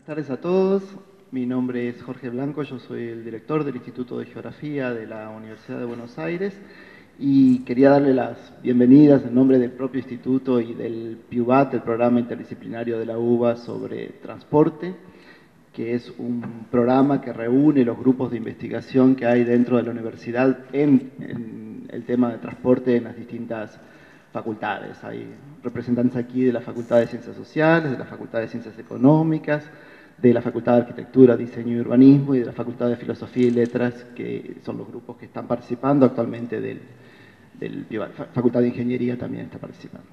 Buenas tardes a todos. Mi nombre es Jorge Blanco, yo soy el director del Instituto de Geografía de la Universidad de Buenos Aires y quería darle las bienvenidas en nombre del propio instituto y del PIUBAT, el programa interdisciplinario de la UBA sobre transporte, que es un programa que reúne los grupos de investigación que hay dentro de la universidad en, en el tema de transporte en las distintas facultades. Hay representantes aquí de la Facultad de Ciencias Sociales, de la Facultad de Ciencias Económicas, de la Facultad de Arquitectura, Diseño y Urbanismo y de la Facultad de Filosofía y Letras, que son los grupos que están participando actualmente del, del Facultad de Ingeniería también está participando.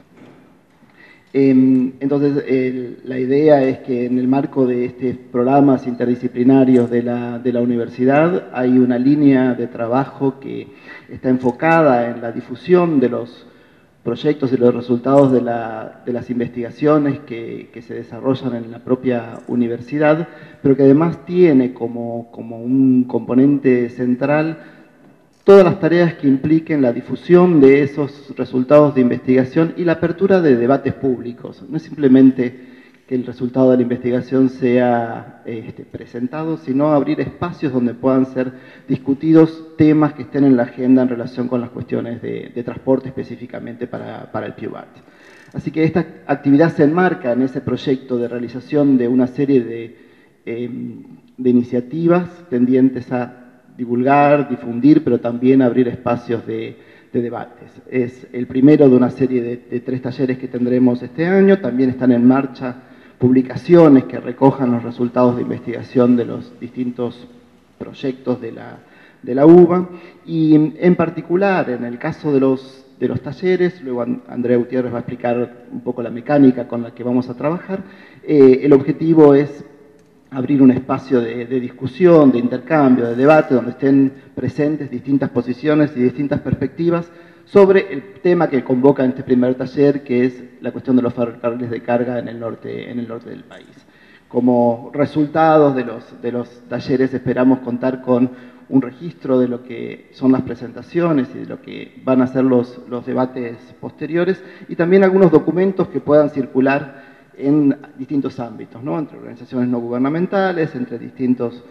Em, entonces, la idea es que en el marco de estos programas interdisciplinarios de la, de la universidad hay una línea de trabajo que está enfocada en la difusión de los proyectos y los resultados de, las investigaciones que, se desarrollan en la propia universidad, pero que además tiene como, como un componente central todas las tareas que impliquen la difusión de esos resultados de investigación y la apertura de debates públicos. No es simplemente que el resultado de la investigación sea este, presentado, sino abrir espacios donde puedan ser discutidos temas que estén en la agenda en relación con las cuestiones de, transporte específicamente para, el PIUBAT. Así que esta actividad se enmarca en ese proyecto de realización de una serie de, em, iniciativas tendientes a divulgar, difundir, pero también abrir espacios de, debates. Es el primero de una serie de, de, tres talleres que tendremos este año, también están en marcha publicaciones que recojan los resultados de investigación de los distintos proyectos de la, de la UBA. Y en particular en el caso de los, de los talleres, luego Andrea Gutiérrez va a explicar un poco la mecánica con la que vamos a trabajar, eh, el objetivo es abrir un espacio de, de, discusión, de intercambio, de debate, donde estén presentes distintas posiciones y distintas perspectivas sobre el tema que convoca en este primer taller, que es la cuestión de los ferrocarriles de carga en el norte, en el norte del país. Como resultados de los, de los talleres esperamos contar con un registro de lo que son las presentaciones y de lo que van a ser los, los debates posteriores y también algunos documentos que puedan circular en distintos ámbitos, ¿no? entre organizaciones no gubernamentales, entre distintos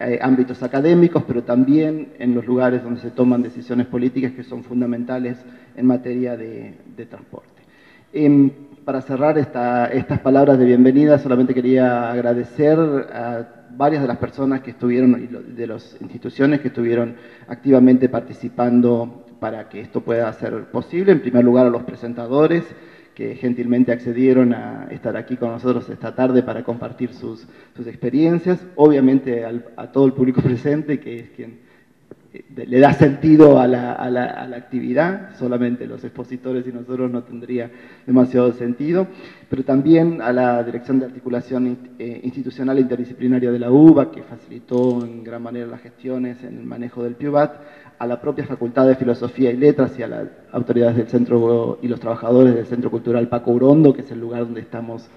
eh, ámbitos académicos, pero también en los lugares donde se toman decisiones políticas que son fundamentales en materia de, transporte. Em, para cerrar estas palabras de bienvenida, solamente quería agradecer a varias de las personas que estuvieron, de las instituciones que estuvieron activamente participando para que esto pueda ser posible. En primer lugar, a los presentadores, que gentilmente accedieron a estar aquí con nosotros esta tarde para compartir sus, experiencias. Obviamente a todo el público presente, que es quien eh, le da sentido a la, actividad, solamente los expositores y nosotros no tendría demasiado sentido, pero también a la Dirección de Articulación eh, Institucional e Interdisciplinaria de la UBA, que facilitó en gran manera las gestiones en el manejo del PIUBAT, a la propia Facultad de Filosofía y Letras y a las autoridades del centro y los trabajadores del Centro Cultural Paco Urondo, que es el lugar donde estamos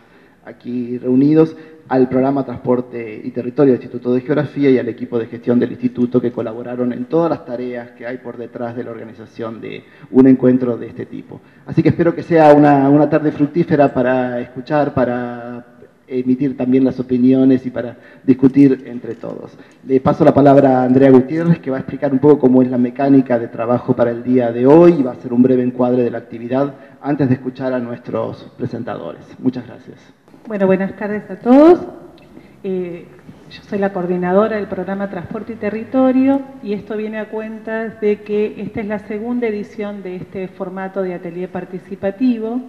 aquí reunidos, al programa Transporte y Territorio del Instituto de Geografía y al equipo de gestión del instituto que colaboraron en todas las tareas que hay por detrás de la organización de un encuentro de este tipo. Así que espero que sea una, una tarde fructífera para escuchar, para emitir también las opiniones y para discutir entre todos. Le paso la palabra a Andrea Gutiérrez, que va a explicar un poco cómo es la mecánica de trabajo para el día de hoy y va a hacer un breve encuadre de la actividad antes de escuchar a nuestros presentadores. Muchas gracias. Bueno, buenas tardes a todos. Eh, yo soy la coordinadora del programa Transporte y Territorio y esto viene a cuenta de que esta es la segunda edición de este formato de atelier participativo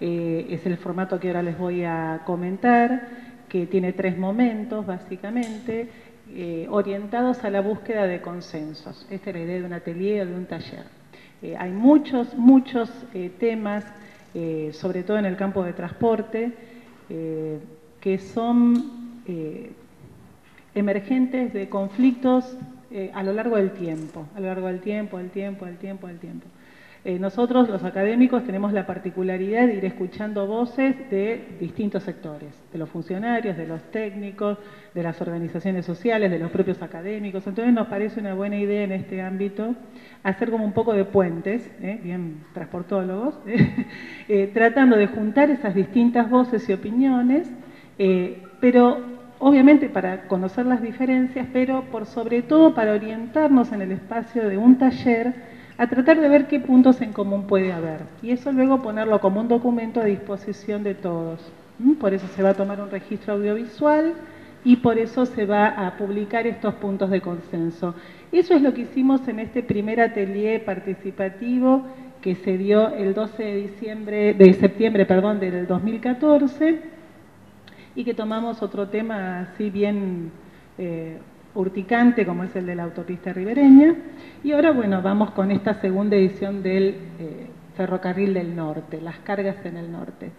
eh, es el formato que ahora les voy a comentar, que tiene tres momentos básicamente, eh, orientados a la búsqueda de consensos. Esta es la idea de un atelier o de un taller. Eh, hay muchos, muchos temas, sobre todo en el campo de transporte, que son emergentes de conflictos a lo largo del tiempo, a lo largo del tiempo, del tiempo, del tiempo, del tiempo. Eh, nosotros, los académicos, tenemos la particularidad de ir escuchando voces de distintos sectores, de los funcionarios, de los técnicos, de las organizaciones sociales, de los propios académicos. Entonces nos parece una buena idea en este ámbito hacer como un poco de puentes, ¿eh? bien transportólogos, ¿eh? tratando de juntar esas distintas voces y opiniones, pero obviamente para conocer las diferencias, pero por sobre todo para orientarnos en el espacio de un taller a tratar de ver qué puntos en común puede haber. Y eso luego ponerlo como un documento a disposición de todos. Por eso se va a tomar un registro audiovisual y por eso se va a publicar estos puntos de consenso. Eso es lo que hicimos en este primer atelier participativo que se dio el 12 de diciembre, de septiembre, perdón, del 2014 y que tomamos otro tema así bien eh, urticante como es el de la autopista ribereña y ahora bueno vamos con esta segunda edición del eh, ferrocarril del norte, las cargas en el norte.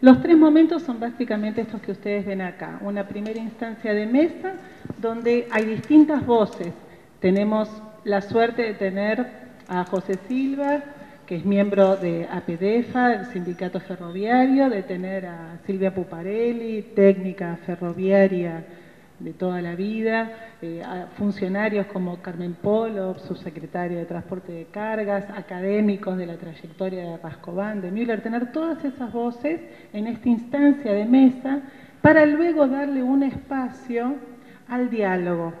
Los tres momentos son básicamente estos que ustedes ven acá. Una primera instancia de mesa donde hay distintas voces. Tenemos la suerte de tener a José Silva, que es miembro de APDEFA, el sindicato ferroviario, de tener a Silvia Puparelli, técnica ferroviaria de toda la vida, eh, funcionarios como Carmen Polo, subsecretaria de Transporte de Cargas, académicos de la trayectoria de Rascobán, de Müller, tener todas esas voces en esta instancia de mesa para luego darle un espacio al diálogo.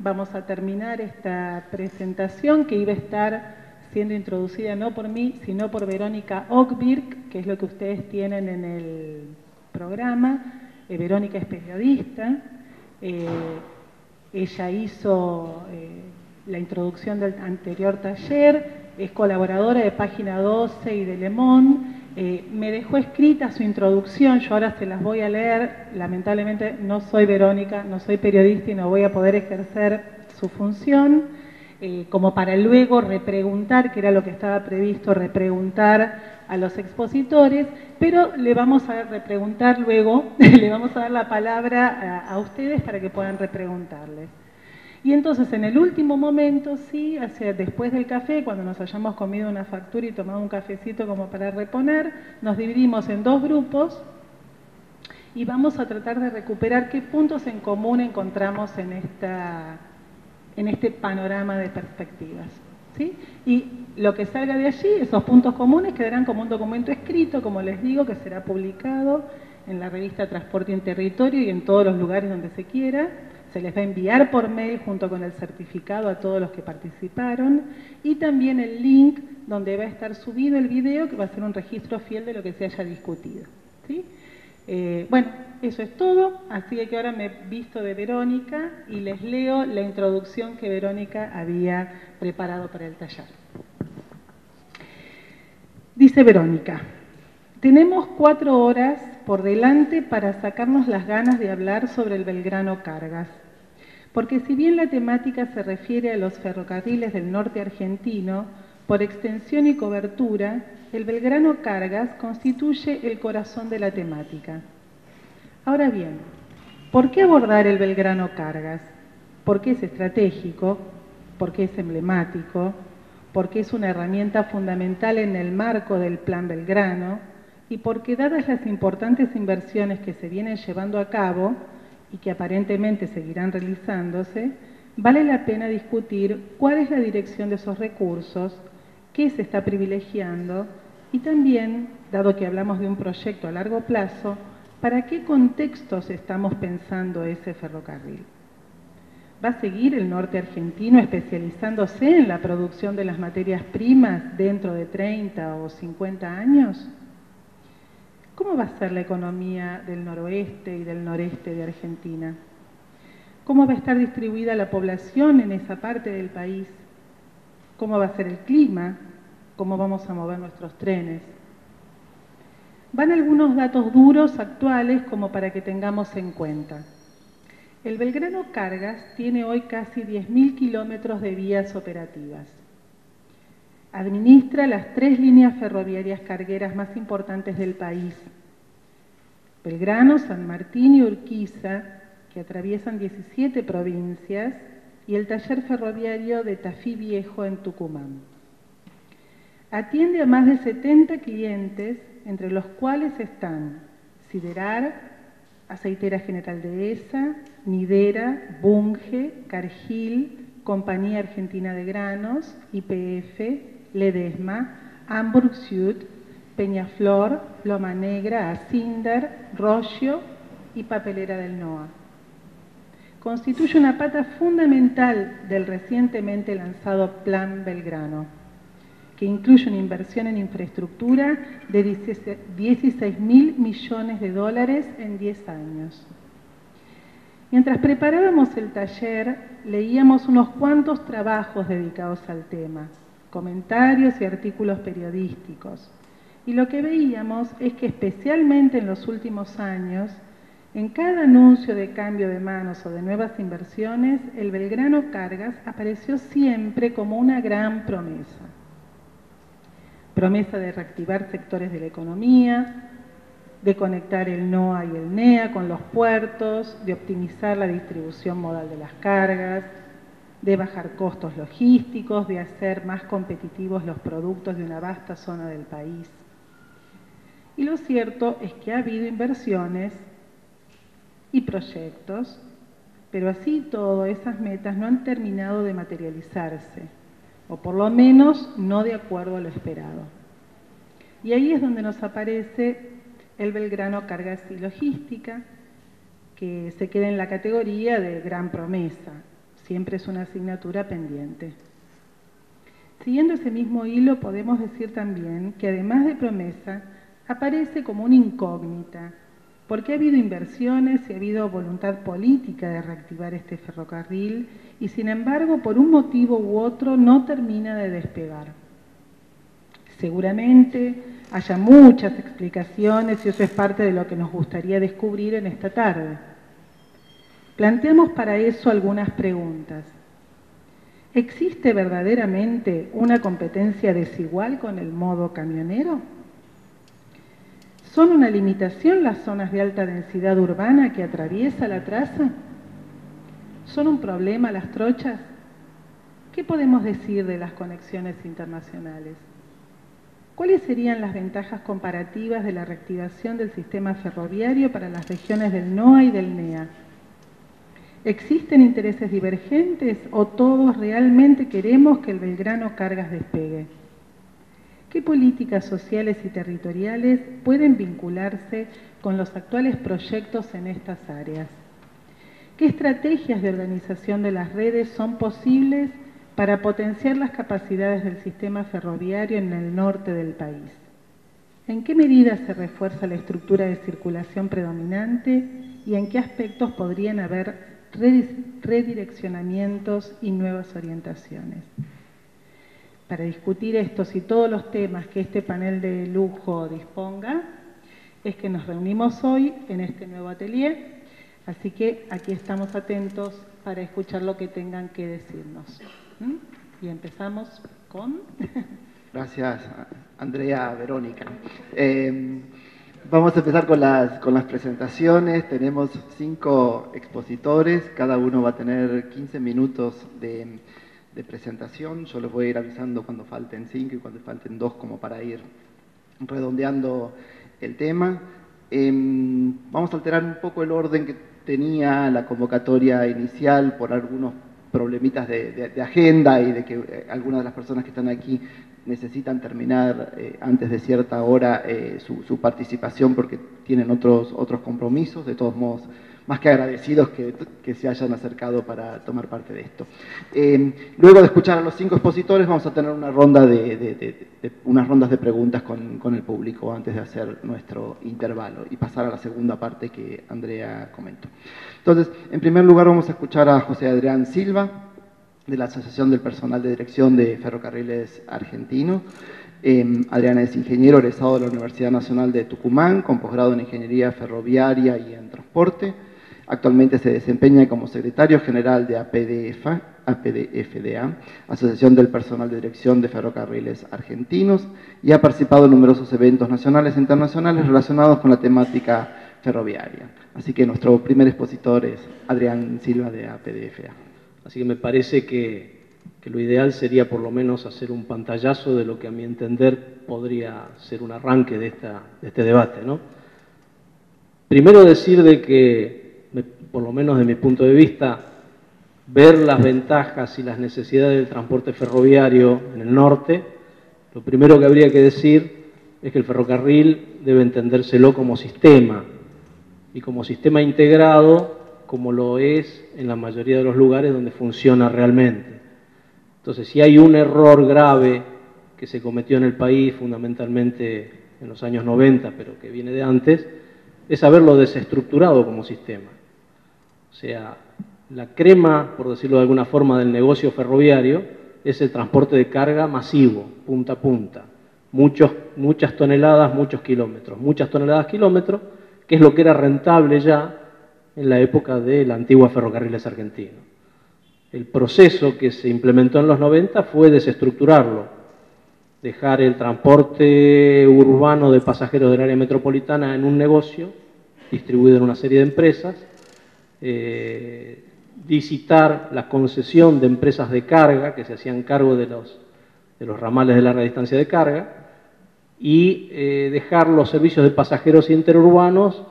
Vamos a terminar esta presentación que iba a estar siendo introducida no por mí, sino por Verónica Ockbirk, que es lo que ustedes tienen en el programa. Eh, Verónica es periodista, eh, ella hizo eh, la introducción del anterior taller, es colaboradora de Página 12 y de Le. Eh, me dejó escrita su introducción, yo ahora se las voy a leer. Lamentablemente no soy Verónica, no soy periodista y no voy a poder ejercer su función. como para luego repreguntar, que era lo que estaba previsto, repreguntar a los expositores, pero le vamos a repreguntar luego, le vamos a dar la palabra a, ustedes para que puedan repreguntarles. Y entonces en el último momento, sí, hacia, después del café, cuando nos hayamos comido una factura y tomado un cafecito como para reponer, nos dividimos en dos grupos y vamos a tratar de recuperar qué puntos en común encontramos en, esta, en este panorama de perspectivas. ¿sí? Y lo que salga de allí, esos puntos comunes, quedarán como un documento escrito, como les digo, que será publicado en la revista Transporte en Territorio y en todos los lugares donde se quiera. Se les va a enviar por mail junto con el certificado a todos los que participaron y también el link donde va a estar subido el video que va a ser un registro fiel de lo que se haya discutido. ¿sí? Eh, bueno, eso es todo, así que ahora me visto de Verónica y les leo la introducción que Verónica había preparado para el taller. Dice Verónica, tenemos cuatro horas por delante para sacarnos las ganas de hablar sobre el Belgrano Cargas, porque si bien la temática se refiere a los ferrocarriles del norte argentino, por extensión y cobertura, el Belgrano Cargas constituye el corazón de la temática. Ahora bien, ¿por qué abordar el Belgrano Cargas? Porque es estratégico, porque es emblemático, porque es una herramienta fundamental en el marco del Plan Belgrano y porque dadas las importantes inversiones que se vienen llevando a cabo y que aparentemente seguirán realizándose, vale la pena discutir cuál es la dirección de esos recursos, qué se está privilegiando y también, dado que hablamos de un proyecto a largo plazo, para qué contextos estamos pensando ese ferrocarril. ¿Va a seguir el norte argentino especializándose en la producción de las materias primas dentro de 30 o 50 años? ¿Cómo va a ser la economía del noroeste y del noreste de Argentina? ¿Cómo va a estar distribuida la población en esa parte del país? ¿Cómo va a ser el clima? ¿Cómo vamos a mover nuestros trenes? Van algunos datos duros actuales como para que tengamos en cuenta. El Belgrano Cargas tiene hoy casi 10.000 kilómetros de vías operativas. Administra las tres líneas ferroviarias cargueras más importantes del país. Belgrano, San Martín y Urquiza, que atraviesan 17 provincias, y el taller ferroviario de Tafí Viejo en Tucumán. Atiende a más de 70 clientes, entre los cuales están Siderar, Aceitera General de ESA, Nidera, Bunge, Cargill, Compañía Argentina de Granos, IPF, Ledesma, Hamburg Süd, Peñaflor, Loma Negra, Ascinder, Rocio y Papelera del NOA. constituye una pata fundamental del recientemente lanzado Plan Belgrano, que incluye una inversión en infraestructura de 16 mil millones de dólares en 10 años. Mientras preparábamos el taller, leíamos unos cuantos trabajos dedicados al tema, comentarios y artículos periodísticos. Y lo que veíamos es que especialmente en los últimos años, en cada anuncio de cambio de manos o de nuevas inversiones, el Belgrano Cargas apareció siempre como una gran promesa. Promesa de reactivar sectores de la economía, de conectar el NOA y el NEA con los puertos, de optimizar la distribución modal de las cargas, de bajar costos logísticos, de hacer más competitivos los productos de una vasta zona del país. Y lo cierto es que ha habido inversiones y proyectos, pero así todo esas metas no han terminado de materializarse, o por lo menos no de acuerdo a lo esperado. Y ahí es donde nos aparece el Belgrano Cargas y Logística, que se queda en la categoría de gran promesa. Siempre es una asignatura pendiente. Siguiendo ese mismo hilo, podemos decir también que además de promesa, aparece como una incógnita, porque ha habido inversiones y ha habido voluntad política de reactivar este ferrocarril y sin embargo, por un motivo u otro, no termina de despegar. Seguramente haya muchas explicaciones y eso es parte de lo que nos gustaría descubrir en esta tarde. Planteamos para eso algunas preguntas. ¿Existe verdaderamente una competencia desigual con el modo camionero? ¿Son una limitación las zonas de alta densidad urbana que atraviesa la traza? ¿Son un problema las trochas? ¿Qué podemos decir de las conexiones internacionales? ¿Cuáles serían las ventajas comparativas de la reactivación del sistema ferroviario para las regiones del NOA y del NEA? ¿Existen intereses divergentes o todos realmente queremos que el Belgrano Cargas despegue? ¿Qué políticas sociales y territoriales pueden vincularse con los actuales proyectos en estas áreas? ¿Qué estrategias de organización de las redes son posibles para potenciar las capacidades del sistema ferroviario en el norte del país. ¿En qué medida se refuerza la estructura de circulación predominante y en qué aspectos podrían haber redireccionamientos y nuevas orientaciones? Para discutir estos y todos los temas que este panel de lujo disponga, es que nos reunimos hoy en este nuevo atelier, así que aquí estamos atentos para escuchar lo que tengan que decirnos. Y empezamos con... Gracias, Andrea, Verónica. Em, vamos a empezar con las, con las presentaciones. Tenemos cinco expositores, cada uno va a tener 15 minutos de, presentación. Yo les voy a ir avisando cuando falten cinco y cuando falten dos, como para ir redondeando el tema. Em, vamos a alterar un poco el orden que tenía la convocatoria inicial por algunos problemitas de, agenda y de que eh, algunas de las personas que están aquí necesitan terminar eh, antes de cierta hora eh, su, participación porque tienen otros, otros compromisos. De todos modos, más que agradecidos que, se hayan acercado para tomar parte de esto. luego de escuchar a los cinco expositores, vamos a tener una ronda de, unas rondas de preguntas con, con, el público antes de hacer nuestro intervalo y pasar a la segunda parte que Andrea comentó. Entonces, en primer lugar vamos a escuchar a José Adrián Silva, de la Asociación del Personal de Dirección de Ferrocarriles Argentinos. Em, Adrián es ingeniero egresado de la Universidad Nacional de Tucumán, con posgrado en Ingeniería Ferroviaria y en Transporte. Actualmente se desempeña como secretario general de APDFDA, Asociación del Personal de Dirección de Ferrocarriles Argentinos, y ha participado en numerosos eventos nacionales e internacionales relacionados con la temática ferroviaria. Así que nuestro primer expositor es Adrián Silva de APDFA. Así que me parece que, lo ideal sería por lo menos hacer un pantallazo de lo que a mi entender podría ser un arranque de, este debate. Primero decir de que, por lo menos de mi punto de vista, ver las ventajas y las necesidades del transporte ferroviario en el norte, lo primero que habría que decir es que el ferrocarril debe entendérselo como sistema, y como sistema integrado como lo es en la mayoría de los lugares donde funciona realmente. Entonces, si hay un error grave que se cometió en el país, fundamentalmente en los años 90, pero que viene de antes, es haberlo desestructurado como sistema. Sea, la crema, por decirlo de alguna forma, del negocio ferroviario es el transporte de carga masivo, punta a punta. Muchas toneladas, muchos kilómetros. Muchas toneladas, kilómetros, que es lo que era rentable ya en la época de la antigua ferrocarriles argentino. El proceso que se implementó en los 90 fue desestructurarlo, dejar el transporte urbano de pasajeros del área metropolitana en un negocio distribuido en una serie de empresas, eh, visitar la concesión de empresas de carga que se hacían cargo de los, de los ramales de larga distancia de carga y eh, dejar los servicios de pasajeros interurbanos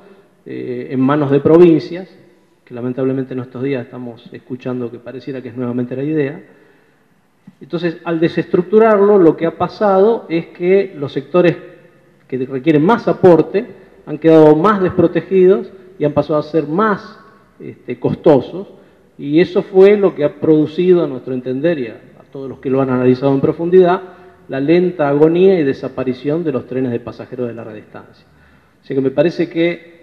eh, en manos de provincias, que lamentablemente en estos días estamos escuchando que pareciera que es nuevamente la idea. Entonces, al desestructurarlo, lo que ha pasado es que los sectores que requieren más aporte han quedado más desprotegidos y han pasado a ser más este, costosos, y eso fue lo que ha producido, a nuestro entender, y a, todos los que lo han analizado en profundidad, la lenta agonía y desaparición de los trenes de pasajeros de larga distancia. Así que me parece que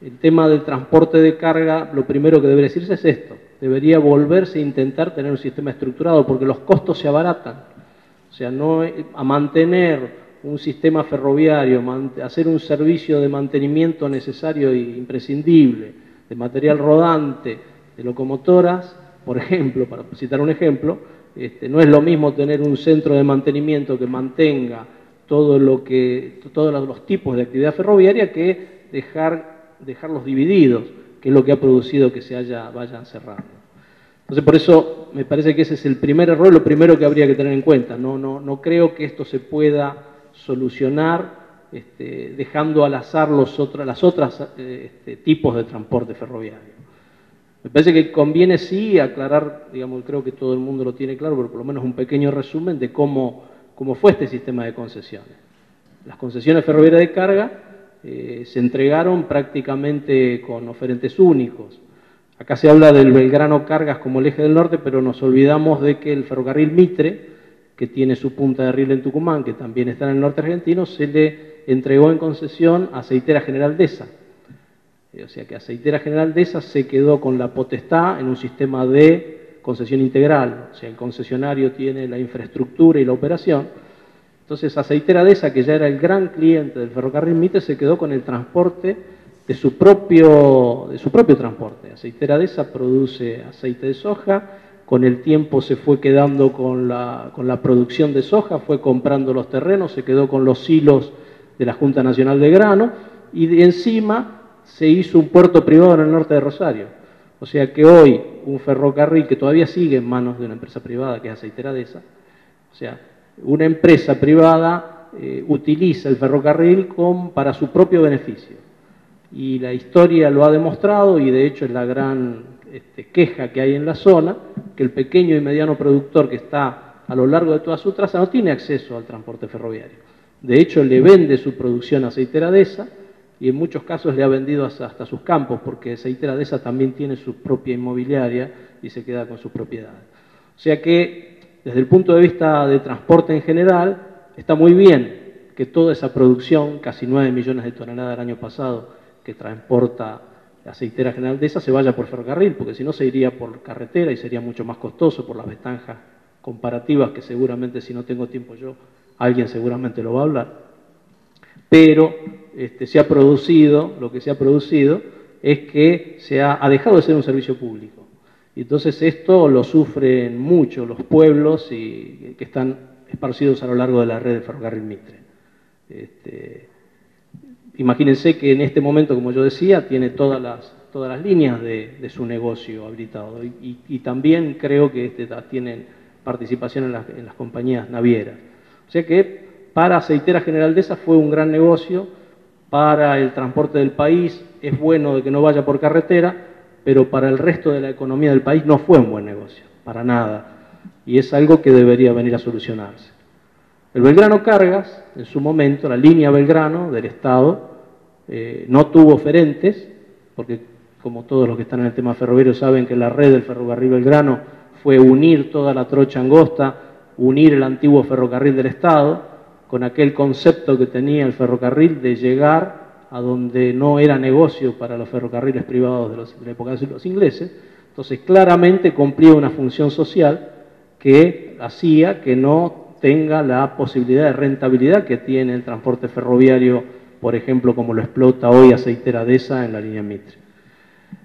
el tema del transporte de carga, lo primero que debería decirse es esto, debería volverse a intentar tener un sistema estructurado, porque los costos se abaratan. O sea, no a mantener un sistema ferroviario, hacer un servicio de mantenimiento necesario e imprescindible, de material rodante, de locomotoras, por ejemplo, para citar un ejemplo, este, no es lo mismo tener un centro de mantenimiento que mantenga todo lo que, todos los tipos de actividad ferroviaria que dejar, dejarlos divididos, que es lo que ha producido que se haya, vayan cerrando. Entonces, por eso me parece que ese es el primer error, lo primero que habría que tener en cuenta. No creo que esto se pueda solucionar este, dejando al azar los otros las otras eh, este, tipos de transporte ferroviario. Me parece que conviene sí aclarar, digamos, creo que todo el mundo lo tiene claro, pero por lo menos un pequeño resumen de cómo, cómo fue este sistema de concesiones. Las concesiones ferroviarias de carga eh, se entregaron prácticamente con oferentes únicos. Acá se habla del Belgrano Cargas como el eje del norte, pero nos olvidamos de que el ferrocarril Mitre, que tiene su punta de riel en Tucumán, que también está en el norte argentino, se le entregó en concesión a Aceitera General Deza o sea que Aceitera General de esa se quedó con la potestad en un sistema de concesión integral. O sea, el concesionario tiene la infraestructura y la operación. Entonces, Aceitera de esa, que ya era el gran cliente del ferrocarril Mitre, se quedó con el transporte de su propio, de su propio transporte. Aceitera de esa produce aceite de soja, con el tiempo se fue quedando con la, con la producción de soja, fue comprando los terrenos, se quedó con los hilos de la Junta Nacional de Grano, y de encima se hizo un puerto privado en el norte de Rosario. O sea que hoy un ferrocarril que todavía sigue en manos de una empresa privada, que es Aceitera de esa, o sea, una empresa privada eh, utiliza el ferrocarril para su propio beneficio. Y la historia lo ha demostrado y de hecho es la gran este, queja que hay en la zona, que el pequeño y mediano productor que está a lo largo de toda su traza no tiene acceso al transporte ferroviario. De hecho, le vende su producción a aceitera de esa y en muchos casos le ha vendido hasta sus campos, porque Aceitera de esa también tiene su propia inmobiliaria y se queda con sus propiedades. O sea que, desde el punto de vista de transporte en general, está muy bien que toda esa producción, casi 9 millones de toneladas del año pasado, que transporta Aceitera General de esa, se vaya por ferrocarril, porque si no se iría por carretera y sería mucho más costoso por las ventajas comparativas que seguramente si no tengo tiempo yo, alguien seguramente lo va a hablar pero este, se ha producido, lo que se ha producido es que se ha, dejado de ser un servicio público. Y entonces esto lo sufren mucho los pueblos que están esparcidos a lo largo de la red de ferrocarril Mitre. Este, imagínense que en este momento, como yo decía, tiene todas las, líneas de, su negocio habilitado y, también creo que este, tienen participación en las compañías navieras. O sea que para Aceitera General de esa fue un gran negocio, para el transporte del país es bueno de que no vaya por carretera, pero para el resto de la economía del país no fue un buen negocio, para nada. Y es algo que debería venir a solucionarse. El Belgrano Cargas, en su momento, la línea Belgrano del Estado, eh, no tuvo oferentes, porque como todos los que están en el tema ferroviario saben que la red del ferrocarril Belgrano fue unir toda la trocha angosta, unir el antiguo ferrocarril del Estado, con aquel concepto que tenía el ferrocarril de llegar a donde no era negocio para los ferrocarriles privados de, los, la época de los ingleses. Entonces, claramente cumplía una función social que hacía que no tenga la posibilidad de rentabilidad que tiene el transporte ferroviario, por ejemplo, como lo explota hoy Aceitera Deza en la línea Mitre.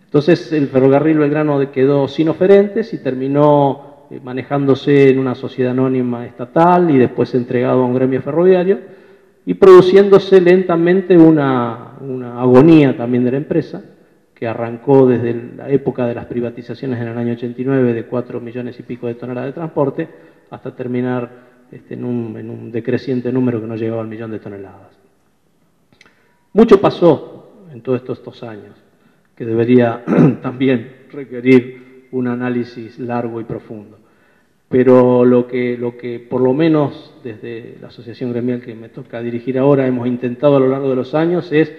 Entonces el ferrocarril Belgrano quedó sin oferentes y terminó manejándose en una sociedad anónima estatal y después entregado a un gremio ferroviario y produciéndose lentamente una, una agonía también de la empresa que arrancó desde la época de las privatizaciones en el año 89 de 4 millones y pico de toneladas de transporte hasta terminar este, en, un, en, un, decreciente número que no llegaba al millón de toneladas. Mucho pasó en todos estos, estos años que debería también requerir un análisis largo y profundo. Pero lo que, lo que por lo menos desde la asociación gremial que me toca dirigir ahora hemos intentado a lo largo de los años es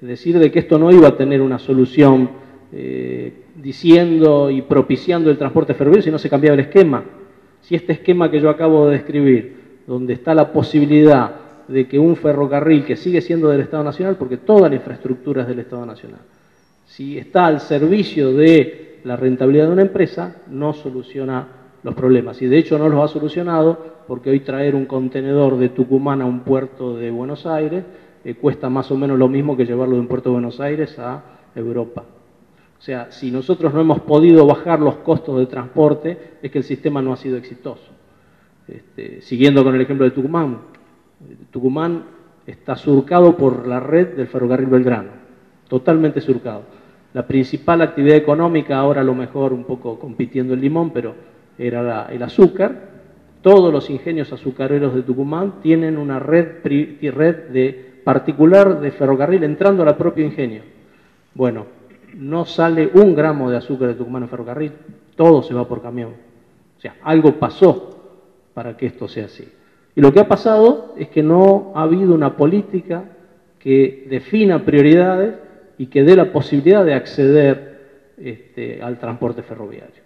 decir de que esto no iba a tener una solución eh, diciendo y propiciando el transporte ferroviario si no se cambiaba el esquema. Si este esquema que yo acabo de describir, donde está la posibilidad de que un ferrocarril que sigue siendo del Estado Nacional, porque toda la infraestructura es del Estado Nacional, si está al servicio de la rentabilidad de una empresa, no soluciona los problemas. Y de hecho no los ha solucionado porque hoy traer un contenedor de Tucumán a un puerto de Buenos Aires eh, cuesta más o menos lo mismo que llevarlo de un puerto de Buenos Aires a Europa. O sea, si nosotros no hemos podido bajar los costos de transporte, es que el sistema no ha sido exitoso. Este, siguiendo con el ejemplo de Tucumán, Tucumán está surcado por la red del ferrocarril Belgrano, totalmente surcado. La principal actividad económica, ahora a lo mejor un poco compitiendo el limón, pero era la, el azúcar. Todos los ingenios azucareros de Tucumán tienen una red, de particular de ferrocarril entrando a la propio ingenio. Bueno, no sale un gramo de azúcar de Tucumán en ferrocarril, todo se va por camión. O sea, algo pasó para que esto sea así. Y lo que ha pasado es que no ha habido una política que defina prioridades y que dé la posibilidad de acceder este, al transporte ferroviario.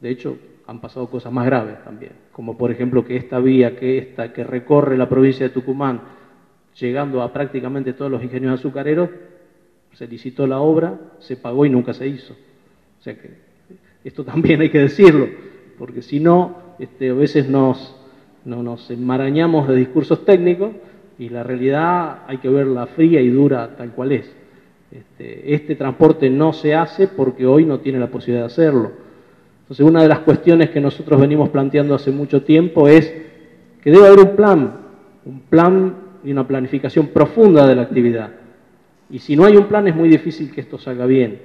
De hecho, han pasado cosas más graves también, como por ejemplo que esta vía que, esta, que recorre la provincia de Tucumán, llegando a prácticamente todos los ingenios azucareros, se licitó la obra, se pagó y nunca se hizo. O sea que esto también hay que decirlo, porque si no, este, a veces nos, no nos enmarañamos de discursos técnicos y la realidad hay que verla fría y dura tal cual es. Este, este, transporte no se hace porque hoy no tiene la posibilidad de hacerlo. Entonces, una de las cuestiones que nosotros venimos planteando hace mucho tiempo es que debe haber un plan, un plan y una planificación profunda de la actividad. Y si no hay un plan es muy difícil que esto salga bien.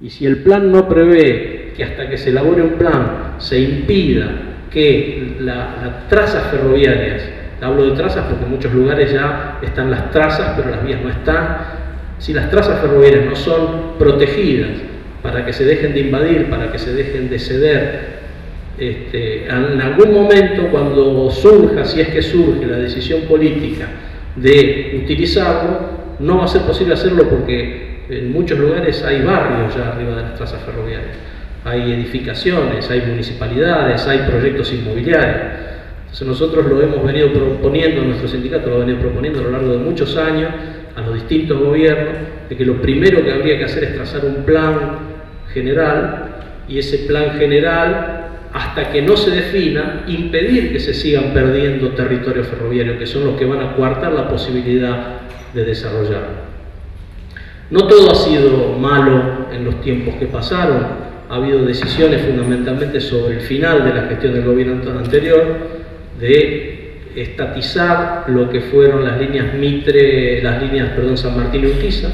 Y si el plan no prevé que hasta que se elabore un plan se impida que las trazas ferroviarias, hablo de trazas porque en muchos lugares ya están las trazas, pero las vías no están, si las trazas ferroviarias no son protegidas para que se dejen de invadir, para que se dejen de ceder, este, en algún momento cuando surja, si es que surge la decisión política de utilizarlo, no va a ser posible hacerlo porque en muchos lugares hay barrios ya arriba de las trazas ferroviarias, hay edificaciones, hay municipalidades, hay proyectos inmobiliarios. Entonces nosotros lo hemos venido proponiendo, nuestro sindicato lo ha venido proponiendo a lo largo de muchos años, a los distintos gobiernos de que lo primero que habría que hacer es trazar un plan general y ese plan general, hasta que no se defina, impedir que se sigan perdiendo territorios ferroviarios, que son los que van a coartar la posibilidad de desarrollar. No todo ha sido malo en los tiempos que pasaron, ha habido decisiones fundamentalmente sobre el final de la gestión del gobierno anterior de estatizar lo que fueron las líneas Mitre, las líneas, perdón, San Martín y Urquiza,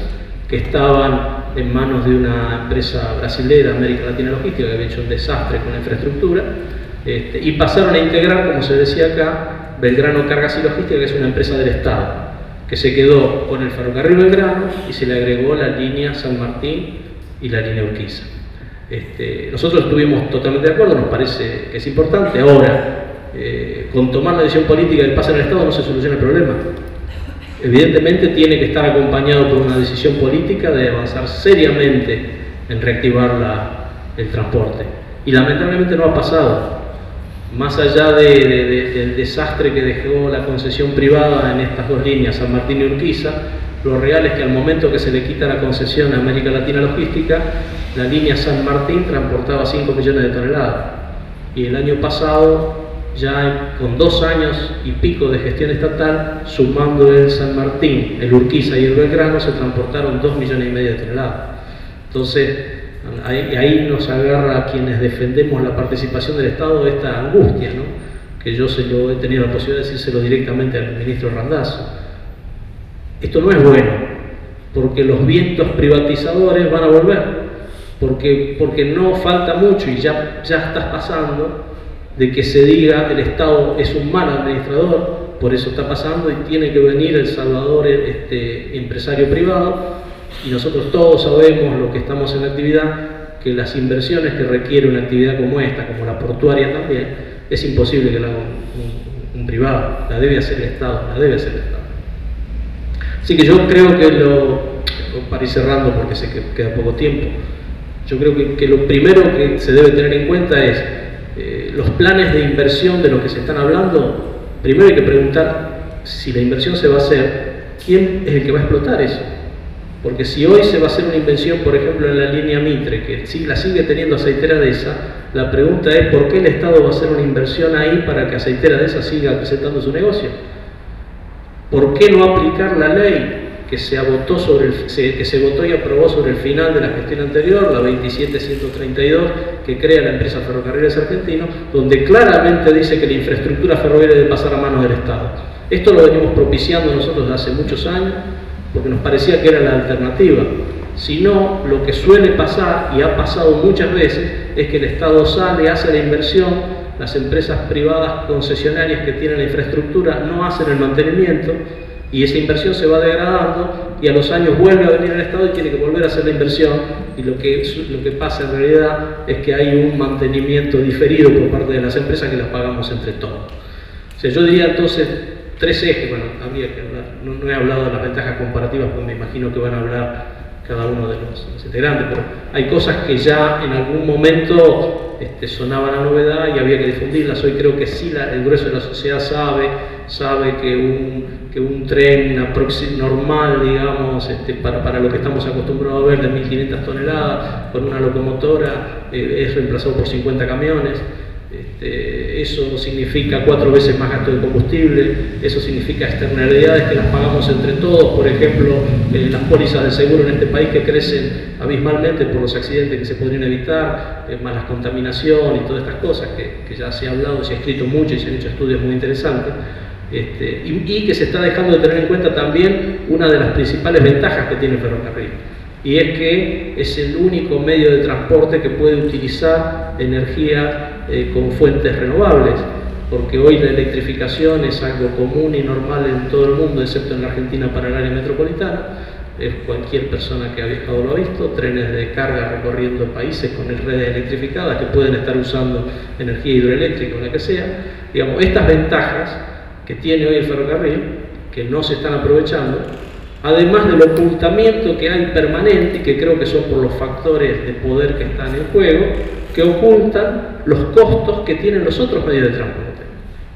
que estaban en manos de una empresa brasilera, América Latina Logística, que había hecho un desastre con la infraestructura, este, y pasaron a integrar, como se decía acá, Belgrano Cargas y Logística, que es una empresa del Estado, que se quedó con el ferrocarril Belgrano y se le agregó la línea San Martín y la línea Urquiza. Este, nosotros estuvimos totalmente de acuerdo, nos parece que es importante. Ahora, eh, con tomar la decisión política del pase el Estado no se soluciona el problema. Evidentemente tiene que estar acompañado por una decisión política de avanzar seriamente en reactivar el transporte. Y lamentablemente no ha pasado. Más allá del desastre que dejó la concesión privada en estas dos líneas, San Martín y Urquiza, lo real es que al momento que se le quita la concesión a América Latina Logística, la línea San Martín transportaba 5 millones de toneladas. Y el año pasado, ya con dos años y pico de gestión estatal, sumando el San Martín, el Urquiza y el Belgrano, se transportaron 2 millones y medio de toneladas. Entonces, ahí, ahí nos agarra a quienes defendemos la participación del Estado esta angustia, ¿no? que yo se lo he tenido la posibilidad de decírselo directamente al ministro Randazzo esto no es bueno, porque los vientos privatizadores van a volver, porque, porque no falta mucho y ya, ya está pasando de que se diga el Estado es un mal administrador, por eso está pasando y tiene que venir el salvador este, empresario privado y nosotros todos sabemos lo que estamos en actividad, que las inversiones que requiere una actividad como esta, como la portuaria también, es imposible que la haga un, un privado, la debe hacer el Estado, la debe hacer el Estado. Así que yo creo que lo, para ir cerrando porque sé que queda poco tiempo, yo creo que, lo primero que se debe tener en cuenta es los planes de inversión de los que se están hablando, primero hay que preguntar si la inversión se va a hacer, ¿quién es el que va a explotar eso? Porque si hoy se va a hacer una inversión, por ejemplo, en la línea Mitre, que la sigue teniendo aceitera de esa, la pregunta es ¿por qué el Estado va a hacer una inversión ahí para que aceitera de esa siga presentando su negocio? ¿Por qué no aplicar la ley que se, votó sobre el, que se votó y aprobó sobre el final de la gestión anterior, la 27132, que crea la empresa Ferrocarriles Argentinos, donde claramente dice que la infraestructura ferroviaria debe pasar a manos del Estado? Esto lo venimos propiciando nosotros desde hace muchos años, porque nos parecía que era la alternativa. Si no, lo que suele pasar, y ha pasado muchas veces, es que el Estado sale, hace la inversión, las empresas privadas concesionarias que tienen la infraestructura no hacen el mantenimiento y esa inversión se va degradando y a los años vuelve a venir el Estado y tiene que volver a hacer la inversión y lo que, lo que pasa en realidad es que hay un mantenimiento diferido por parte de las empresas que las pagamos entre todos. O sea, yo diría entonces tres ejes, bueno, habría que hablar, no, he hablado de las ventajas comparativas porque me imagino que van a hablar cada uno de los, integrantes, pero hay cosas que ya en algún momento este, sonaba la novedad y había que difundirlas. Hoy creo que sí el grueso de la sociedad sabe, sabe que un, que un tren normal, digamos, este, para, para, lo que estamos acostumbrados a ver de 1.500 toneladas, con una locomotora, eh, es reemplazado por 50 camiones. Este, eso significa cuatro veces más gasto de combustible, eso significa externalidades que las pagamos entre todos, por ejemplo, eh, las pólizas de seguro en este país que crecen abismalmente por los accidentes que se podrían evitar, eh, más la contaminación y todas estas cosas que, ya se ha hablado, se ha escrito mucho y se han hecho estudios muy interesantes. Este, y, y que se está dejando de tener en cuenta también una de las principales ventajas que tiene el ferrocarril, y es que es el único medio de transporte que puede utilizar energía eh, con fuentes renovables, porque hoy la electrificación es algo común y normal en todo el mundo, excepto en la Argentina para el área metropolitana. Es cualquier persona que ha viajado lo ha visto, trenes de carga recorriendo países con redes electrificadas que pueden estar usando energía hidroeléctrica o la que sea. Digamos, estas ventajas que tiene hoy el ferrocarril, que no se están aprovechando, además del ocultamiento que hay permanente, que creo que son por los factores de poder que están en juego, que ocultan los costos que tienen los otros medios de transporte.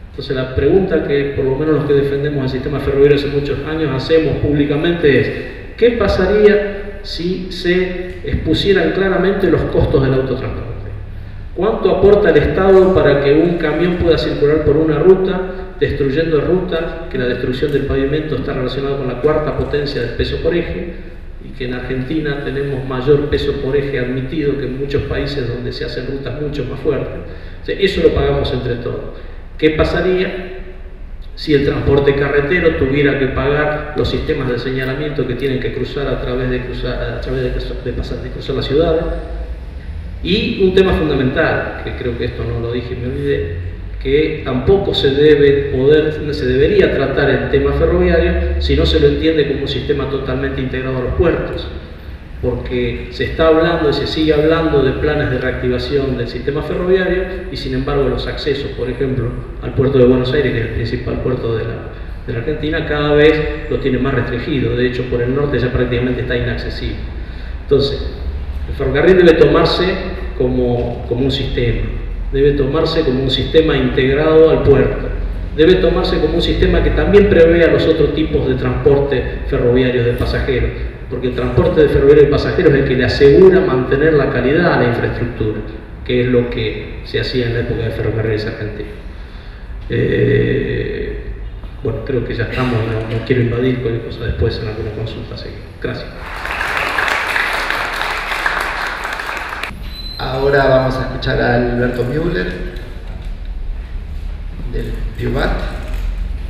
Entonces la pregunta que por lo menos los que defendemos el sistema ferroviario hace muchos años hacemos públicamente es, ¿qué pasaría si se expusieran claramente los costos del autotransporte? ¿Cuánto aporta el Estado para que un camión pueda circular por una ruta destruyendo rutas, que la destrucción del pavimento está relacionada con la cuarta potencia del peso por eje y que en Argentina tenemos mayor peso por eje admitido que en muchos países donde se hacen rutas mucho más fuertes. eso lo pagamos entre todos. ¿Qué pasaría si el transporte carretero tuviera que pagar los sistemas de señalamiento que tienen que cruzar a través de través de, pasar, de cruzar las ciudades? Y un tema fundamental, que creo que esto no lo dije me olvidé, que tampoco se debe poder, se debería tratar el tema ferroviario si no se lo entiende como un sistema totalmente integrado a los puertos, porque se está hablando y se sigue hablando de planes de reactivación del sistema ferroviario y sin embargo los accesos, por ejemplo, al puerto de Buenos Aires, que es el principal puerto de la, de la Argentina, cada vez lo tiene más restringido, de hecho por el norte ya prácticamente está inaccesible. Entonces, El ferrocarril debe tomarse como, como un sistema, debe tomarse como un sistema integrado al puerto, debe tomarse como un sistema que también prevea los otros tipos de transporte ferroviario de pasajeros, porque el transporte de ferroviario de pasajeros es el que le asegura mantener la calidad a la infraestructura, que es lo que se hacía en la época de ferrocarriles argentinos. Eh, bueno, creo que ya estamos, no, quiero invadir cualquier cosa después en alguna consulta. Gracias. Ahora vamos a escuchar a Alberto Müller del PIUBAT.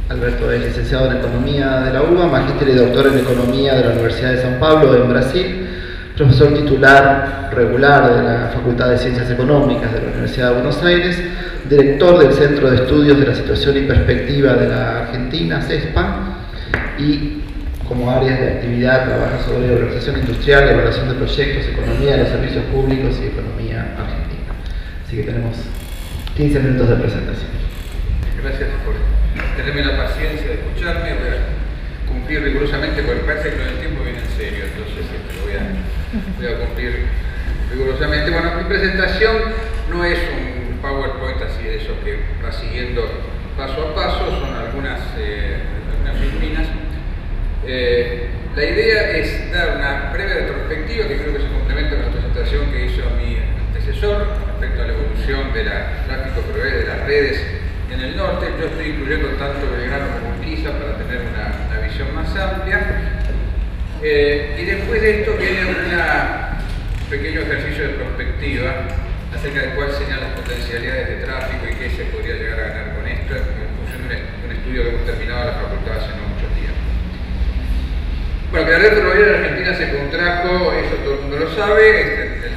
Alberto es licenciado en Economía de la UBA, magíster y doctor en Economía de la Universidad de San Pablo en Brasil, profesor titular regular de la Facultad de Ciencias Económicas de la Universidad de Buenos Aires, director del Centro de Estudios de la Situación y Perspectiva de la Argentina, CESPA, y como áreas de actividad trabaja sobre organización industrial, evaluación de proyectos, economía de los servicios públicos y economía argentina. Así que tenemos 15 minutos de presentación. Gracias por tenerme la paciencia de escucharme. Voy a cumplir rigurosamente porque parece que el tiempo viene en serio, entonces este, voy a, voy a cumplir rigurosamente. Bueno, mi presentación no es un PowerPoint así de eso que va siguiendo paso a paso, son algunas, eh, eh, la idea es dar una breve retrospectiva que creo que se complementa con la presentación que hizo mi antecesor respecto a la evolución del tráfico de las redes en el norte. Yo estoy incluyendo tanto Belgrano como Pisa para tener una, visión más amplia. Eh, y después de esto viene un pequeño ejercicio de perspectiva acerca de cuáles serían las potencialidades de tráfico y qué se podría llegar a ganar con esto, en función de un estudio que hemos terminado en la facultad hace no. Bueno, que la red ferroviaria de Argentina se contrajo, eso todo el mundo lo sabe, este,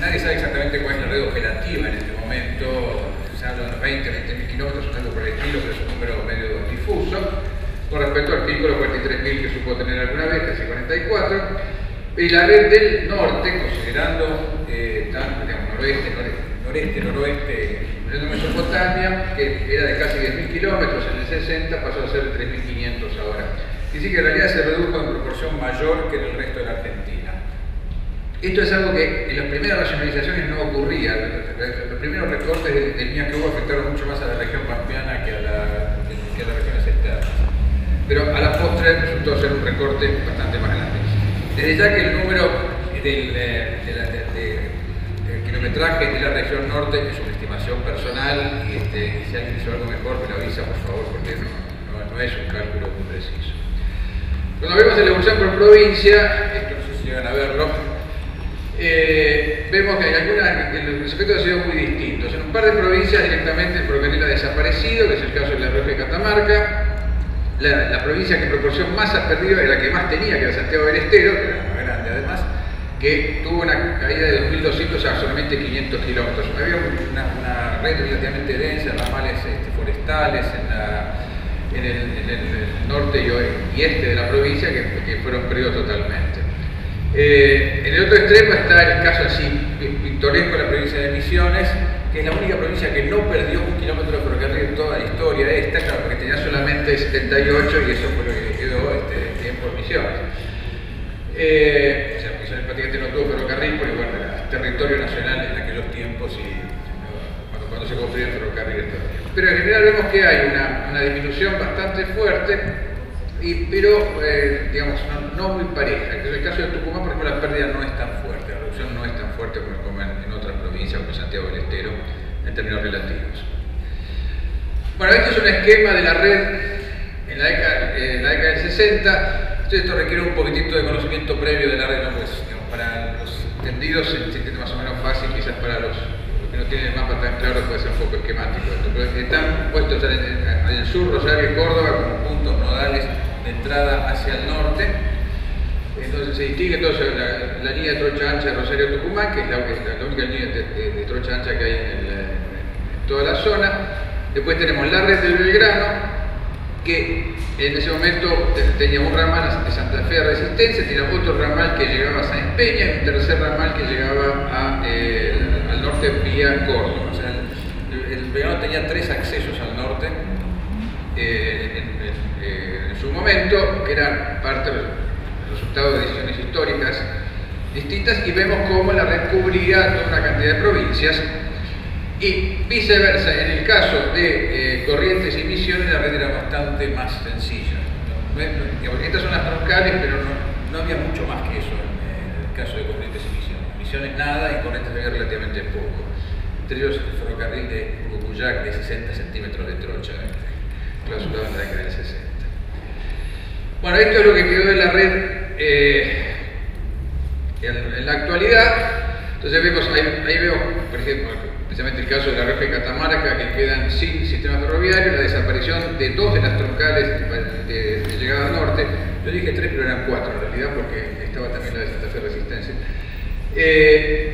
nadie sabe exactamente cuál es la red operativa en este momento, se habla de unos 20, 20 mil kilómetros, algo por el estilo, pero es un número medio difuso, con respecto al pico de los 43.000 que supo tener alguna vez, casi 44, y la red del norte, considerando eh, tanto, digamos, noroeste, noreste, noroeste, de Mesopotamia, que era de casi 10.000 kilómetros en el 60, pasó a ser 3.500 ahora. Sí que en realidad se redujo en proporción mayor que en el resto de la Argentina. Esto es algo que en las primeras racionalizaciones no ocurría. Los primeros recortes del, del que hubo afectaron mucho más a la región pampeana que a, la, que a las regiones externas. Pero a la postre resultó ser un recorte bastante más grande. Desde ya que el número del, eh, kilometraje de la región norte es una estimación personal y, este, si alguien hizo algo mejor me lo avisa por favor porque no, es un cálculo muy preciso. Cuando vemos la evolución por provincia, esto no sé si llegan a verlo, eh, vemos que hay algunas, los efectos han sido muy distintos. En un par de provincias directamente el ferrocarril ha desaparecido, que es el caso de la Rioja y Catamarca, la, provincia que en proporción más ha perdido era la que más tenía, que era Santiago del Estero, que era más grande además, que tuvo una caída de 2.200 a solamente 500 kilómetros. Había una, red relativamente densa, ramales este, forestales en, el, norte y, este de la provincia que, fueron perdidos totalmente. Eh, en el otro extremo está el caso así pintoresco de la provincia de Misiones, que es la única provincia que no perdió un kilómetro de ferrocarril en toda la historia esta, claro, porque tenía solamente 78 y eso fue lo que quedó este, en por Misiones. Eh, o sea, Misiones prácticamente no tuvo ferrocarril porque bueno, era territorio nacional en aquellos tiempos y cuando, se construyó el ferrocarril Pero en general vemos que hay una, una disminución bastante fuerte, y, pero eh, digamos no, muy pareja. En el caso de Tucumán, por ejemplo, la pérdida no es tan fuerte, la reducción no es tan fuerte como en, otras provincias como Santiago del Estero en términos relativos. Bueno, este es un esquema de la red en la década, del 60. Esto requiere un poquitito de conocimiento previo de la red, ¿no? pues, para los entendidos se entiende más o menos fácil, quizás para los, no tienen el mapa tan claro puede ser un poco esquemático pero están puestos en el, sur, Rosario y Córdoba como puntos nodales de entrada hacia el norte. Entonces se distingue entonces la, línea de trocha ancha de Rosario Tucumán, que es la, única línea de, trocha ancha que hay en toda la zona Después tenemos la red del Belgrano, que en ese momento tenía un ramal de Santa Fe de Resistencia, tenía otro ramal que llegaba a San Peña y un tercer ramal que llegaba eh, al norte vía Córdoba. O sea, el, Belgrano tenía tres accesos al norte eh, en, su momento, que eran parte del resultado de decisiones históricas distintas y vemos cómo la red cubría toda una cantidad de provincias y viceversa, en el caso de eh, Corrientes y Misiones la red era bastante más sencilla. estas son las troncales, pero no, había mucho más que eso nada y Corrientes había relativamente poco. Entre ellos el ferrocarril de Cucuyac de 60 centímetros de trocha, clausurado en la década del 60. Bueno, esto es lo que quedó de la red eh, en, la actualidad. Entonces vemos, ahí, veo, por ejemplo, especialmente el caso de la red de Catamarca, que quedan sin sistema ferroviario, la desaparición de dos de las troncales de, llegada al norte. Yo dije tres, pero eran cuatro en realidad, porque estaba también la de Resistencia. Eh,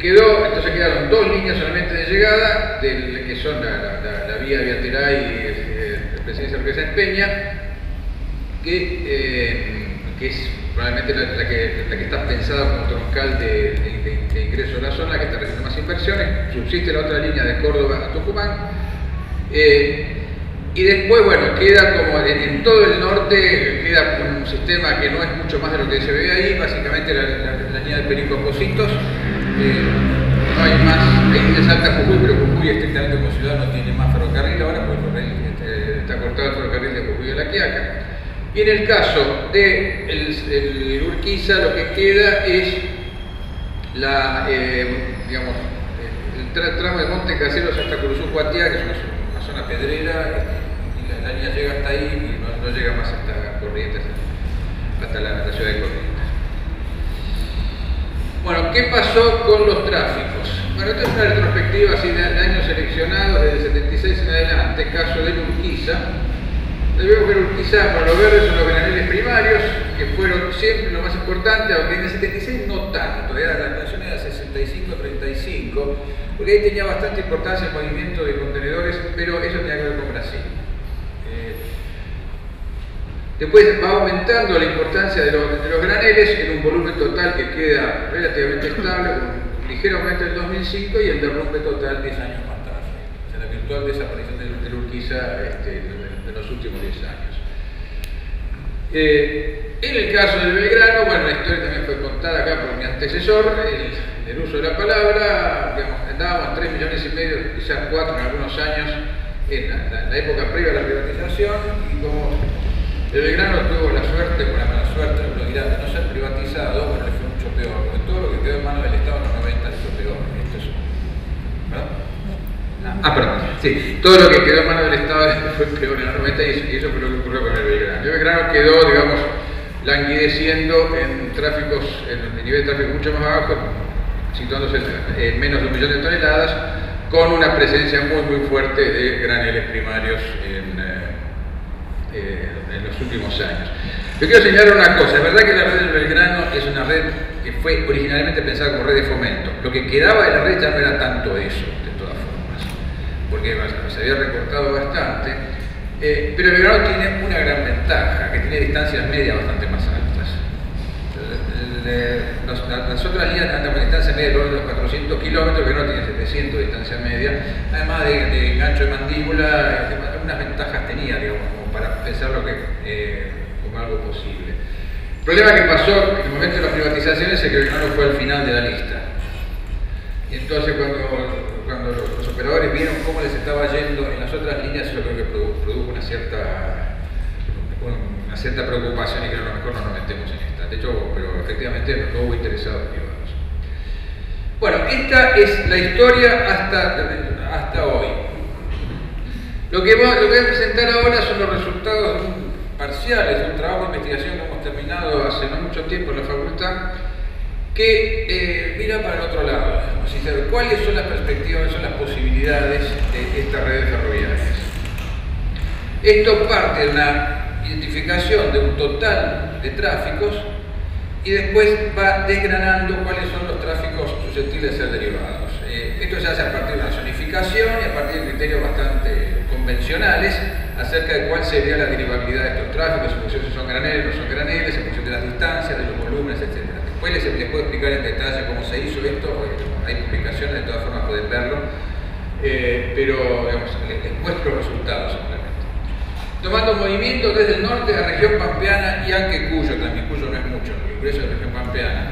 quedó, entonces quedaron dos líneas solamente de llegada, del, que son la, vía de Ateray y Presidencia de Peña, que, eh, que es probablemente la, que, la, que, está pensada como troncal de, ingreso a la zona, que está recibiendo más inversiones, subsiste la otra línea de Córdoba a Tucumán, eh, y después, bueno, queda como en, todo el norte, queda un sistema que no es mucho más de lo que se ve ahí, básicamente la, línea de Perico Positos, eh, no hay más, ahí se salta Jujuy, pero Jujuy estrictamente como ciudad no tiene más ferrocarril ahora, porque este, está cortado el ferrocarril de Jujuy a La Quiaca. Y en el caso de el, Urquiza lo que queda es la, eh, digamos, el tramo de Monte Caseros hasta Cruzú Cuatía, que es pedrera, y la, línea llega hasta ahí y no, llega más hasta Corrientes, hasta la, ciudad de Corrientes. Bueno, ¿qué pasó con los tráficos? Bueno, esta es una retrospectiva así de, años seleccionados, desde el 76 en adelante, caso de Urquiza, Debemos ver quizá por lo verde son los graneles primarios, que fueron siempre lo más importante, aunque en el 76 no tanto, era, la relación era 65-35, porque ahí tenía bastante importancia el movimiento de contenedores, pero eso tenía que ver con Brasil. Eh, después va aumentando la importancia de los, de graneles en un volumen total que queda relativamente estable, un ligero aumento en el 2005 y el derrumbe total 10 años más tarde. O sea, la virtual desaparición de, de Urquiza este, los últimos 10 años. Eh, en el caso del Belgrano, bueno, la historia también fue contada acá por mi antecesor, el, el uso de la palabra, digamos, andábamos 3 millones y medio, quizás 4 en algunos años, en la, época previa a la privatización, y como el Belgrano tuvo la suerte, con la mala suerte, lo dirá, de no ser privatizado, bueno, le fue mucho peor, porque todo lo que quedó en manos del Estado en los 90 le fue peor. Esto es, ¿verdad? Ah, perdón. Sí, todo lo que quedó en manos del Estado fue peor en los 90 y eso fue lo que ocurrió con el Belgrano. El Belgrano quedó, digamos, languideciendo en tráficos, en el nivel de tráfico mucho más bajo, situándose en menos de un millón de toneladas, con una presencia muy muy fuerte de graneles primarios en, eh, eh, en los últimos años. Yo quiero señalar una cosa, es verdad que la red del Belgrano es una red que fue originalmente pensada como red de fomento. Lo que quedaba de la red ya no era tanto eso porque se había recortado bastante, eh, pero el grano tiene una gran ventaja, que tiene distancias medias bastante más altas. Las otras líneas andan con distancia media de los 400 kilómetros, que no tiene 700 de distancia media, además de, gancho de mandíbula, algunas ventajas tenía, digamos, como para pensarlo eh, como algo posible. El problema que pasó en el momento de las privatizaciones es que el fue al final de la lista. Y entonces cuando cuando los, operadores vieron cómo les estaba yendo en las otras líneas, yo creo que produjo, una cierta cierta preocupación y que a lo mejor no nos metemos en esta. De hecho, pero efectivamente no hubo interesados privados. Bueno, esta es la historia hasta, hasta hoy. Lo que, voy, lo que voy a presentar ahora son los resultados parciales de un trabajo de investigación que hemos terminado hace no mucho tiempo en la facultad, que eh, mira para el otro lado, cuáles son las perspectivas, son las posibilidades de esta red ferroviarias. Esto parte de una identificación de un total de tráficos y después va desgranando cuáles son los tráficos susceptibles de ser derivados. Eh, esto se hace a partir de una zonificación y a partir de criterios bastante convencionales acerca de cuál sería la derivabilidad de estos tráficos, en función si son graneles o no son graneles, en función de las distancias, de los volúmenes, etc. Después les, puedo explicar en detalle cómo se hizo esto, hay publicaciones, de todas formas pueden verlo, eh, pero digamos, les, muestro resultados simplemente. Tomando movimiento desde el norte a región pampeana y aunque Cuyo también, Cuyo no es mucho, el ingreso de región pampeana.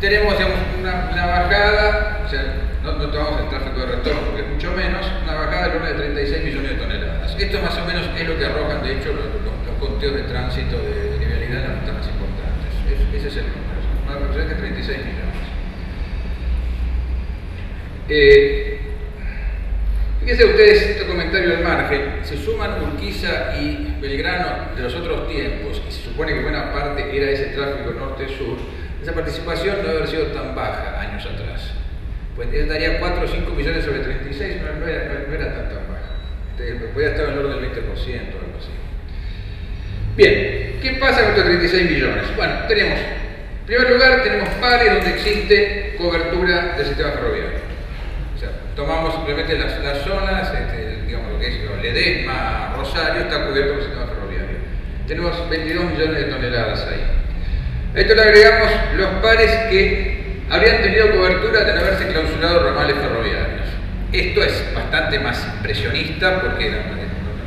Tenemos una, bajada, o sea, no, tomamos el tráfico de retorno porque es mucho menos, una bajada orden de 36 millones de toneladas. Esto más o menos es lo que arrojan, de hecho, los, conteos de tránsito de, de vialidad en las rutas más importantes. ese es el número, una reducción de 36 millones. Eh, Fíjense ustedes este comentario del margen, se suman Urquiza y Belgrano de los otros tiempos, y se supone que buena parte era ese tráfico norte-sur, esa participación no debe haber sido tan baja años atrás. Pues él daría 4 o 5 millones sobre 36, no, era, no, era, tan, tan baja. Este, podría estar en el orden del 20% o algo así. Bien, ¿qué pasa con estos 36 millones? Bueno, tenemos, en primer lugar, tenemos pares donde existe cobertura del sistema ferroviario tomamos simplemente las, zonas, este, digamos lo que es Ledesma, Rosario, está cubierto por sistema ferroviario. Tenemos 22 millones de toneladas ahí. A esto le agregamos los pares que habrían tenido cobertura de no haberse clausurado ramales ferroviarios. Esto es bastante más impresionista porque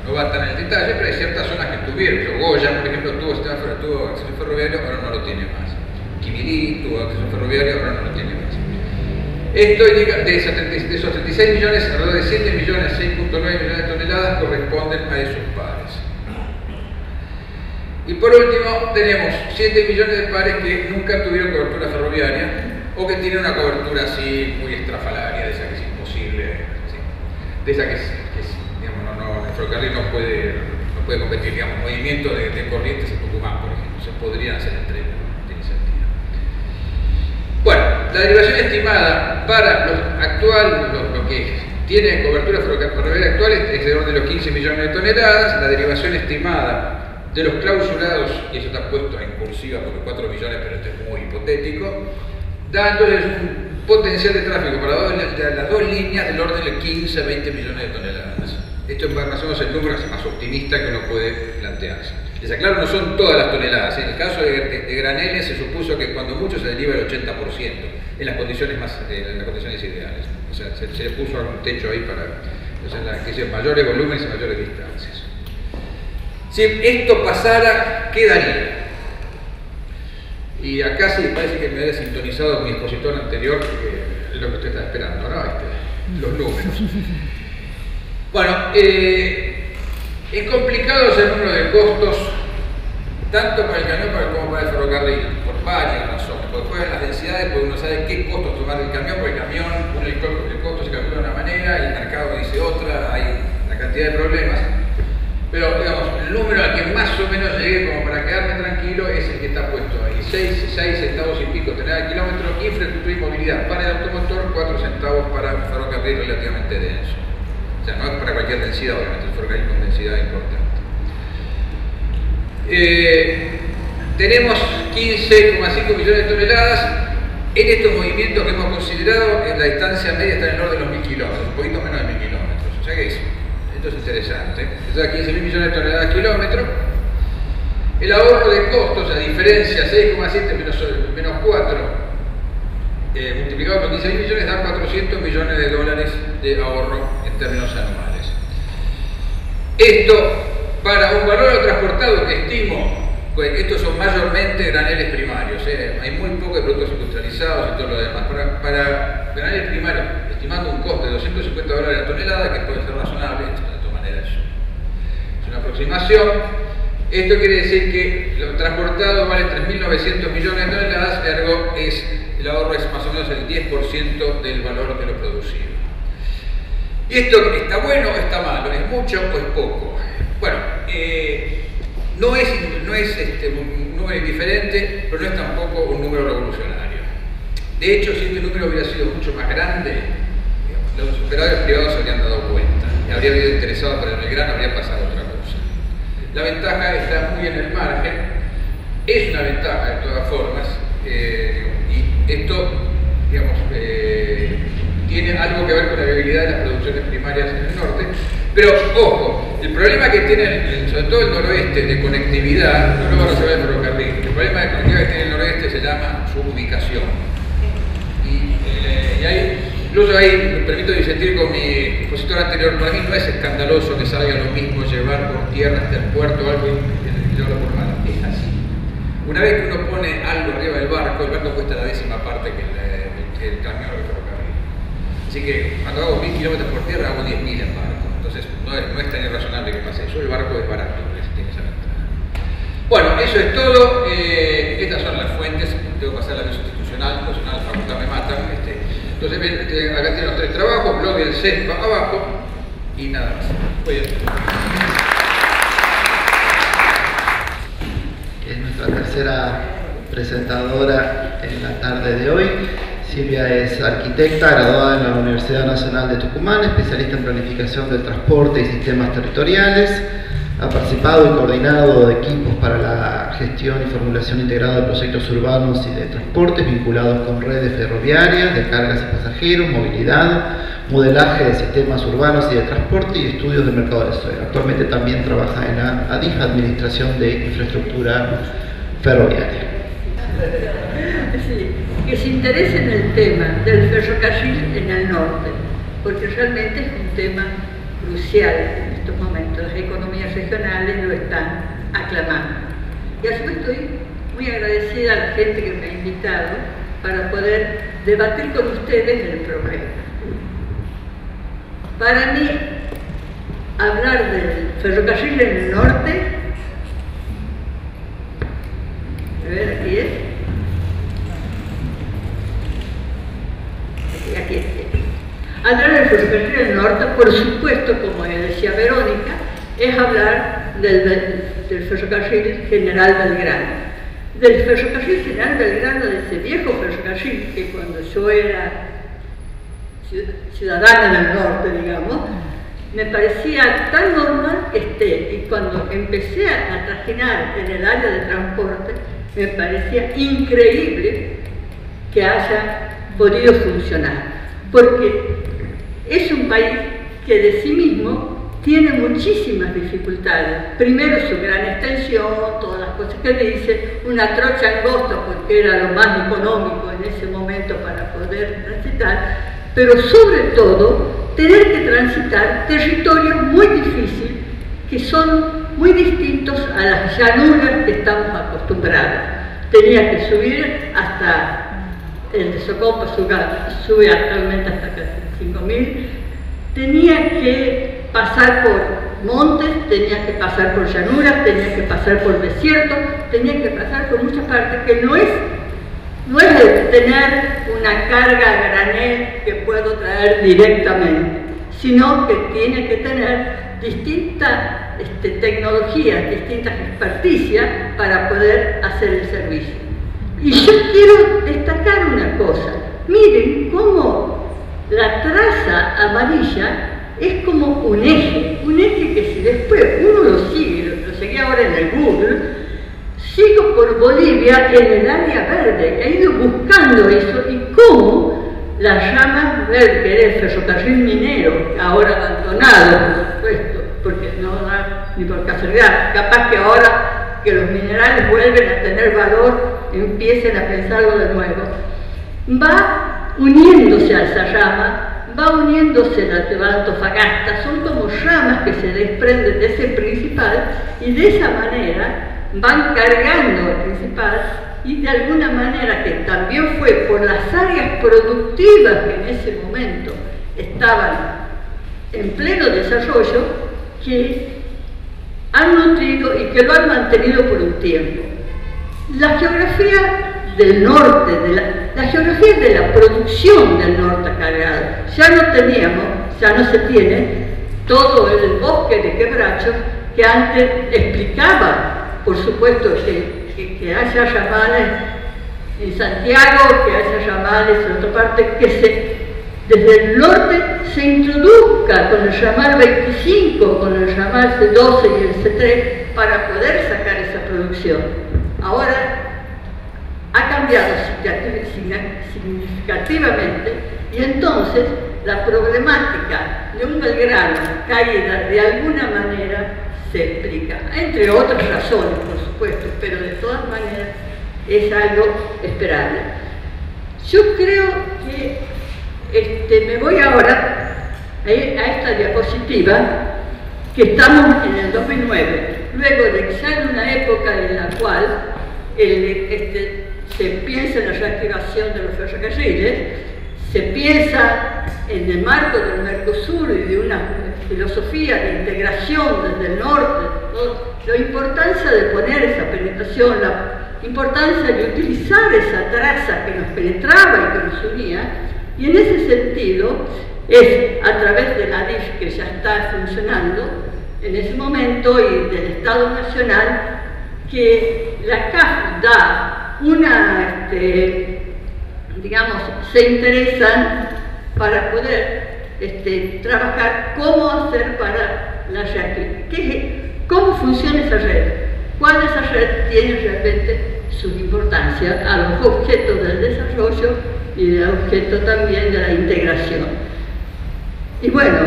no, va tan en el detalle, pero hay ciertas zonas que tuvieron. Goya, por ejemplo, tuvo, tuvo acceso ferroviario, ahora no lo tiene más. Quimirí tuvo acceso ferroviario, ahora no lo tiene más. Esto indica, de esos, 36 millones, alrededor de 7 millones, 6.9 millones de toneladas corresponden a esos pares. Y por último, tenemos 7 millones de pares que nunca tuvieron cobertura ferroviaria o que tienen una cobertura así muy estrafalaria, de esa que es imposible, de esa que, es, digamos, no, el ferrocarril no puede, no puede competir, digamos, movimiento de, de corrientes en Tucumán, por ejemplo, se podrían hacer entre bueno, la derivación estimada para lo actual, lo, que tiene cobertura ferroviaria actual es de orden de los 15 millones de toneladas, la derivación estimada de los clausurados, y eso está puesto en cursiva porque 4 millones, pero esto es muy hipotético, da entonces un potencial de tráfico para las dos líneas del orden de 15 a 20 millones de toneladas. Esto es más o menos el número más optimista que uno puede plantearse. Les aclaro, no son todas las toneladas. En el caso de, graneles se supuso que cuando mucho se deriva el 80% en las condiciones, más, eh, en las condiciones ideales. O sea, se, le puso algún techo ahí para que sean mayores volúmenes y mayores distancias. Si esto pasara, ¿qué daría? Y acá sí parece que me había sintonizado con mi expositor anterior, que es lo que usted está esperando, ¿no? Este, los números. Bueno, eh, es complicado el número de costos, tanto para el camión como para el ferrocarril, por varias razones. Porque juegan las densidades, porque uno sabe qué costos tomar el camión, porque el camión, el costo se calcula de una manera, el mercado dice otra, hay una cantidad de problemas. Pero, digamos, el número al que más o menos llegué como para quedarme tranquilo es el que está puesto ahí. 6, 6 centavos y pico tener el kilómetro, infraestructura y movilidad para el automotor, 4 centavos para ferrocarril relativamente denso. O sea, no es para cualquier densidad, obviamente, el ferrocarril con densidad importante. Eh, tenemos 15,5 millones de toneladas. En estos movimientos que hemos considerado, la distancia media está en el orden de los 1.000 kilómetros, un poquito menos de 1.000 kilómetros. O sea que es, esto es interesante. Da 15.000 millones de toneladas kilómetro. El ahorro de costos, a diferencia 6,7 menos, menos 4 eh, multiplicado por 16 millones da 400 millones de dólares de ahorro en términos anuales. Esto, para un valor transportado que estimo, pues estos son mayormente graneles primarios, eh, hay muy poco de productos industrializados y todo lo demás. Para, para graneles primarios, estimando un coste de 250 dólares la tonelada, que puede ser razonable, de todas maneras es una aproximación, esto quiere decir que lo transportado vale 3.900 millones de toneladas, ergo es el ahorro es más o menos el 10% del valor de lo producido. ¿Y esto está bueno o está malo? ¿Es mucho o es poco? Bueno, eh, no es, no es este, un número indiferente, pero no es tampoco un número revolucionario. De hecho, si este número hubiera sido mucho más grande, los operadores privados se habrían dado cuenta y habría habido interesado para el grano, habría pasado otra cosa. La ventaja está muy en el margen, es una ventaja de todas formas, eh, esto, digamos, eh, tiene algo que ver con la viabilidad de las producciones primarias en el norte. Pero, ojo, el problema que tiene, sobre todo el noroeste, de conectividad, no lo va a resolver el ferrocarril. El problema de conectividad que tiene el noroeste se llama su ubicación. Y, eh, y ahí Incluso ahí me permito disentir con mi expositor anterior, para mí no es escandaloso que salga lo mismo llevar por tierra hasta el puerto algo y llevarlo por mar. Es así. Una vez que uno pone algo arriba del barco, el barco cuesta la décima parte que el, el, camión o el ferrocarril. Así que cuando hago mil kilómetros por tierra hago 10.000 en barco. Entonces no es, no es tan irrazonable que pase eso. El barco es barato, tiene esa ventaja. Bueno, eso es todo. Eh, estas son las fuentes. Tengo que pasar la vía institucional, pues una facultad me matan. Este, entonces, este, acá tienen los tres trabajos, blog del CESPA abajo y nada más. Muy bien. Es nuestra tercera presentadora en la tarde de hoy. Silvia es arquitecta, graduada en la Universidad Nacional de Tucumán, especialista en planificación del transporte y sistemas territoriales. Ha participado y coordinado equipos para la gestión y formulación integrada de proyectos urbanos y de transportes vinculados con redes ferroviarias, de cargas y pasajeros, movilidad, modelaje de sistemas urbanos y de transporte y estudios de mercado de suelo. Actualmente también trabaja en la ADIF, Administración de Infraestructura Ferroviaria. Que se interese en el tema del ferrocarril en el norte, porque realmente es un tema crucial en estos momentos. Las economías regionales lo están aclamando. Y así estoy muy agradecida a la gente que me ha invitado para poder debatir con ustedes el problema. Para mí, hablar del ferrocarril en el norte, a ver, aquí es, aquí, aquí es. Hablar del ferrocarril en el norte, por supuesto, como decía Verónica, es hablar del, del, del ferrocarril General Belgrano. Del ferrocarril General Belgrano, de ese viejo ferrocarril que cuando yo era ciudadana del norte, digamos, me parecía tan normal que esté. Y cuando empecé a trajinar en el área de transporte, me parecía increíble que haya podido funcionar. Porque es un país que de sí mismo tiene muchísimas dificultades. Primero su gran extensión, todas las cosas que dice, una trocha angosta porque era lo más económico en ese momento para poder transitar, pero sobre todo tener que transitar territorios muy difíciles que son muy distintos a las llanuras que estamos acostumbrados. Tenía que subir hasta el de Socopa, sube actualmente hasta casi 5.000, tenía que pasar por montes, tenía que pasar por llanuras, tenía que pasar por desiertos, tenía que pasar por muchas partes que no es no es el tener una carga granel que puedo traer directamente, sino que tiene que tener distintas este, tecnologías, distintas experticias para poder hacer el servicio. Y yo quiero destacar una cosa. Miren cómo la traza amarilla es como un eje, un eje que si después uno lo sigue, lo, seguí ahora en el Google, sigo por Bolivia en el área verde, he ido buscando eso y cómo las llamas era el ferrocarril minero, ahora abandonado, por supuesto, porque no da ni por casualidad, capaz que ahora que los minerales vuelven a tener valor, empiecen a pensarlo de nuevo, va uniéndose a esa llama, va uniéndose la de Antofagasta, son como llamas que se desprenden de ese principal y de esa manera van cargando al principal y de alguna manera que también fue por las áreas productivas que en ese momento estaban en pleno desarrollo, que han nutrido y que lo han mantenido por un tiempo. La geografía del norte, de la, la geografía de la producción del norte cargado, ya no teníamos, ya no se tiene todo el bosque de quebrachos que antes explicaba por supuesto, que, que, que haya llamales en Santiago, que haya llamales en otra parte, que se, desde el norte se introduzca con el ramal 25, con el ramal C12 y el C3 para poder sacar esa producción. Ahora ha cambiado significativamente y entonces la problemática de un Belgrano caída de alguna manera se explica, entre otras razones, por supuesto, pero de todas maneras es algo esperable. Yo creo que este, me voy ahora a esta diapositiva que estamos en el 2009, luego de que sale una época en la cual este, se piensa en la reactivación de los ferrocarriles, se piensa en el marco del Mercosur y de una filosofía de integración desde el norte, la importancia de poner esa penetración, la importancia de utilizar esa traza que nos penetraba y que nos unía, y en ese sentido es a través de la DIF que ya está funcionando en ese momento y del Estado Nacional que la CAF da una, este, digamos, se interesan para poder este, trabajar cómo hacer para la red, cómo funciona esa red, cuál esa red tiene realmente su importancia a los objetos del desarrollo y del objeto también de la integración. Y bueno,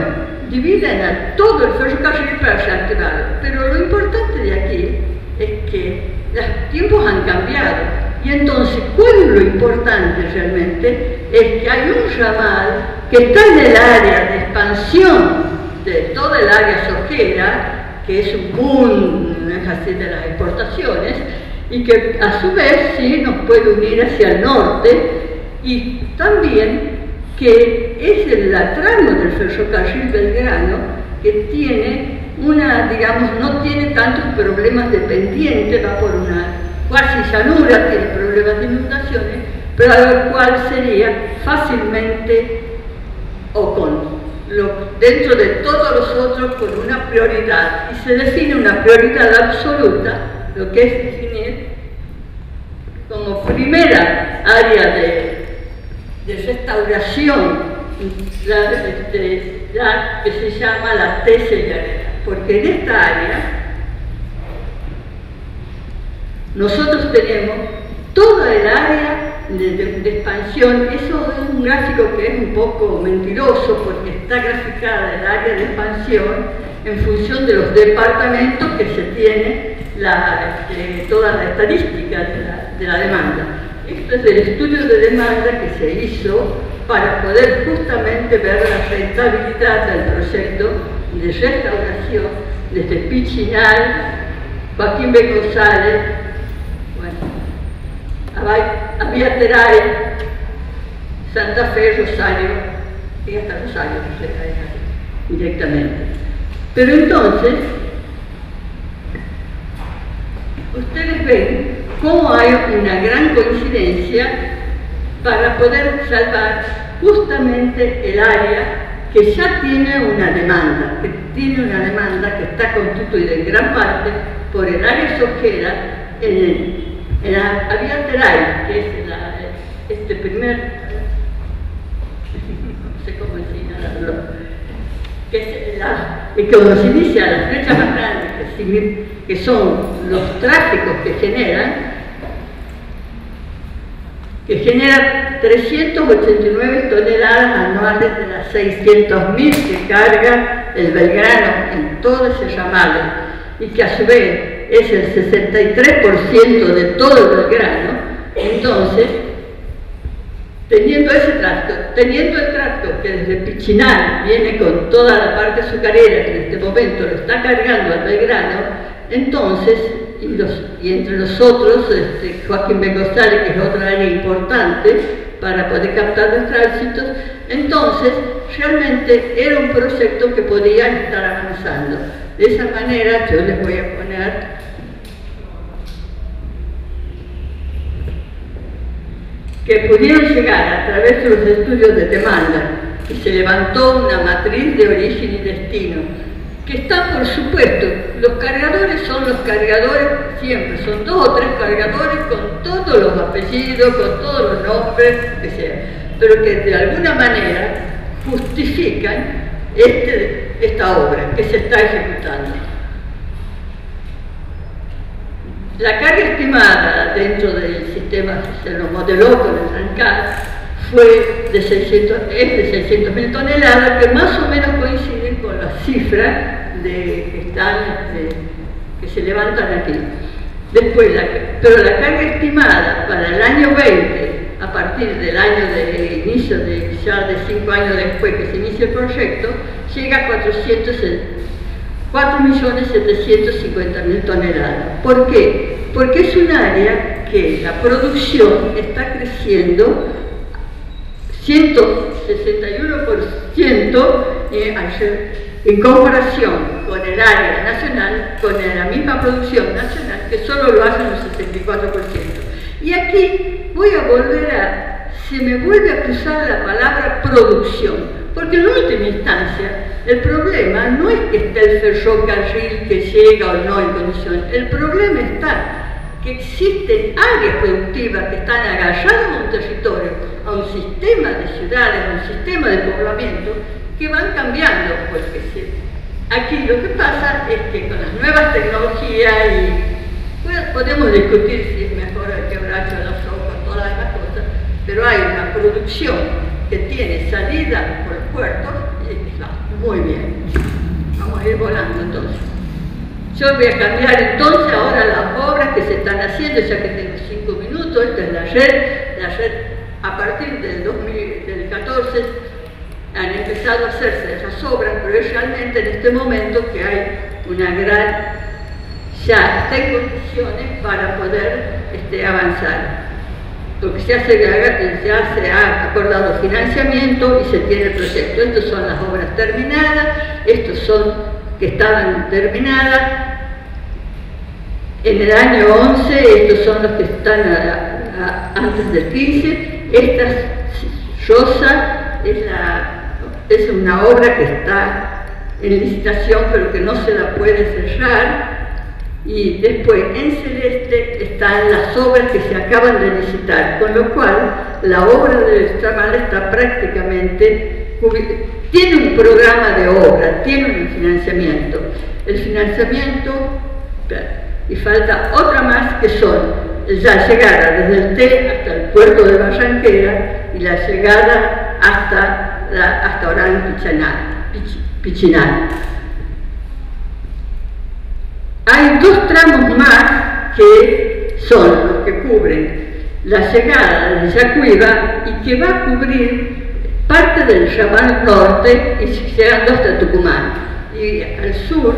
dividen a todo el ferrocarril para reactivarlo, pero lo importante de aquí es que los tiempos han cambiado. Y entonces, ¿cuál es lo importante realmente? Es que hay un ramal que está en el área de expansión de toda el área sojera, que es un boom así, de las exportaciones, y que a su vez sí nos puede unir hacia el norte, y también que es el tramo del ferrocarril Belgrano que tiene una, digamos, no tiene tantos problemas de pendiente, va por una Cuasi llanura tiene problemas de inundaciones, pero lo cual sería fácilmente o con dentro de todos los otros con una prioridad. Y se define una prioridad absoluta, lo que es definir como primera área de, restauración, este, la, que se llama la T porque en esta área nosotros tenemos toda el área de, expansión, eso es un gráfico que es un poco mentiroso porque está graficada el área de expansión en función de los departamentos que se tiene este, toda la estadística de la, demanda. Esto es el estudio de demanda que se hizo para poder justamente ver la rentabilidad del proyecto de restauración desde Pichinal, Joaquín B. González, había Teray, Santa Fe, Rosario, y hasta Rosario directamente. Pero entonces, ustedes ven cómo hay una gran coincidencia para poder salvar justamente el área que ya tiene una demanda, que tiene una demanda que está constituida en gran parte por el área sojera en el había Teray, que es este primer, no sé cómo decir, que es la, que cuando se inicia las flechas más grandes, que, son los tráficos que generan, que generan 389 toneladas anuales de las 600.000 que carga el Belgrano en todo ese ramal y que a su vez es el 63% de todo el grano, entonces, teniendo ese tracto, teniendo el tracto que desde Pichinal viene con toda la parte azucarera que en este momento lo está cargando al Belgrano, entonces, y, entre los otros, este, Joaquín B. González, que es otra área importante para poder captar los tránsitos, entonces realmente era un proyecto que podía estar avanzando. De esa manera yo les voy a poner que pudieron llegar a través de los estudios de demanda y se levantó una matriz de origen y destino, que está por supuesto, los cargadores son los cargadores siempre, son dos o tres cargadores con todos los apellidos, con todos los nombres, que sea, pero que de alguna manera justifican este, esta obra que se está ejecutando. La carga estimada dentro del sistema, se lo modeló con el RANCAR, fue de 600, es de 600.000 toneladas, que más o menos coinciden con las cifras de, que, están, que se levantan aquí. Después, pero la carga estimada para el año 20 a partir del año de inicio, de, ya de cinco años después que se inicia el proyecto, llega a 4.750.000 toneladas. ¿Por qué? Porque es un área que la producción está creciendo 161% eh, en comparación con el área nacional, con la misma producción nacional, que solo lo hace un 74%. Y aquí voy a volver a, se me vuelve a cruzar la palabra producción, porque en última instancia el problema no es que esté el ferrocarril que llega o no en condición, el problema está que existen áreas productivas que están agalladas a un territorio, a un sistema de ciudades, a un sistema de poblamiento, que van cambiando, porque aquí lo que pasa es que con las nuevas tecnologías y podemos discutir si es mejor el quebracho los ojos, todas las cosas, pero hay una producción que tiene salida por el puerto y está muy bien. Vamos a ir volando entonces. Yo voy a cambiar entonces ahora las obras que se están haciendo, ya que tengo cinco minutos, esta es la red, la a partir del 2014 han empezado a hacerse esas obras, pero es realmente en este momento que hay una gran, ya en condiciones para poder este, avanzar. Porque ya se, ya se ha acordado financiamiento y se tiene el proyecto. Estas son las obras terminadas, estos son que estaban terminadas. En el año 11, estos son los que están antes del 15, esta Rosa es, una obra que está en licitación pero que no se la puede cerrar y después en celeste están las obras que se acaban de licitar, con lo cual la obra del extramal está prácticamente tiene un programa de obra, tiene un financiamiento. El financiamiento, y falta otra más que son la llegada desde el T hasta el puerto de Barranquera y la llegada hasta, la, hasta Orán Pichinal. Hay dos tramos más que son los que cubren la llegada de Yacuiba y que va a cubrir parte del Yamal norte y llegando hasta Tucumán. Y al sur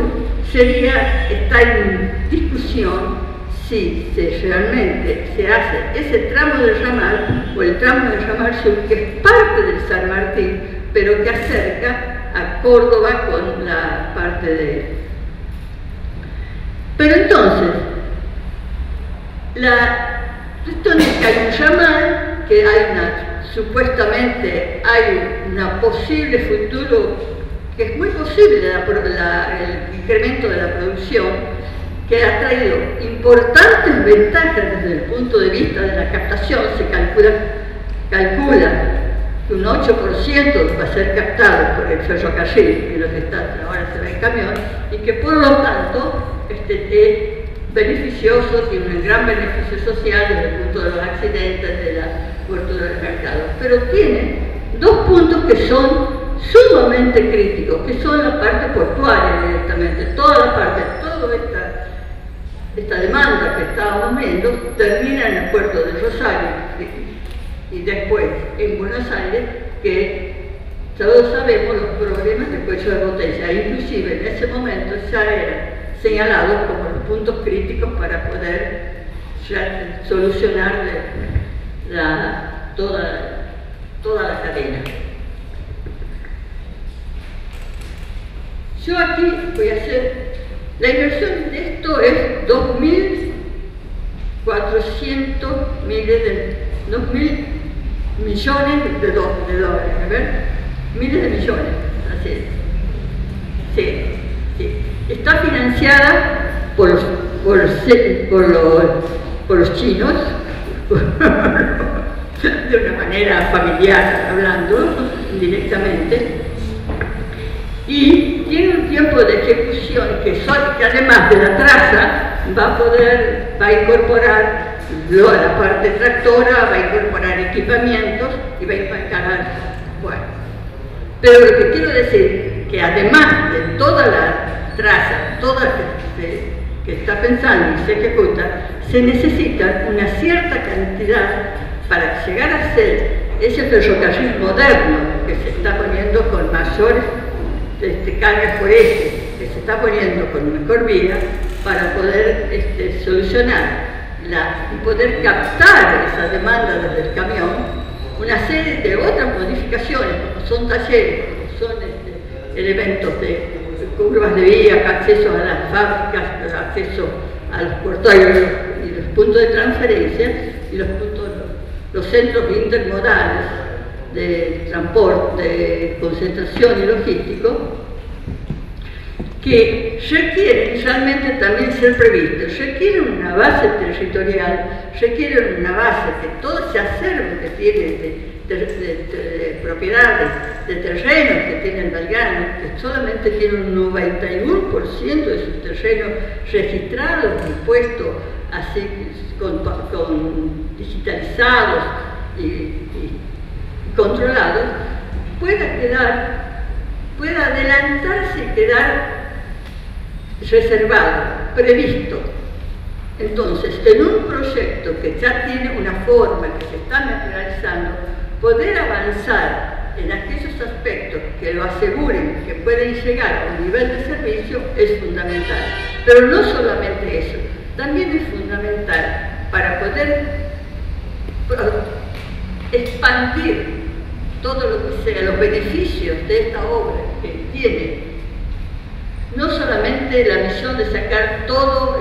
sería, está en discusión si realmente se hace ese tramo del ramal o el tramo del ramal sur, que es parte del San Martín, pero que acerca a Córdoba con la parte de... Pero entonces, la, esto es que hay un ramal, que hay una supuestamente hay un posible futuro, que es muy posible el incremento de la producción, que ha traído importantes ventajas desde el punto de vista de la captación, se calcula, que un 8% va a ser captado por el ferrocarril, que lo que está ahora se ve en camión, y que por lo tanto este, es beneficioso, tiene un gran beneficio social desde el punto de los accidentes, de la puerto del mercado, pero tiene dos puntos que son sumamente críticos, que son la parte portuaria directamente, toda la parte, toda esta, demanda que estábamos viendo termina en el puerto de Rosario y, después en Buenos Aires, que todos sabemos los problemas de cuello de botella, inclusive en ese momento ya eran señalados como los puntos críticos para poder solucionar la, toda, toda la cadena. Yo aquí voy a hacer, la inversión de esto es 2.400 miles de, 2.000 millones de, dólares, a ver, miles de millones, así es. Sí. Está financiada por los, chinos, de una manera familiar hablando, directamente, y tiene un tiempo de ejecución que, que además de la traza va a poder, va a incorporar la parte tractora, va a incorporar equipamientos y va a incorporar, bueno. Pero lo que quiero decir, que además de toda la traza, toda que, que está pensando y se ejecuta, se necesita una cierta cantidad para llegar a ser ese ferrocarril moderno que se está poniendo con mayores este, cargas por eje, que se está poniendo con mejor vía, para poder este, solucionar y poder captar esa demanda desde el camión, una serie de otras modificaciones, como son talleres, como son elementos de curvas de vía, acceso a las fábricas, acceso a los portuarios y los puntos de transferencia y los, puntos, los centros intermodales de transporte, concentración y logístico, que requieren realmente también ser previstos, requieren una base territorial, requieren una base que todo ese acervo que tiene de, propiedades, de terrenos que tiene el que solamente tiene un 91% de sus terrenos registrados, impuestos, así con, digitalizados y, y controlados, pueda quedar, pueda adelantarse y quedar reservado, previsto. Entonces, en un proyecto que ya tiene una forma, que se está materializando, poder avanzar en aquellos aspectos que lo aseguren que pueden llegar a un nivel de servicio es fundamental. Pero no solamente eso, también es fundamental para poder expandir todo lo que sea, los beneficios de esta obra que tiene no solamente la misión de sacar todo,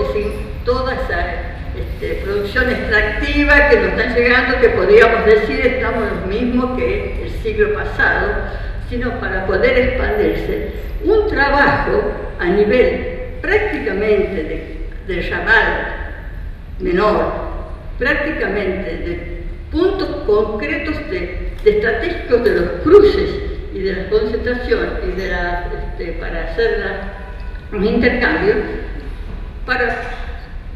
toda esa este, producción extractiva que nos están llegando, que podríamos decir estamos los mismos que el siglo pasado, sino para poder expandirse. Un trabajo a nivel prácticamente de, de menor, prácticamente de puntos concretos de, estratégicos de los cruces y de la concentración y de la, este, para hacer un intercambio, para,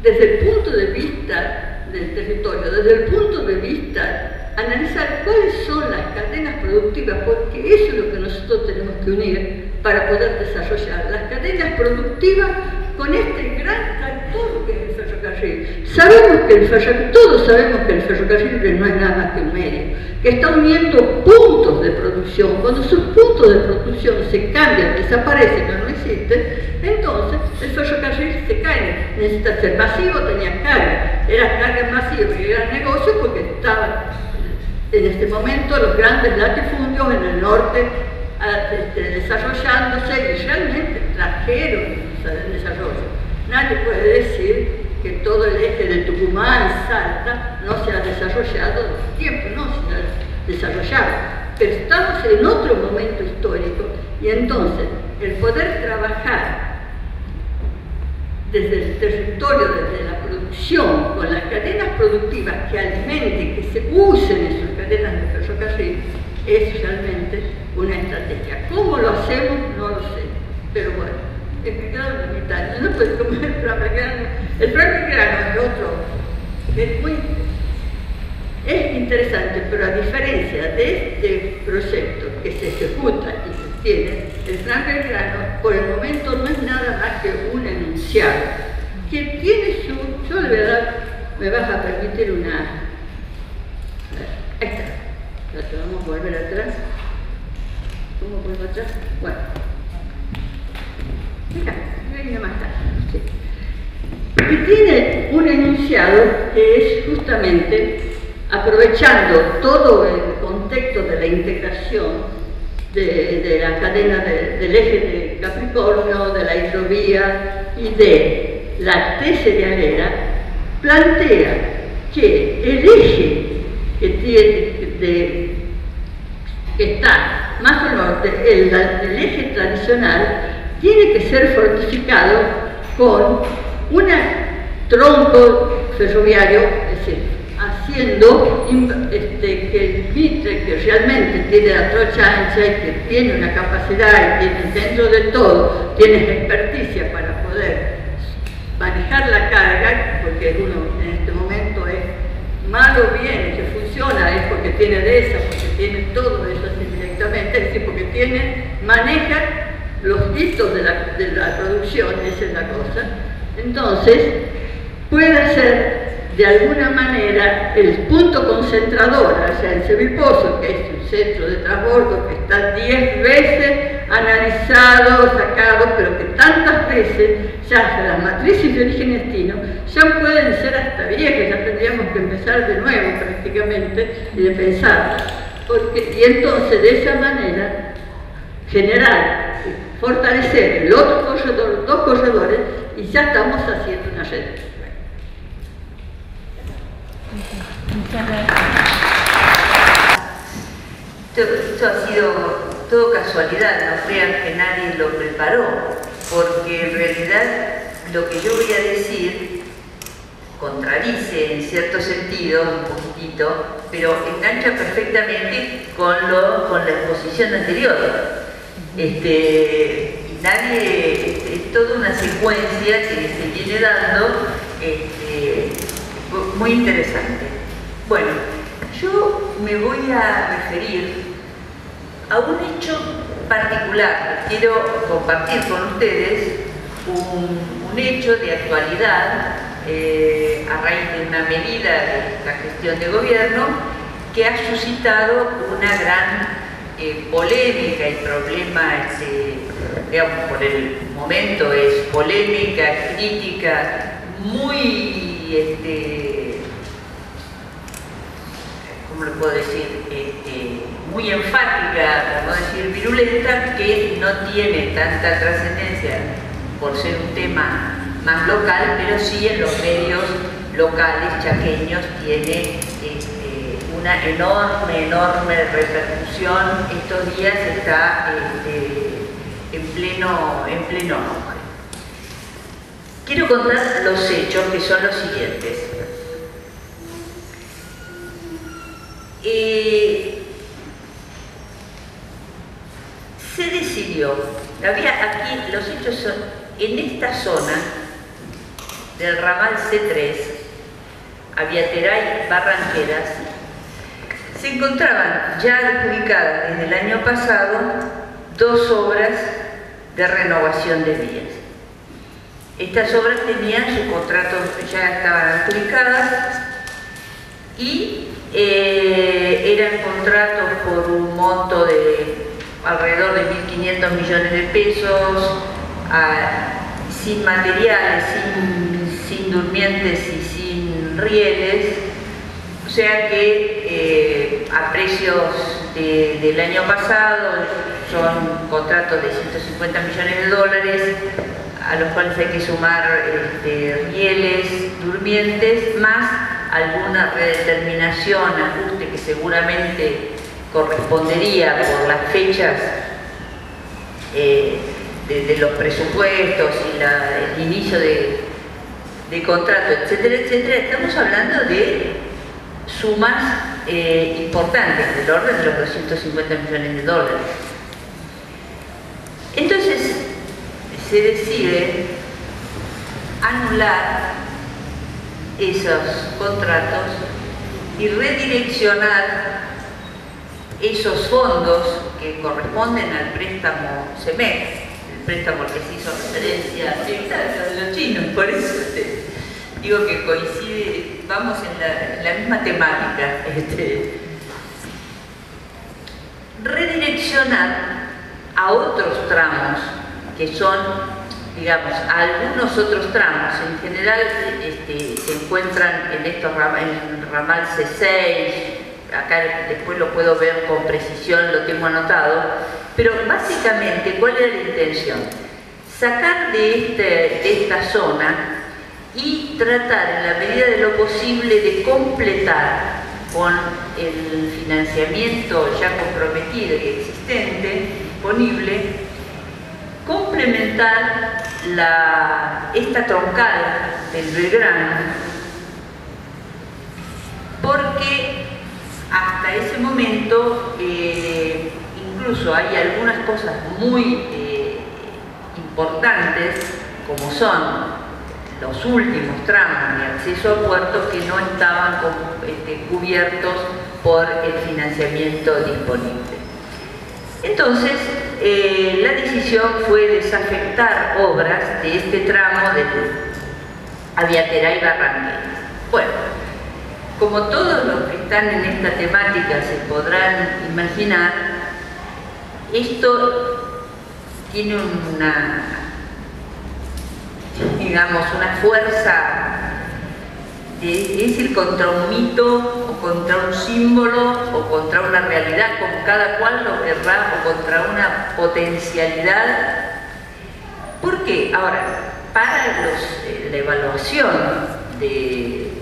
desde el punto de vista del territorio, desde el punto de vista analizar cuáles son las cadenas productivas, porque eso es lo que nosotros tenemos que unir para poder desarrollar las cadenas productivas con este gran tractor que es el ferrocarril. Sabemos que el ferrocarril, todos sabemos que el ferrocarril no es nada más que un medio, que está uniendo puntos de producción. Cuando sus puntos de producción se cambian, desaparecen o no existen, entonces el ferrocarril se cae. Necesita ser masivo, tenía carga. Era carga masiva y era negocio porque estaban en este momento los grandes latifundios en el norte este, desarrollándose y realmente trajeron el desarrollo. Nadie puede decir que todo el eje de Tucumán, Salta, no se ha desarrollado en tiempo, no se ha desarrollado. Pero estamos en otro momento histórico y entonces el poder trabajar desde el territorio, desde la producción, con las cadenas productivas que alimenten, que se usen esas cadenas de ferrocarril, es realmente una estrategia. ¿Cómo lo hacemos? No lo sé. Pero bueno, el grano mitad. No puedes comer el plan grano. El plan grano es otro. Es muy es interesante, pero a diferencia de este proyecto que se ejecuta y se tiene, el plan grano por el momento no es nada más que un enunciado, que tiene su, yo de verdad me vas a permitir una, ahí está, vamos a volver atrás, ¿cómo vuelvo atrás? Bueno, y tiene un enunciado que es justamente aprovechando todo el contexto de la integración de, la cadena del eje de Capricornio, de la hidrovía y de la T cerealera, plantea que el eje que, tiene, que está más al norte, el, el eje tradicional, tiene que ser fortificado con un tronco ferroviario, es decir, haciendo este, que el vitre que realmente tiene la trocha ancha y que tiene una capacidad y tiene dentro de todo, tiene experticia para poder manejar la carga, porque uno en este momento es malo bien, que funciona, es porque tiene de esa, porque tiene todo eso así directamente, es decir, porque tiene, maneja los hitos de la, producción, esa es la cosa, entonces puede ser de alguna manera el punto concentrador hacia el Cebiposo, que es un centro de transbordo que está 10 veces analizado, sacado, pero que tantas veces ya las matrices de origen estino ya pueden ser hasta viejas, ya tendríamos que empezar de nuevo prácticamente y de pensar. Porque, y entonces de esa manera generar, fortalecer el otro corredor, los dos corredores y ya estamos haciendo una red. Esto, ha sido todo casualidad, no crean que nadie lo preparó, porque en realidad lo que yo voy a decir contradice en cierto sentido un poquitito, pero engancha perfectamente con, lo, con la exposición anterior. Este, nadie, es toda una secuencia que se viene dando este, muy interesante. Bueno, yo me voy a referir a un hecho particular. Quiero compartir con ustedes un, hecho de actualidad eh, a raíz de una medida de la gestión de gobierno que ha suscitado una gran polémica y problema, este, digamos, por el momento es polémica, crítica, muy este, ¿cómo lo puedo decir? Este, muy enfática, por no decir virulenta, que no tiene tanta trascendencia por ser un tema más local, pero sí en los medios locales chaqueños tiene este, una enorme, enorme repercusión. Estos días está este, en pleno, en pleno auge. Quiero contar los hechos que son los siguientes. Eh, se decidió, había aquí, los hechos son, en esta zona del ramal C3, Aviateray, Barranqueras, se encontraban ya adjudicadas desde el año pasado dos obras de renovación de vías. Estas obras tenían sus contratos, ya estaban adjudicadas y eh, eran contratos por un monto de alrededor de 1.500 millones de pesos, sin materiales, sin, durmientes y sin rieles, sea que eh, a precios del año pasado son contratos de 150 millones de dólares, a los cuales hay que sumar este, rieles, durmientes, más alguna redeterminación, ajuste que seguramente correspondería por las fechas eh, de, los presupuestos y el inicio de, contrato, etcétera, etcétera, estamos hablando de sumas eh, importantes, del orden de los 250 millones de dólares. Entonces, se decide anular esos contratos y redireccionar esos fondos que corresponden al préstamo CEMEC, el préstamo al que se hizo referencia de los chinos, por eso digo que coincide, vamos en la, misma temática. Este, redireccionar a otros tramos que son digamos, algunos otros tramos, en general este, se encuentran en estos en ramal C6, acá después lo puedo ver con precisión, lo tengo anotado, pero básicamente, ¿cuál era la intención? Sacar de, este, esta zona tratar en la medida de lo posible de completar con el financiamiento ya comprometido y existente, disponible, complementar esta troncal del Belgrano porque hasta ese momento eh, incluso hay algunas cosas muy eh, importantes como son los últimos tramos de acceso a puertos que no estaban este, cubiertos por el financiamiento disponible. Entonces, eh, la decisión fue desafectar obras de este tramo de Aviatera y. Bueno, como todos los que están en esta temática se podrán imaginar, esto tiene una, digamos, una fuerza de ir contra un mito o contra un símbolo o contra una realidad, como cada cual lo querrá, o contra una potencialidad. ¿Por qué? Ahora, para eh, la evaluación de,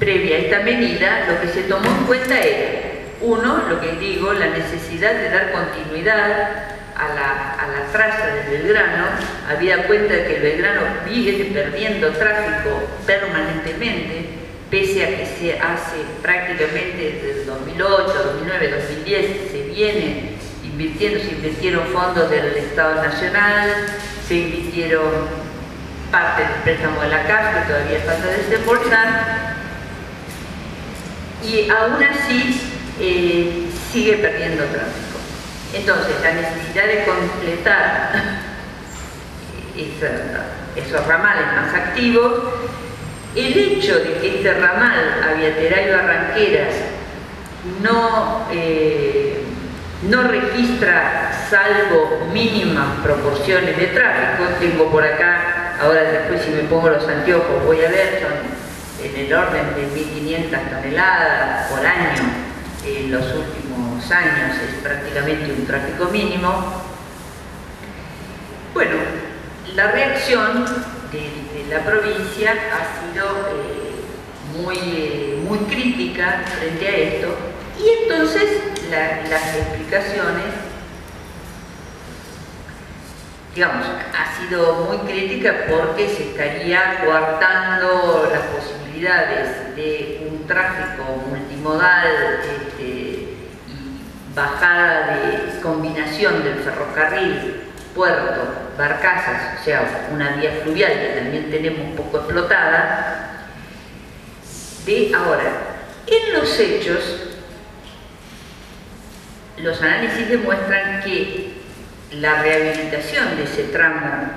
previa a esta medida, lo que se tomó en cuenta era, uno, lo que digo, la necesidad de dar continuidad a la, a la traza del Belgrano, había cuenta de que el Belgrano viene perdiendo tráfico permanentemente, pese a que se hace prácticamente desde el 2008, 2009, 2010, se viene invirtiendo, se invirtieron fondos del Estado Nacional, se invirtieron parte del préstamo de la CAF, que todavía falta desembolsar, y aún así eh, sigue perdiendo tráfico. Entonces, la necesidad de completar esos ramales más activos, el hecho de que este ramal Aviaterayo Barranqueras no, eh, no registra salvo mínimas proporciones de tráfico, tengo por acá, ahora después si me pongo los anteojos voy a ver, son en el orden de 1.500 toneladas por año en los últimos años, es prácticamente un tráfico mínimo. Bueno, la reacción de, la provincia ha sido eh, muy, eh, muy crítica frente a esto y entonces las explicaciones digamos, ha sido muy crítica porque se estaría coartando las posibilidades de un tráfico multimodal este, bajada de combinación del ferrocarril, puerto, barcazas, o sea, una vía fluvial que también tenemos poco explotada, de ahora, en los hechos, los análisis demuestran que la rehabilitación de ese tramo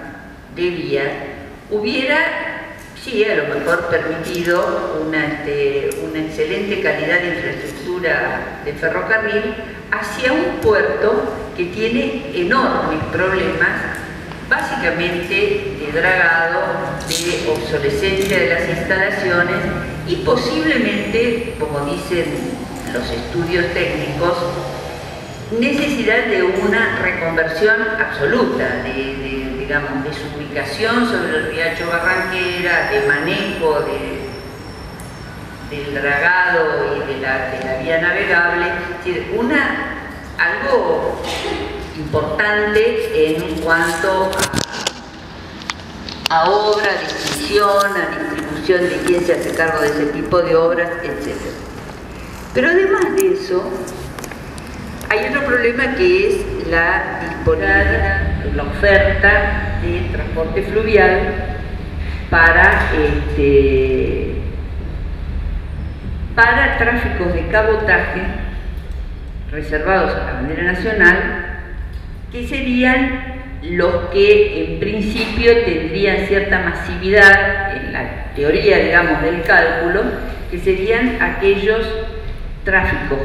de vía hubiera, sí, a lo mejor permitido una, este, una excelente calidad de infraestructura de ferrocarril hacia un puerto que tiene enormes problemas básicamente de dragado, de obsolescencia de las instalaciones y posiblemente, como dicen los estudios técnicos, necesidad de una reconversión absoluta, digamos, de su ubicación sobre el riacho Barranquera, de manejo del dragado y de la, vía navegable, una, algo importante en cuanto a, a obra, distinción, a distribución de quién se hace cargo de ese tipo de obras, etc. Pero además de eso, hay otro problema que es la disponibilidad, la oferta de transporte fluvial para, este, para tráficos de cabotaje reservados a la bandera nacional, que serían los que en principio tendrían cierta masividad en la teoría, digamos, del cálculo, que serían aquellos tráficos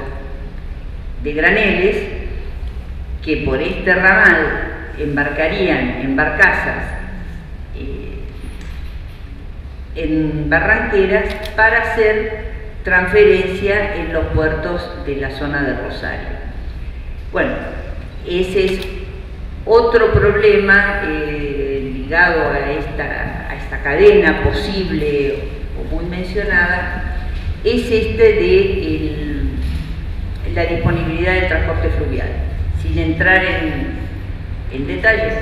de graneles que por este ramal embarcarían en barcazas eh, en barranqueras para hacer transferencia en los puertos de la zona de Rosario. Bueno, ese es otro problema eh, ligado a esta, a esta cadena posible o muy mencionada, es este de la disponibilidad del transporte fluvial, sin entrar en, detalles,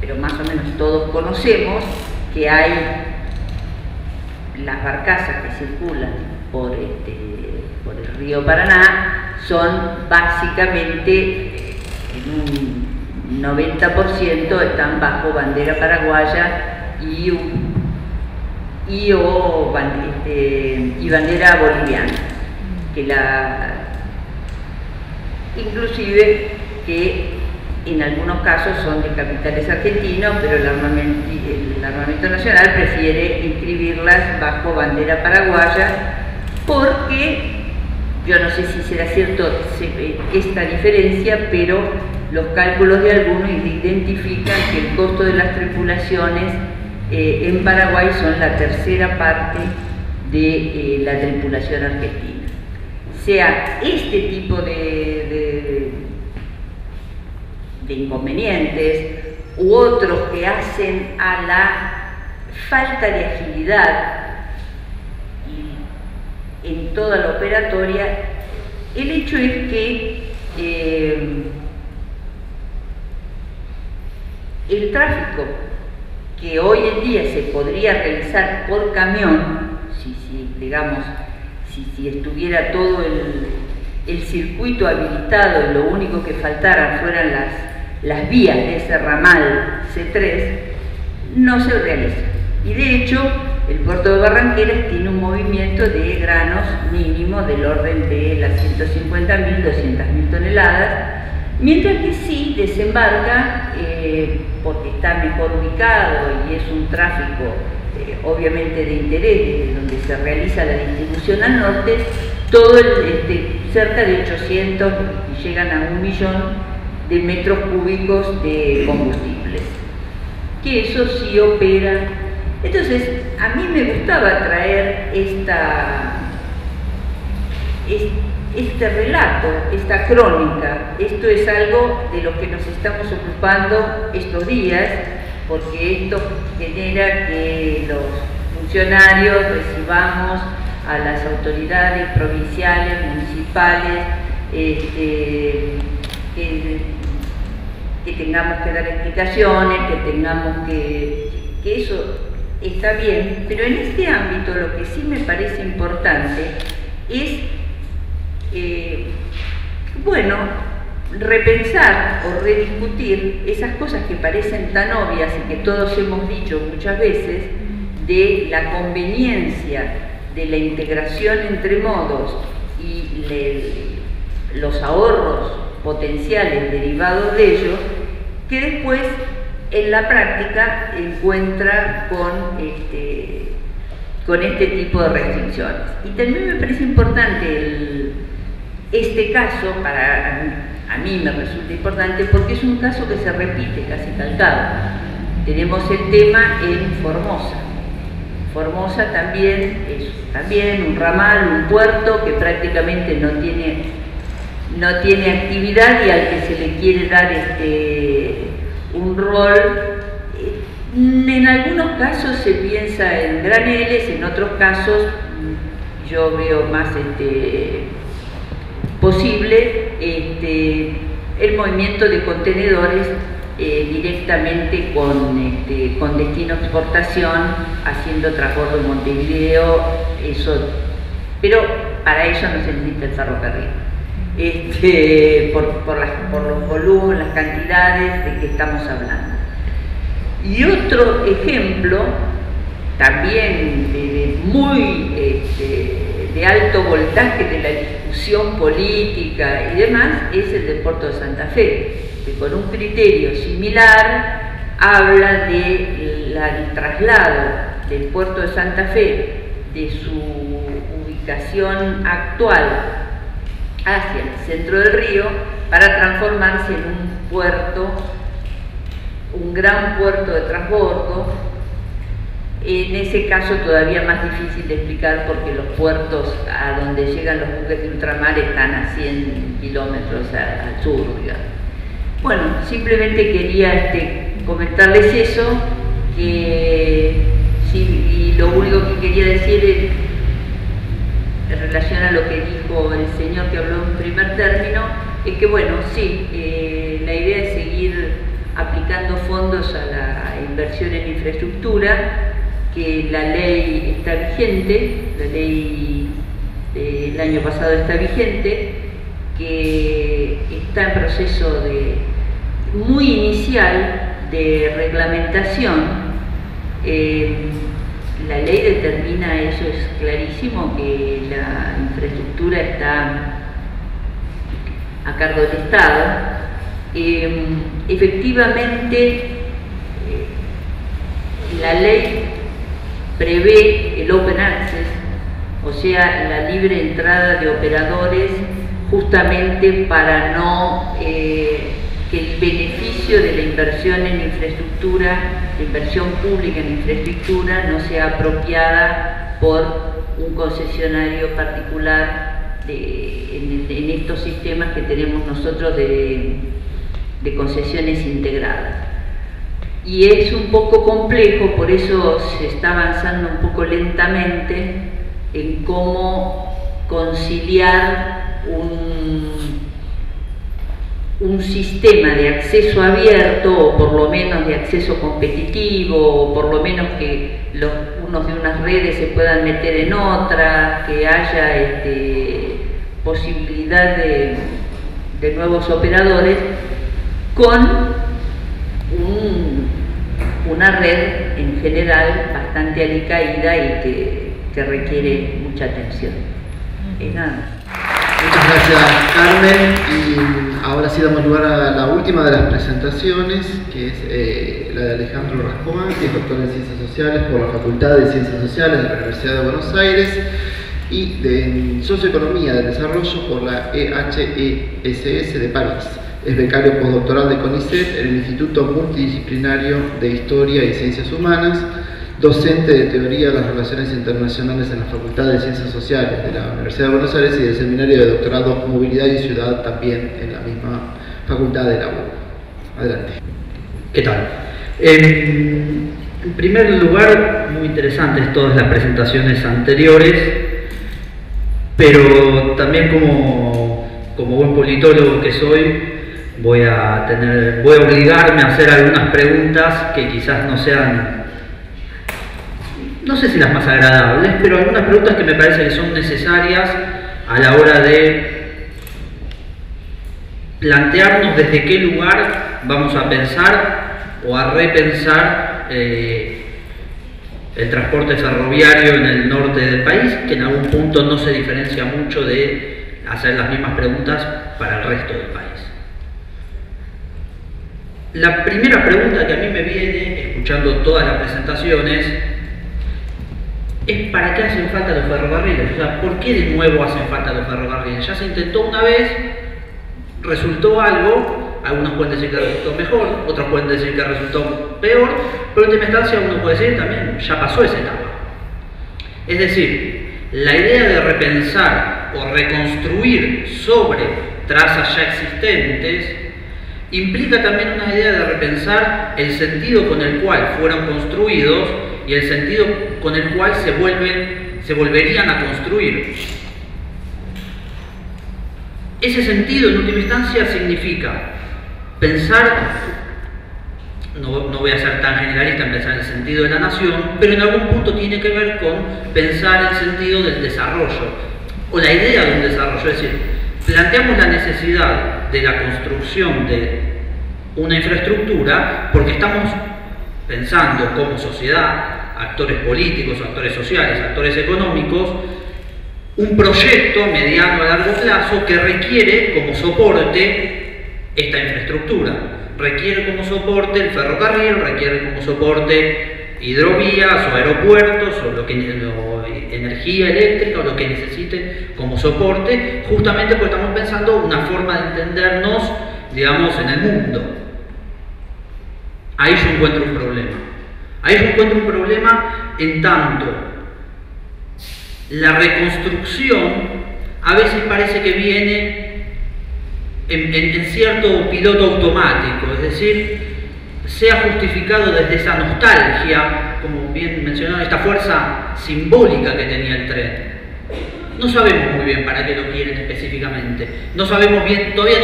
pero más o menos todos conocemos que hay las barcazas que circulan por, este, por el río Paraná son básicamente en un 90% están bajo bandera paraguaya y, y, este, y bandera boliviana, que la, inclusive que en algunos casos son de capitales argentinos, pero el armamento, el armamento nacional prefiere inscribirlas bajo bandera paraguaya porque yo no sé si será cierto esta diferencia, pero los cálculos de algunos identifican que el costo de las tripulaciones eh, en Paraguay son la tercera parte de eh, la tripulación argentina. Sea este tipo de, de inconvenientes u otros que hacen a la falta de agilidad. En toda la operatoria, el hecho es que eh, el tráfico que hoy en día se podría realizar por camión, si, digamos, si, estuviera todo el, el, circuito habilitado lo único que faltara fueran las, las vías de ese ramal C3, no se realiza. Y de hecho, el puerto de Barranqueras tiene un movimiento de granos mínimo del orden de las 150.000, 200.000 toneladas, mientras que sí desembarca, eh, porque está mejor ubicado y es un tráfico eh, obviamente de interés, donde se realiza la distribución al norte, todo este, cerca de 800 y llegan a un millón de metros cúbicos de combustibles. Que eso sí opera entonces, a mí me gustaba traer esta, este relato, esta crónica. Esto es algo de lo que nos estamos ocupando estos días, porque esto genera que los funcionarios recibamos a las autoridades provinciales, municipales, este, que, tengamos que dar explicaciones, que tengamos que, que eso está bien, pero en este ámbito lo que sí me parece importante es, eh, bueno, repensar o rediscutir esas cosas que parecen tan obvias y que todos hemos dicho muchas veces, de la conveniencia de la integración entre modos y los ahorros potenciales derivados de ello, que después en la práctica encuentra con este, con este tipo de restricciones. Y también me parece importante este caso, para a mí me resulta importante, porque es un caso que se repite casi calcado. Tenemos el tema en Formosa. Formosa también es también un ramal, un puerto que prácticamente no tiene, no tiene actividad y al que se le quiere dar este, un rol, eh, en algunos casos se piensa en graneles, en otros casos mm, yo veo más este, posible este, el movimiento de contenedores eh, directamente con, este, con destino exportación, haciendo transbordo en Montevideo, eso, pero para eso no se necesita el ferrocarril este, por, los volúmenes, las cantidades de que estamos hablando. Y otro ejemplo, también de, muy este, de alto voltaje de la discusión política y demás, es el del puerto de Santa Fe, que con un criterio similar habla del traslado del puerto de Santa Fe de su ubicación actual hacia el centro del río para transformarse en un puerto, un gran puerto de transbordo. En ese caso todavía más difícil de explicar porque los puertos a donde llegan los buques de ultramar están a 100 kilómetros al sur. Bueno, simplemente quería este, comentarles eso, que, y lo único que quería decir es en relación a lo que dijo el señor que habló en primer término, es que bueno, sí, eh, la idea es seguir aplicando fondos a la inversión en infraestructura, que la ley está vigente, la ley del año pasado está vigente, que está en proceso de muy inicial de reglamentación. Eh, la ley determina, eso es clarísimo, que la infraestructura está a cargo del Estado. Em, efectivamente, eh, la ley prevé el open access, o sea, la libre entrada de operadores justamente para no eh, que el beneficio de la inversión en infraestructura, la inversión pública en infraestructura, no sea apropiada por un concesionario particular en, estos sistemas que tenemos nosotros de, de concesiones integradas. Y es un poco complejo, por eso se está avanzando un poco lentamente en cómo conciliar un un sistema de acceso abierto o por lo menos de acceso competitivo o por lo menos que los, unos de unas redes se puedan meter en otras, que haya este, posibilidad de, nuevos operadores con una red en general bastante alicaída y que, requiere mucha atención. Nada. Muchas gracias Carmen ahora sí damos lugar a la última de las presentaciones que es eh, la de Alejandro Rascomán, que es doctor en Ciencias Sociales por la Facultad de Ciencias Sociales de la Universidad de Buenos Aires y de Socioeconomía del Desarrollo por la EHESS de París. Es becario postdoctoral de CONICET en el Instituto Multidisciplinario de Historia y Ciencias Humanas docente de Teoría de las Relaciones Internacionales en la Facultad de Ciencias Sociales de la Universidad de Buenos Aires y del Seminario de Doctorado Movilidad y Ciudad también en la misma Facultad de la U. Adelante. ¿Qué tal? En, primer lugar, muy interesantes todas las presentaciones anteriores, pero también como, como buen politólogo que soy, voy a, tener, voy a obligarme a hacer algunas preguntas que quizás no sean no sé si las más agradables, pero algunas preguntas que me parece que son necesarias a la hora de plantearnos desde qué lugar vamos a pensar o a repensar eh, el transporte ferroviario en el norte del país, que en algún punto no se diferencia mucho de hacer las mismas preguntas para el resto del país. La primera pregunta que a mí me viene, escuchando todas las presentaciones, es para qué hacen falta los ferrocarriles. O sea, ¿por qué de nuevo hacen falta los ferrocarriles? Ya se intentó una vez, resultó algo, algunos pueden decir que resultó mejor, otros pueden decir que resultó peor, pero en última instancia uno puede decir también, ya pasó esa etapa. Es decir, la idea de repensar o reconstruir sobre trazas ya existentes implica también una idea de repensar el sentido con el cual fueron construidos y el sentido con el cual se, vuelven, se volverían a construir. Ese sentido, en última instancia, significa pensar, no, no, voy a ser tan generalista en pensar en el sentido de la nación, pero en algún punto tiene que ver con pensar el sentido del desarrollo, o la idea de un desarrollo, es decir, planteamos la necesidad de la construcción de una infraestructura porque estamos pensando como sociedad actores políticos, actores sociales, actores económicos, un proyecto mediano a largo plazo que requiere como soporte esta infraestructura. Requiere como soporte el ferrocarril, requiere como soporte hidrovías o aeropuertos o, lo que, energía eléctrica o lo que necesite como soporte, justamente porque estamos pensando una forma de entendernos, digamos, en el mundo. Ahí yo encuentro un problema. Ahí se encuentro un problema en tanto la reconstrucción a veces parece que viene en, cierto piloto automático, es decir, sea justificado desde esa nostalgia, como bien mencionaba, esta fuerza simbólica que tenía el tren. No sabemos muy bien para qué lo quieren específicamente. No sabemos bien, todavía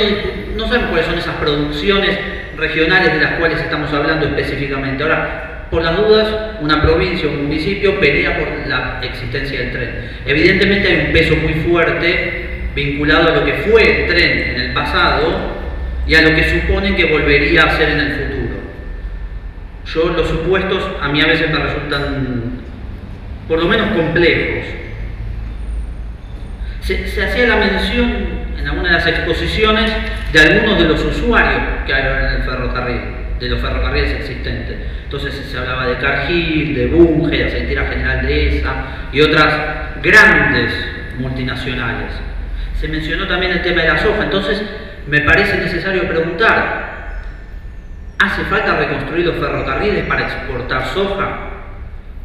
no, sabemos cuáles son esas producciones regionales de las cuales estamos hablando específicamente. Ahora, por las dudas, una provincia o un municipio pelea por la existencia del tren. Evidentemente hay un peso muy fuerte vinculado a lo que fue el tren en el pasado y a lo que supone que volvería a ser en el futuro. Yo los supuestos a mí a veces me resultan por lo menos complejos. Se, hacía la mención en alguna de las exposiciones de algunos de los usuarios que hay en el ferrocarril, de los ferrocarriles existentes. Entonces se hablaba de Cargill, de Bunge, de Aceitera General de ESA y otras grandes multinacionales. Se mencionó también el tema de la soja, entonces me parece necesario preguntar, ¿hace falta reconstruir los ferrocarriles para exportar soja?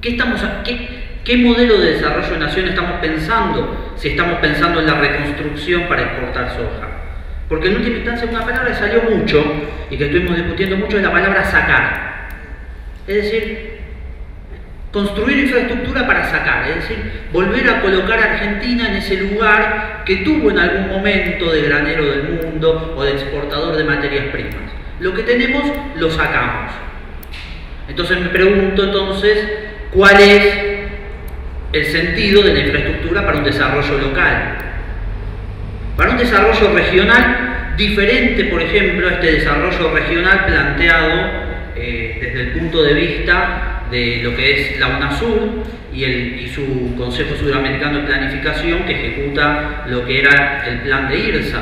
¿Qué, estamos, qué, qué modelo de desarrollo de nación estamos pensando si estamos pensando en la reconstrucción para exportar soja? Porque en última instancia una palabra que salió mucho y que estuvimos discutiendo mucho es la palabra sacar. Es decir, construir infraestructura para sacar, es decir, volver a colocar a Argentina en ese lugar que tuvo en algún momento de granero del mundo o de exportador de materias primas. Lo que tenemos lo sacamos. Entonces me pregunto entonces, ¿cuál es el sentido de la infraestructura para un desarrollo local? Para un desarrollo regional diferente, por ejemplo, a este desarrollo regional planteado eh, desde el punto de vista de lo que es la UNASUR y, el, y su Consejo Sudamericano de Planificación que ejecuta lo que era el plan de IRSA.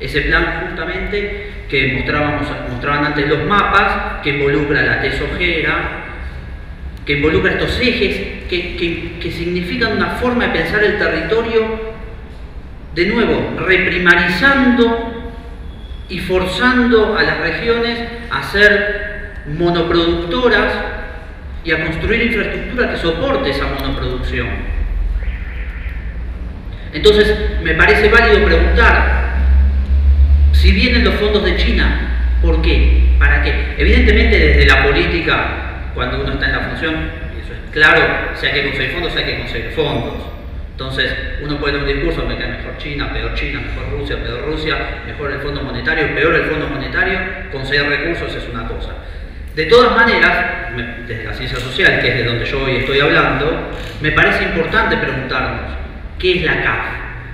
Ese plan justamente que mostrábamos, mostraban antes los mapas, que involucra la tesojera, que involucra estos ejes, que, que, que significan una forma de pensar el territorio, de nuevo, reprimarizando y forzando a las regiones a ser monoproductoras y a construir infraestructura que soporte esa monoproducción. Entonces, me parece válido preguntar, si vienen los fondos de China, ¿por qué? ¿Para qué? Evidentemente desde la política, cuando uno está en la función, y eso es claro, si hay que conseguir fondos, hay que conseguir fondos. Entonces, uno puede dar un discurso, me cae mejor China, peor China, mejor Rusia, peor Rusia, mejor el Fondo Monetario, peor el Fondo Monetario, conseguir recursos es una cosa. De todas maneras, desde la ciencia social, que es de donde yo hoy estoy hablando, me parece importante preguntarnos, ¿qué es la CAF?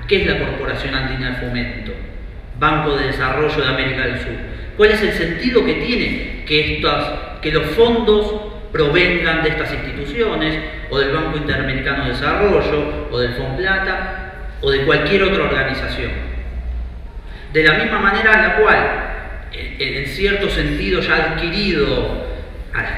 ¿Qué es la Corporación Andina de Fomento? Banco de Desarrollo de América del Sur. ¿Cuál es el sentido que tiene que, estas, que los fondos provengan de estas instituciones, o del Banco Interamericano de Desarrollo, o del FONPLATA, o de cualquier otra organización? De la misma manera en la cual en cierto sentido ya adquirido,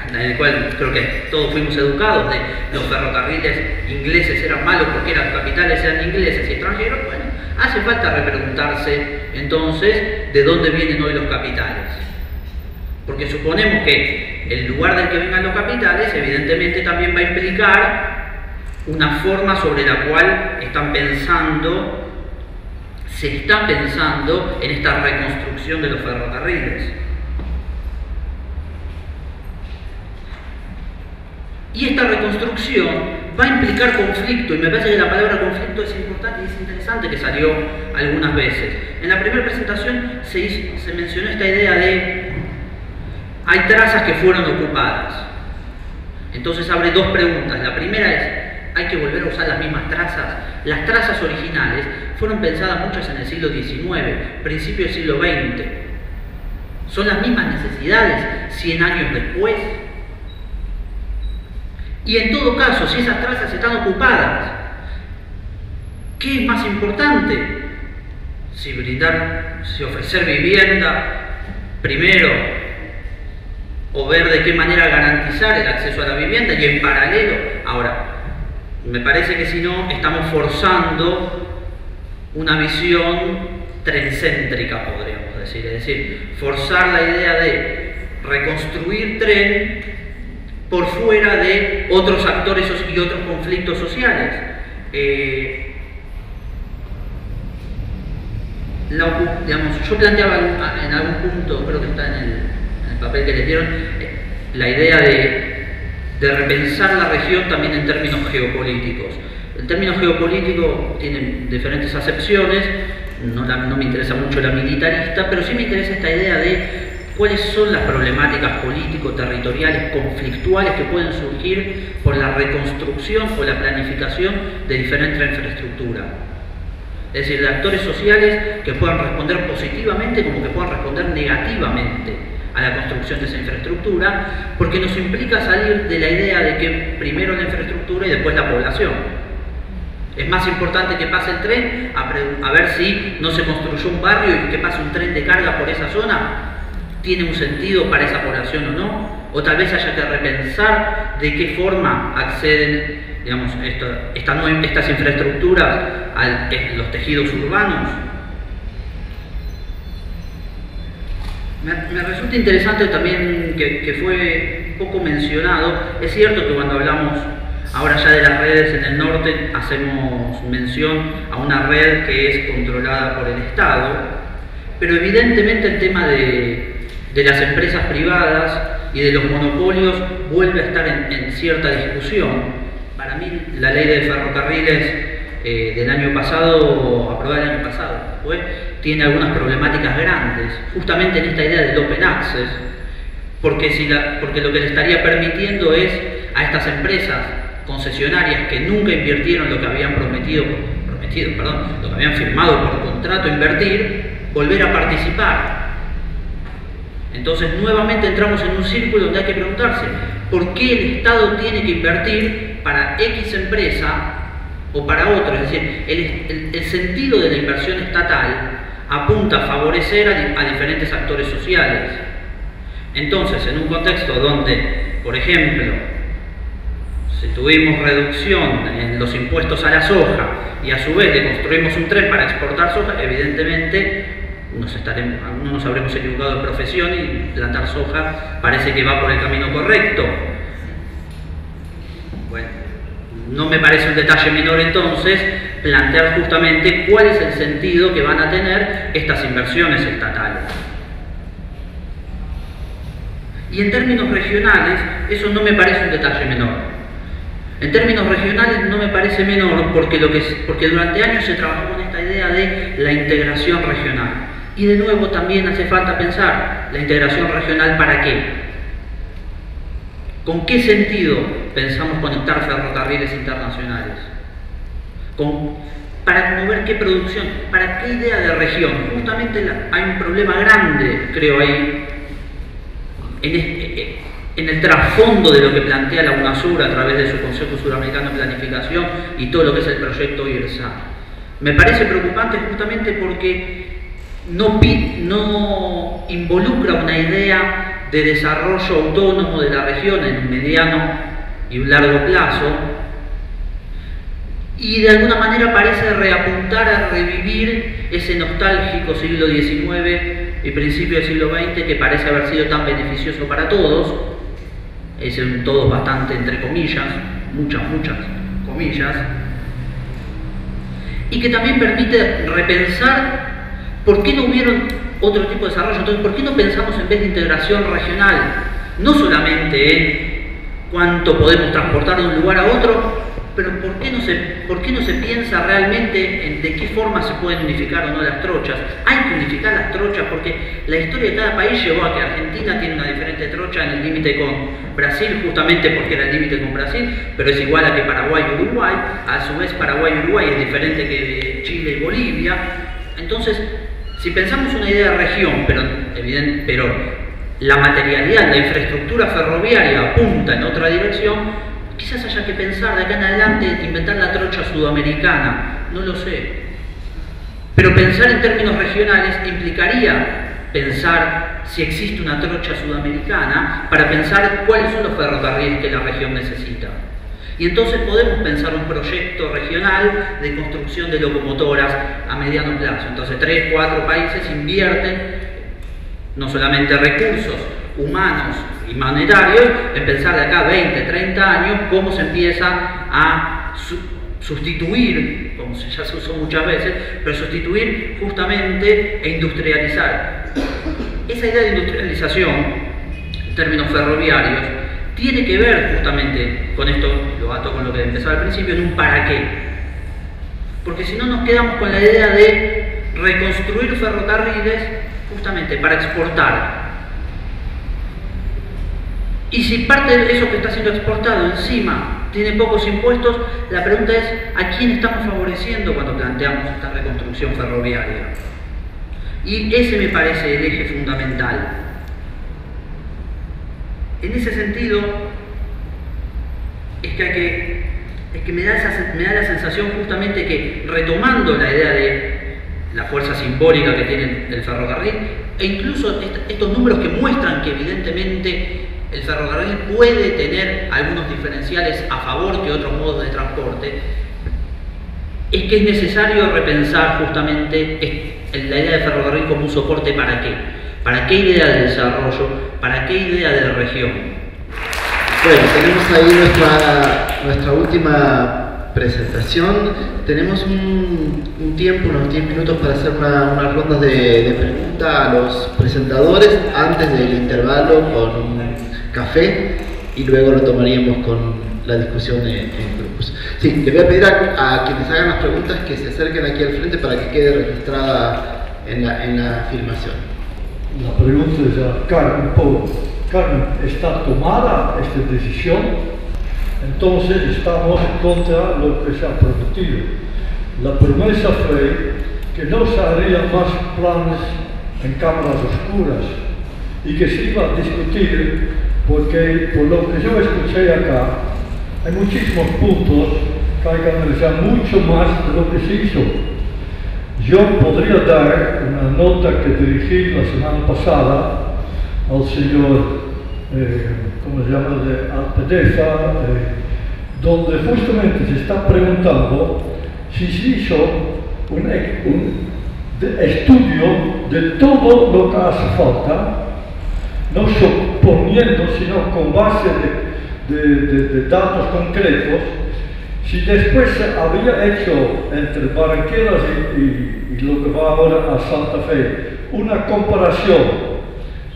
en el cual creo que todos fuimos educados, de los ferrocarriles ingleses eran malos porque eran capitales eran ingleses y extranjeros, bueno, hace falta repreguntarse entonces de dónde vienen hoy los capitales. Porque suponemos que el lugar del que vengan los capitales evidentemente también va a implicar una forma sobre la cual están pensando se está pensando en esta reconstrucción de los ferrocarriles. Y esta reconstrucción va a implicar conflicto, y me parece que la palabra conflicto es importante y es interesante que salió algunas veces. En la primera presentación se, mencionó esta idea de hay trazas que fueron ocupadas. Entonces abre dos preguntas. La primera es, hay que volver a usar las mismas trazas. Las trazas originales fueron pensadas muchas en el siglo XIX, principio del siglo XX. Son las mismas necesidades 100 años después. Y en todo caso, si esas trazas están ocupadas, ¿qué es más importante? Si brindar, si ofrecer vivienda primero, o ver de qué manera garantizar el acceso a la vivienda y en paralelo, ahora, me parece que si no, estamos forzando una visión trencéntrica, podríamos decir. Es decir, forzar la idea de reconstruir tren por fuera de otros actores y otros conflictos sociales. Eh, yo planteaba en algún punto, creo que está en el, papel que les dieron, eh, la idea de de repensar la región también en términos geopolíticos. El término geopolítico tiene diferentes acepciones, no, no, me interesa mucho la militarista, pero sí me interesa esta idea de cuáles son las problemáticas político-territoriales conflictuales que pueden surgir por la reconstrucción o la planificación de diferentes infraestructuras. Es decir, de actores sociales que puedan responder positivamente como que puedan responder negativamente a la construcción de esa infraestructura, porque nos implica salir de la idea de que primero la infraestructura y después la población. Es más importante que pase el tren a, ver si no se construyó un barrio y que pase un tren de carga por esa zona tiene un sentido para esa población o no, o tal vez haya que repensar de qué forma acceden digamos, estas infraestructuras a los tejidos urbanos. Me, resulta interesante también que, que fue poco mencionado, es cierto que cuando hablamos Ahora ya de las redes en el norte hacemos mención a una red que es controlada por el Estado, pero evidentemente el tema de, las empresas privadas y de los monopolios vuelve a estar en, cierta discusión. Para mí la ley de ferrocarriles eh, del año pasado, aprobada el año pasado, tiene algunas problemáticas grandes, justamente en esta idea del open access, porque lo que le estaría permitiendo es a estas empresas concesionarias que nunca invirtieron lo que habían prometido, prometido perdón, lo que habían firmado por contrato invertir, volver a participar. Entonces nuevamente entramos en un círculo donde hay que preguntarse, ¿por qué el Estado tiene que invertir para X empresa o para otro? Es decir, el, sentido de la inversión estatal apunta a favorecer a diferentes actores sociales. Entonces, en un contexto donde, por ejemplo, si tuvimos reducción en los impuestos a la soja y a su vez le construimos un tren para exportar soja, evidentemente nos estaremos, no nos habremos equivocado de profesión y plantar soja parece que va por el camino correcto. Bueno, no me parece un detalle menor entonces plantear justamente cuál es el sentido que van a tener estas inversiones estatales. Y en términos regionales, eso no me parece un detalle menor. En términos regionales no me parece menor porque, lo que, porque durante años se trabajó con esta idea de la integración regional. Y de nuevo también hace falta pensar la integración regional para qué. ¿Con qué sentido pensamos conectar ferrocarriles internacionales? para mover qué producción, para qué idea de región. Justamente hay un problema grande, creo, ahí, en este, en el trasfondo de lo que plantea la UNASUR a través de su Consejo Sudamericano de Planificación y todo lo que es el proyecto IRSA. Me parece preocupante justamente porque no, involucra una idea de desarrollo autónomo de la región en mediano y largo plazo, y de alguna manera parece reapuntar a revivir ese nostálgico siglo XIX y principio del siglo XX que parece haber sido tan beneficioso para todos, es un todo bastante entre comillas, muchas, muchas comillas, y que también permite repensar por qué no hubieron otro tipo de desarrollo, entonces por qué no pensamos en vez de integración regional, no solamente en cuánto podemos transportar de un lugar a otro, pero ¿por qué, no se, ¿por qué no se piensa realmente en de qué forma se pueden unificar o no las trochas? Hay que unificar las trochas porque la historia de cada país llevó a que Argentina tiene una diferente trocha en el límite con Brasil, justamente porque era el límite con Brasil, pero es igual a que Paraguay y Uruguay. A su vez Paraguay y Uruguay es diferente que Chile y Bolivia. Entonces, si pensamos una idea de región, pero, evidente, pero la materialidad, la infraestructura ferroviaria apunta en otra dirección, Quizás haya que pensar de acá en adelante inventar la trocha sudamericana, no lo sé. Pero pensar en términos regionales implicaría pensar si existe una trocha sudamericana para pensar cuáles son los ferrocarriles que la región necesita. Y entonces podemos pensar un proyecto regional de construcción de locomotoras a mediano plazo. Entonces tres, cuatro países invierten no solamente recursos humanos y monetarios, en pensar de acá 20, 30 años cómo se empieza a sustituir, como ya se usó muchas veces, pero sustituir justamente e industrializar. Esa idea de industrialización, en términos ferroviarios, tiene que ver justamente con esto, lo ato con lo que empezaba al principio, en un para qué. Porque si no nos quedamos con la idea de reconstruir ferrocarriles justamente para exportar y si parte de eso que está siendo exportado encima tiene pocos impuestos, la pregunta es ¿a quién estamos favoreciendo cuando planteamos esta reconstrucción ferroviaria? Y ese me parece el eje fundamental. En ese sentido, es que, es que me, da me da la sensación justamente que retomando la idea de la fuerza simbólica que tiene el ferrocarril, e incluso estos números que muestran que evidentemente el ferrocarril puede tener algunos diferenciales a favor que otros modos de transporte, es que es necesario repensar justamente la idea de ferrocarril como un soporte para qué, para qué idea de desarrollo, para qué idea de región. Bueno, tenemos ahí nuestra, nuestra última presentación. Tenemos un, tiempo, unos 10 minutos para hacer unas rondas de, de preguntas a los presentadores antes del intervalo con café y luego lo tomaríamos con la discusión en, grupos. Sí, le voy a pedir a, quienes hagan las preguntas que se acerquen aquí al frente para que quede registrada en la, en la filmación. La pregunta es a Carmen Carmen, ¿está tomada esta decisión? Entonces estamos contra lo que se ha prometido. La promesa fue que no se harían más planes en cámaras oscuras y que se iba a discutir porque por lo que yo escuché acá, hay muchísimos puntos que hay que analizar mucho más de lo que se hizo. Yo podría dar una nota que dirigí la semana pasada al señor, eh, ¿cómo se llama?, de Alpedefa, eh, donde justamente se está preguntando si se hizo un, un estudio de todo lo que hace falta no suponiendo, sino con base de, datos concretos, si después había hecho entre Barranqueras y, lo que va ahora a Santa Fe una comparación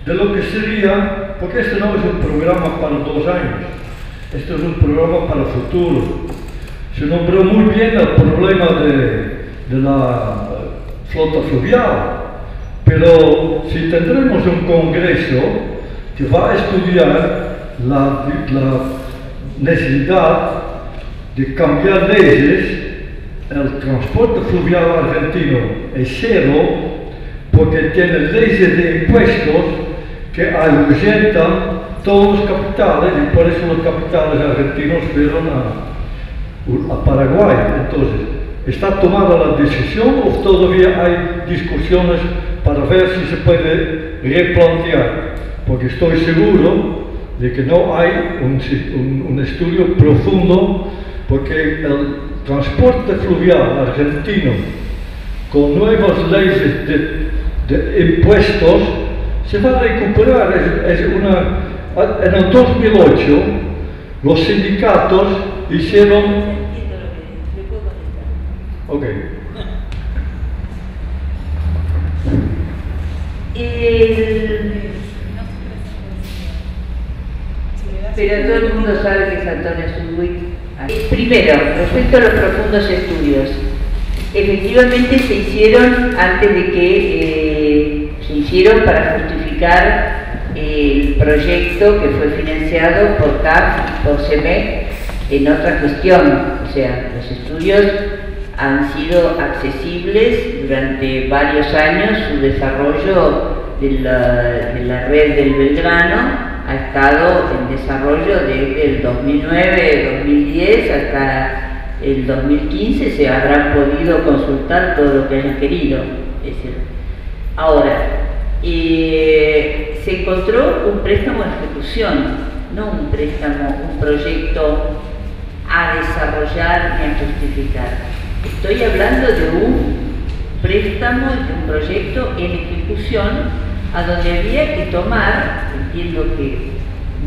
de lo que sería, porque este no es un programa para dos años, este es un programa para el futuro. Se nombró muy bien el problema de, de la flota fluvial, pero si tendremos un congreso que va a estudiar la, necesidad de cambiar leyes, el transporte fluvial argentino es cero porque tiene leyes de impuestos que ahuyentan todos los capitales y por eso los capitales argentinos fueron a, a Paraguay. Entonces, ¿está tomada la decisión o todavía hay discusiones para ver si se puede replantear, porque estoy seguro de que no hay un, estudio profundo, porque el transporte fluvial argentino, con nuevas leyes de, impuestos, se va a recuperar. Es, una, en el 2008, los sindicatos hicieron... Okay. Pero todo el mundo sabe que es Antonio Primero, respecto a los profundos estudios, efectivamente se hicieron antes de que eh, se hicieron para justificar el proyecto que fue financiado por CAF y por CEMEC en otra cuestión. O sea, los estudios han sido accesibles durante varios años, su desarrollo de la, red del Belgrano ha estado en desarrollo desde el 2009-2010 hasta el 2015, se habrán podido consultar todo lo que hayan querido. Ahora, eh, se encontró un préstamo de ejecución, no un préstamo, un proyecto a desarrollar y a justificar. Estoy hablando de un préstamo, de un proyecto en ejecución, a donde había que tomar, entiendo que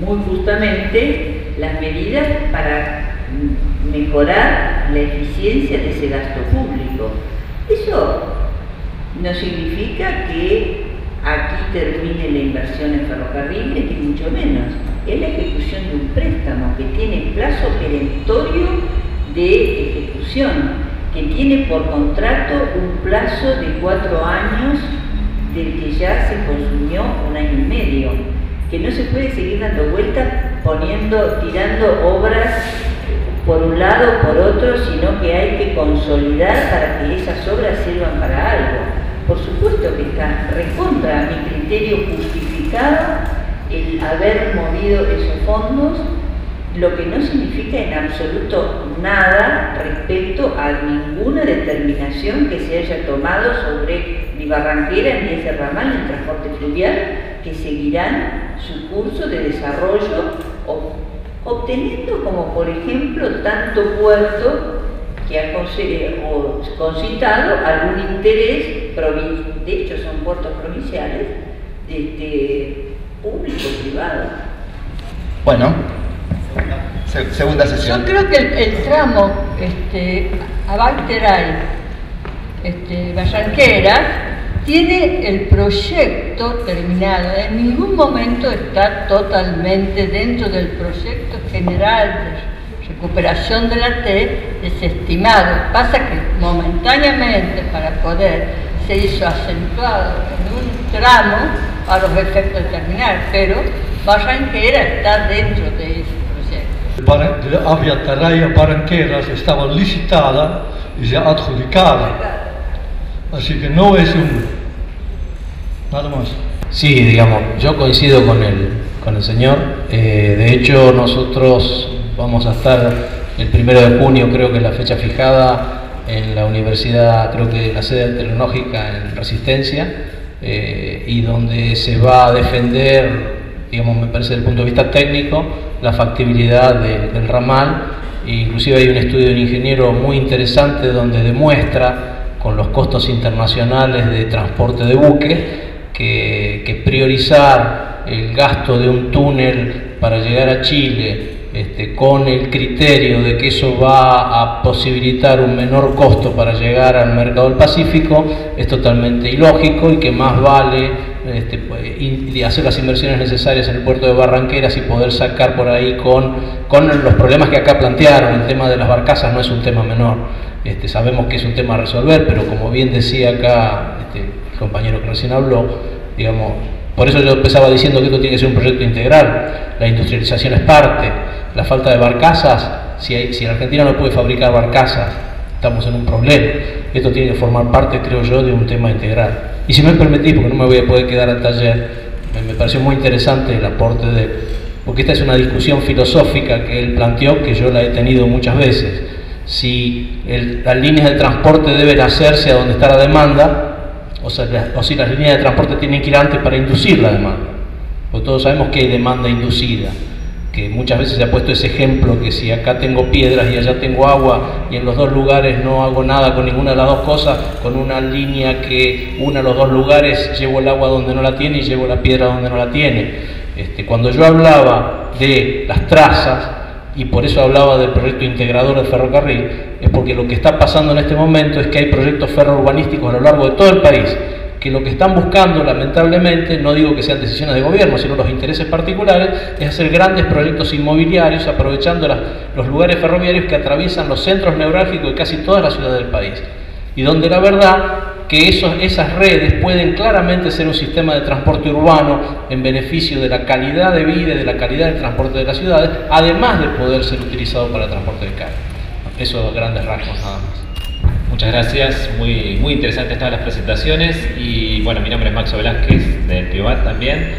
muy justamente, las medidas para mejorar la eficiencia de ese gasto público. Eso no significa que aquí termine la inversión en ferrocarriles, ni mucho menos. Es la ejecución de un préstamo que tiene plazo perentorio de ejecución que tiene por contrato un plazo de cuatro años del que ya se consumió un año y medio, que no se puede seguir dando vueltas poniendo, tirando obras por un lado o por otro, sino que hay que consolidar para que esas obras sirvan para algo. Por supuesto que está recontra mi criterio justificado el haber movido esos fondos lo que no significa en absoluto nada respecto a ninguna determinación que se haya tomado sobre ni Barranquera ni ese ramal del transporte fluvial que seguirán su curso de desarrollo obteniendo como por ejemplo tanto puerto que ha concitado algún interés, de hecho son puertos provinciales, este, público-privado. Bueno, segunda sesión. Yo creo que el, tramo este, Abalteray, este, Barranquera, tiene el proyecto terminado, en ningún momento está totalmente dentro del proyecto general de recuperación de la T desestimado. Pasa que momentáneamente para poder se hizo acentuado en un tramo a los efectos de terminar, pero Barranquera está dentro de aviataraya Barranqueras estaba licitada y ya adjudicada. Así que no es un... Nada más. Sí, digamos, yo coincido con el, con el señor. Eh, de hecho, nosotros vamos a estar el primero de junio, creo que es la fecha fijada, en la universidad, creo que la sede tecnológica en Resistencia, eh, y donde se va a defender, digamos, me parece desde el punto de vista técnico, la factibilidad del ramal. Inclusive hay un estudio de un ingeniero muy interesante donde demuestra con los costos internacionales de transporte de buques, que, priorizar el gasto de un túnel para llegar a Chile este, con el criterio de que eso va a posibilitar un menor costo para llegar al mercado del Pacífico es totalmente ilógico y que más vale este, pues, hacer las inversiones necesarias en el puerto de Barranqueras y poder sacar por ahí con, con los problemas que acá plantearon, el tema de las barcazas no es un tema menor. Este, sabemos que es un tema a resolver, pero como bien decía acá este, el compañero que recién habló, digamos, por eso yo empezaba diciendo que esto tiene que ser un proyecto integral. La industrialización es parte, la falta de barcazas, si, hay, si Argentina no puede fabricar barcazas, estamos en un problema. Esto tiene que formar parte, creo yo, de un tema integral. Y si me permitís, porque no me voy a poder quedar al taller, me, pareció muy interesante el aporte de porque esta es una discusión filosófica que él planteó, que yo la he tenido muchas veces si las líneas de transporte deben hacerse a donde está la demanda, o, si las líneas de transporte tienen que ir antes para inducir la demanda. Porque todos sabemos que hay demanda inducida, muchas veces se ha puesto ese ejemplo que si acá tengo piedras y allá tengo agua y en los dos lugares no hago nada con ninguna de las dos cosas, con una línea que una los dos lugares llevo el agua donde no la tiene y llevo la piedra donde no la tiene. Este, cuando yo hablaba de las trazas, y por eso hablaba del proyecto integrador del ferrocarril, es porque lo que está pasando en este momento es que hay proyectos ferrourbanísticos a lo largo de todo el país, que lo que están buscando, lamentablemente, no digo que sean decisiones de gobierno, sino los intereses particulares, es hacer grandes proyectos inmobiliarios aprovechando los lugares ferroviarios que atraviesan los centros neurálgicos de casi todas las ciudades del país. Y donde la verdad que esas redes pueden claramente ser un sistema de transporte urbano en beneficio de la calidad de vida y de la calidad del transporte de las ciudades, además de poder ser utilizado para el transporte de carga. Eso grandes rasgos nada más. Muchas gracias, muy, muy interesantes todas las presentaciones y bueno, mi nombre es Maxo Velázquez del Privat también.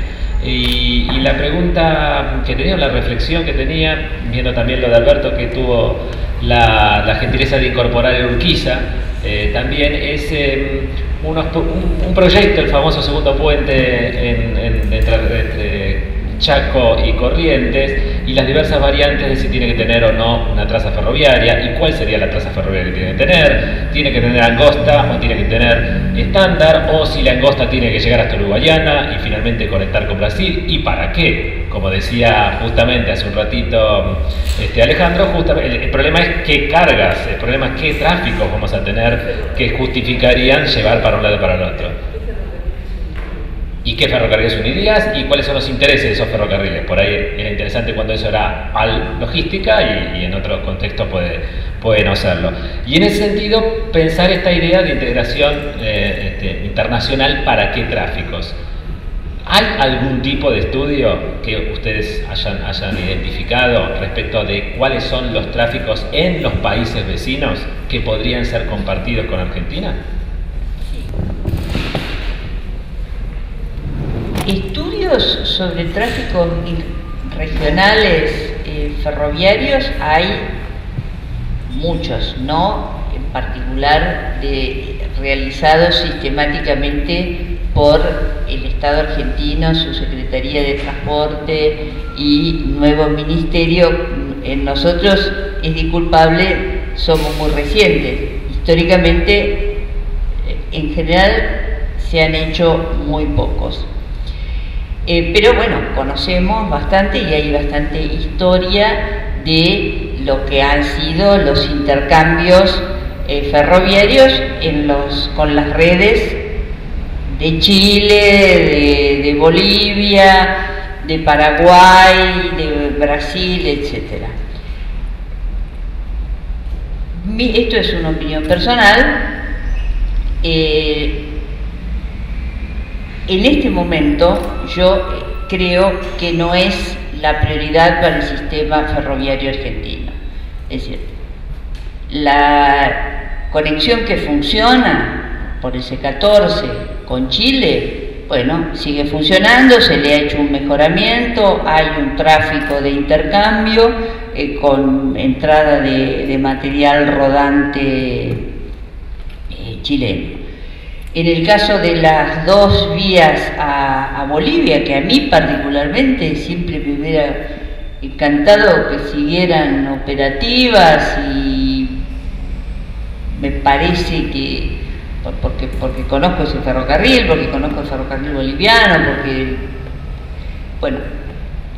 Y, la pregunta que tenía, la reflexión que tenía, viendo también lo de Alberto que tuvo la, la gentileza de incorporar el Urquiza, eh, también es em, un, proyecto, el famoso segundo puente entre, Chaco y Corrientes, y las diversas variantes de si tiene que tener o no una traza ferroviaria, y cuál sería la traza ferroviaria que tiene que tener, tiene que tener angosta o tiene que tener estándar, o si la angosta tiene que llegar hasta Uruguayana y finalmente conectar con Brasil, y para qué como decía justamente hace un ratito este, Alejandro, justamente, el, problema es qué cargas, el problema es qué tráfico vamos a tener que justificarían llevar para un lado y para el otro. ¿Y qué ferrocarriles unirías? ¿Y cuáles son los intereses de esos ferrocarriles? Por ahí era interesante cuando eso era al logística y, en otros contextos puede, puede no serlo. Y en ese sentido, pensar esta idea de integración eh, este, internacional para qué tráficos. ¿Hay algún tipo de estudio que ustedes hayan, hayan identificado respecto de cuáles son los tráficos en los países vecinos que podrían ser compartidos con Argentina? Estudios sobre tráficos regionales eh, ferroviarios hay muchos, no en particular de, realizados sistemáticamente por el Estado argentino, su Secretaría de Transporte y nuevo ministerio. En nosotros es disculpable, somos muy recientes. Históricamente, en general, se han hecho muy pocos. Eh, pero bueno, conocemos bastante y hay bastante historia de lo que han sido los intercambios eh, ferroviarios con las redes de Chile, de, Bolivia, de Paraguay, de Brasil, etc. esto es una opinión personal. Eh, en este momento yo creo que no es la prioridad para el sistema ferroviario argentino. Es decir, la conexión que funciona por el C14 con Chile, bueno, sigue funcionando, se le ha hecho un mejoramiento, hay un tráfico de intercambio eh, con entrada de, material rodante eh, chileno. En el caso de las dos vías a, Bolivia, que a mí particularmente siempre me hubiera encantado que siguieran operativas y me parece que, porque, porque conozco ese ferrocarril, porque conozco el ferrocarril boliviano, porque, bueno,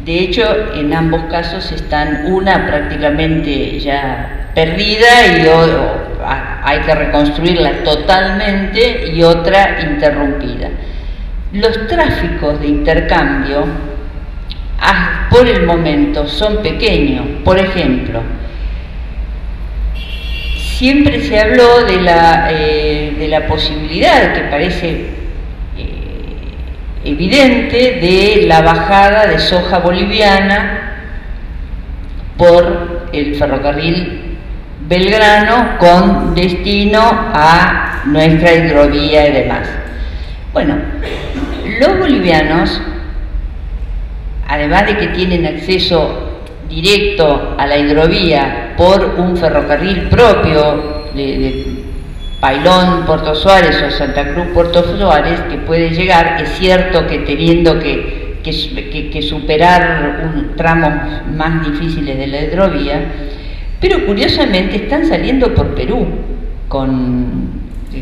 de hecho en ambos casos están una prácticamente ya perdida y hay que reconstruirla totalmente y otra interrumpida. Los tráficos de intercambio ah, por el momento son pequeños. Por ejemplo, siempre se habló de la, eh, de la posibilidad, que parece evidente, de la bajada de soja boliviana por el ferrocarril Belgrano con destino a nuestra hidrovía y demás. Bueno, los bolivianos, además de que tienen acceso directo a la hidrovía por un ferrocarril propio de, Pailón, Puerto Suárez o Santa Cruz, Puerto Suárez, que puede llegar, es cierto que teniendo que, superar un, tramos más difíciles de la hidrovía, pero curiosamente están saliendo por Perú, con,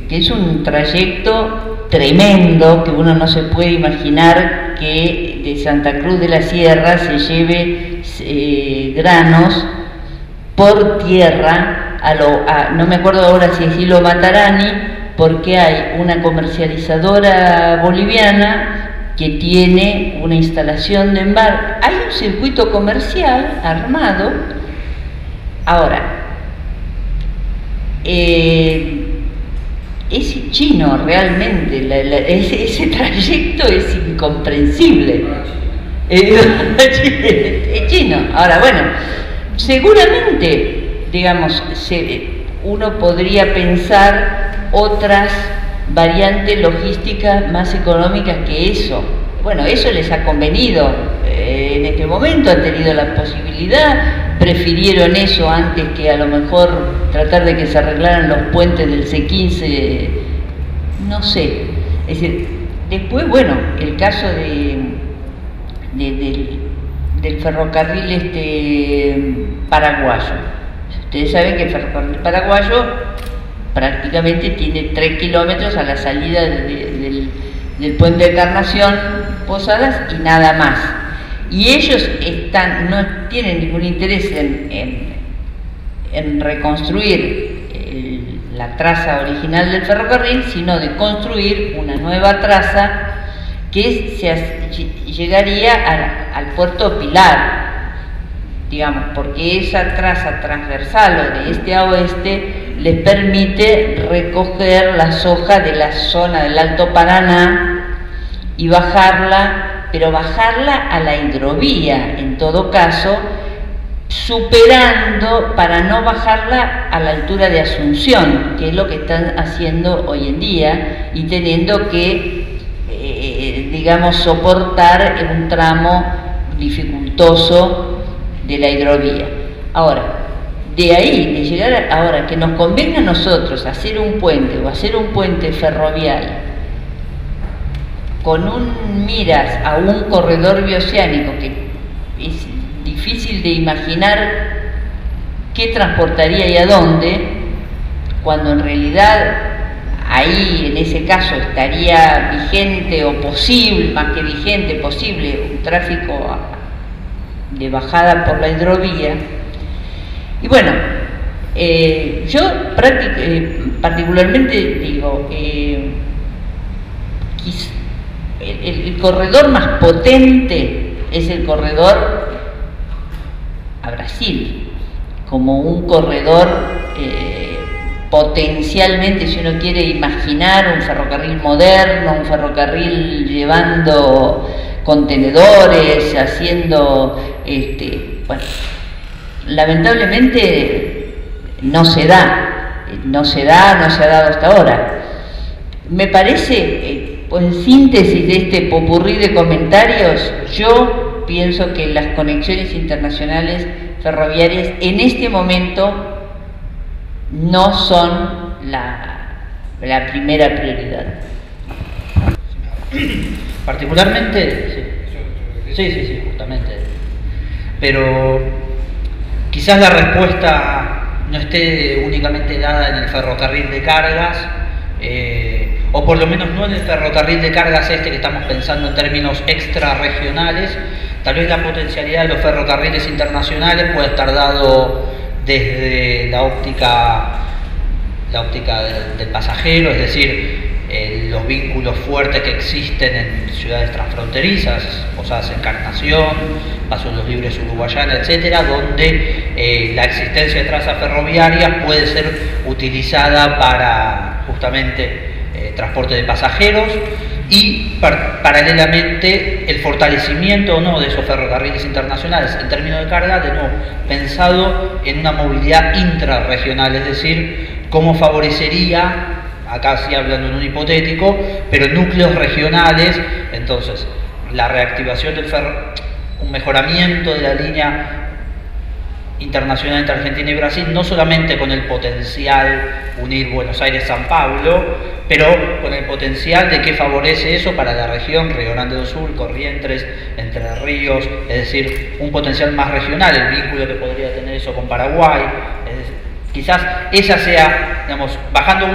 que es un trayecto tremendo que uno no se puede imaginar que de Santa Cruz de la Sierra se lleve eh, granos por tierra, a lo, no me acuerdo ahora si es Hilo Matarani, porque hay una comercializadora boliviana que tiene una instalación de embarque, hay un circuito comercial armado Ahora, eh, es chino realmente, ese, trayecto es incomprensible. es chino. Ahora, bueno, seguramente, digamos, uno podría pensar otras variantes logísticas más económicas que eso. Bueno, eso les ha convenido eh, en este momento, han tenido la posibilidad, prefirieron eso antes que a lo mejor tratar de que se arreglaran los puentes del C15, no sé. Es decir, después, bueno, el caso de, del, ferrocarril este paraguayo. Ustedes saben que el ferrocarril paraguayo prácticamente tiene 3 kilómetros a la salida del, puente de Carnación, Posadas y nada más. Y ellos no tienen ningún interés en, reconstruir la traza original del ferrocarril, sino de construir una nueva traza que se, llegaría al puerto Pilar, digamos, porque esa traza transversal o de este a oeste les permite recoger la soja de la zona del Alto Paraná y bajarla pero bajarla a la hidrovía, en todo caso, superando para no bajarla a la altura de Asunción, que es lo que están haciendo hoy en día, y teniendo que, eh, digamos, soportar un tramo dificultoso de la hidrovía. Ahora, de ahí, de llegar ahora que nos convenga a nosotros hacer un puente o hacer un puente ferroviario con un miras a un corredor bioceánico que es difícil de imaginar qué transportaría y a dónde, cuando en realidad ahí en ese caso estaría vigente o posible, más que vigente, posible, un tráfico de bajada por la hidrovía. Y bueno, eh, yo eh, particularmente digo, eh, el, corredor más potente es el corredor a Brasil, como un corredor potencialmente, si uno quiere imaginar un ferrocarril moderno, un ferrocarril llevando contenedores, haciendo, este, bueno, lamentablemente no se da, no se da, no se ha dado hasta ahora. Me parece, eh, en síntesis de este popurrí de comentarios, yo pienso que las conexiones internacionales ferroviarias en este momento no son la, la primera prioridad. Particularmente, sí. sí, sí, justamente. Pero quizás la respuesta no esté únicamente dada en el ferrocarril de cargas, eh, o por lo menos no en el ferrocarril de cargas este que estamos pensando en términos extrarregionales, tal vez la potencialidad de los ferrocarriles internacionales puede estar dado desde la óptica, la óptica del, pasajero, es decir, eh, los vínculos fuertes que existen en ciudades transfronterizas, Posadas Encarnación, Pasos los Libres Uruguayana, etcétera, donde eh, la existencia de trazas ferroviarias puede ser utilizada para justamente eh, transporte de pasajeros y paralelamente el fortalecimiento o no de esos ferrocarriles internacionales. En términos de carga, de nuevo, pensado en una movilidad intrarregional, es decir, cómo favorecería, acá sí hablando en un hipotético, pero núcleos regionales, entonces la reactivación del ferro, un mejoramiento de la línea internacional entre Argentina y Brasil, no solamente con el potencial unir Buenos Aires-San Pablo, pero con el potencial de que favorece eso para la región, Río Grande do Sur, Corrientes, Entre Ríos, es decir, un potencial más regional, el vínculo que podría tener eso con Paraguay. Quizás esa sea, digamos, bajando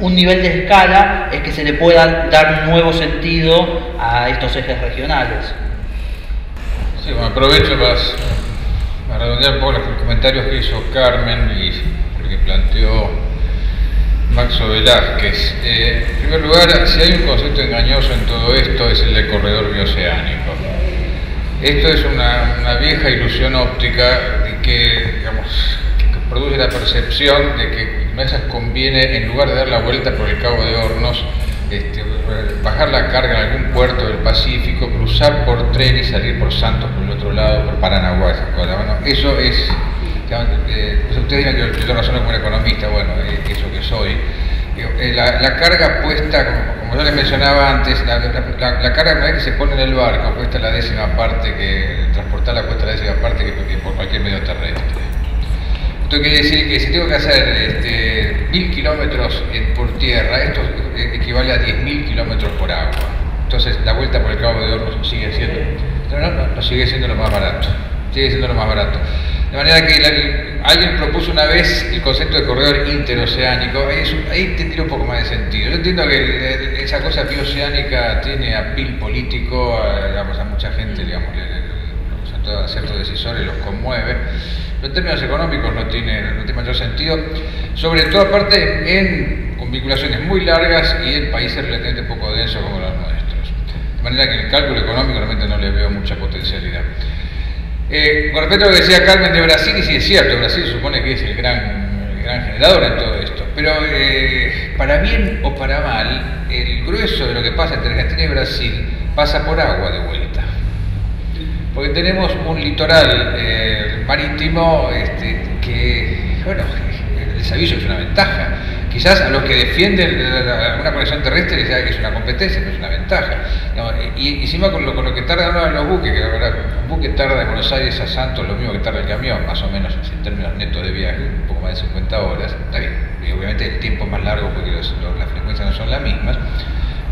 un, nivel de escala, es que se le pueda dar un nuevo sentido a estos ejes regionales. Sí, bueno, aprovecho para redondear un poco los comentarios que hizo Carmen y que planteó Maxo Velázquez. Eh, en primer lugar, si hay un concepto engañoso en todo esto es el de corredor bioceánico. Esto es una, vieja ilusión óptica de que, digamos, produce la percepción de que mesas conviene, en lugar de dar la vuelta por el Cabo de Hornos, este, bajar la carga en algún puerto del Pacífico, cruzar por tren y salir por Santos por el otro lado, por Paranaguá, esas cosas. Bueno, eso es, eh, ustedes dirán que yo razón como economista, bueno, eh, eso que soy. Eh, la, carga puesta, como, yo les mencionaba antes, la, carga que se pone en el barco cuesta la décima parte que transportarla cuesta la décima parte que por cualquier medio terrestre. Esto quiere decir que si tengo que hacer este, mil kilómetros por tierra, esto equivale a 10.000 kilómetros por agua. Entonces la vuelta por el Cabo de Hornos sigue siendo, no, sigue siendo lo más barato, sigue siendo lo más barato. De manera que alguien propuso una vez el concepto de corredor interoceánico, ahí, tendría un poco más de sentido. Yo entiendo que esa cosa bioceánica tiene apil político, a, digamos, a mucha gente, digamos, a ciertos decisores los conmueve en términos económicos no tiene, no tiene mayor sentido, sobre todo aparte en vinculaciones muy largas y en países relativamente poco densos como los nuestros. De manera que el cálculo económico realmente no le veo mucha potencialidad. Eh, con respecto a lo que decía Carmen de Brasil, y sí es cierto, Brasil supone que es el gran, gran generador en todo esto, pero eh, para bien o para mal, el grueso de lo que pasa entre Argentina y Brasil pasa por agua de vuelta porque tenemos un litoral eh, marítimo este, que, bueno, el servicio es una ventaja. Quizás a los que defienden una conexión terrestre les que es una competencia, no es una ventaja. y encima con lo, con lo que tardan los buques, que un buque tarda de Buenos Aires a Santos lo mismo que tarda el camión, más o menos en términos netos de viaje, un poco más de 50 horas, está bien. Y obviamente el tiempo es más largo porque las frecuencias no son las mismas.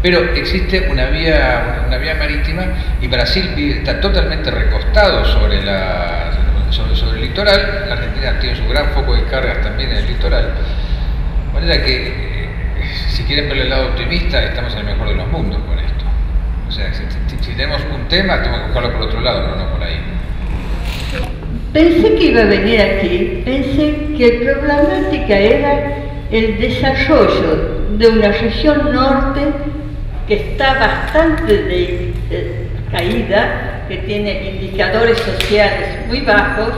Pero existe una vía, una vía marítima y Brasil está totalmente recostado sobre, la, sobre, el litoral. La Argentina tiene su gran foco de cargas también en el litoral. De manera que, eh, si quieren ver el lado optimista, estamos en el mejor de los mundos con esto. O sea, si, tenemos un tema, tenemos que buscarlo por otro lado, pero no por ahí. Pensé que iba a venir aquí, pensé que la problemática era el desarrollo de una región norte que está bastante de, caída, que tiene indicadores sociales muy bajos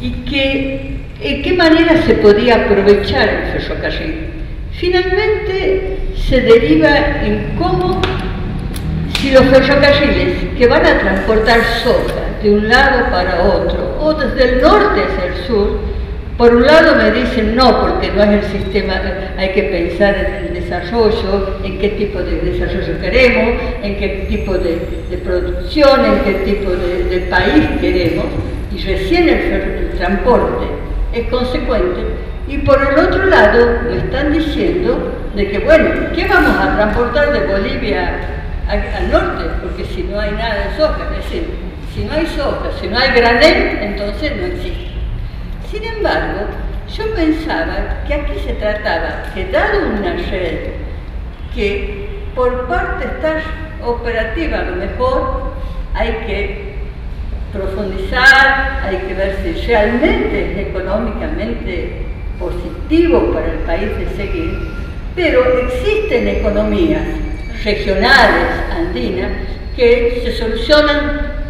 y que en qué manera se podía aprovechar el ferrocarril. Finalmente se deriva en cómo si los ferrocarriles que van a transportar soja de un lado para otro o desde el norte hacia el sur, por un lado me dicen no, porque no es el sistema, hay que pensar en el desarrollo, en qué tipo de desarrollo queremos, en qué tipo de, producción, en qué tipo de, país queremos, y recién el, transporte es consecuente. Y por el otro lado me están diciendo de que, bueno, ¿qué vamos a transportar de Bolivia al norte? Porque si no hay nada de soja, es decir, si no hay soja, si no hay granel, entonces no existe. Sin embargo, yo pensaba que aquí se trataba que dado una red que por parte está operativa a lo mejor hay que profundizar, hay que ver si realmente es económicamente positivo para el país de seguir, pero existen economías regionales andinas que se solucionan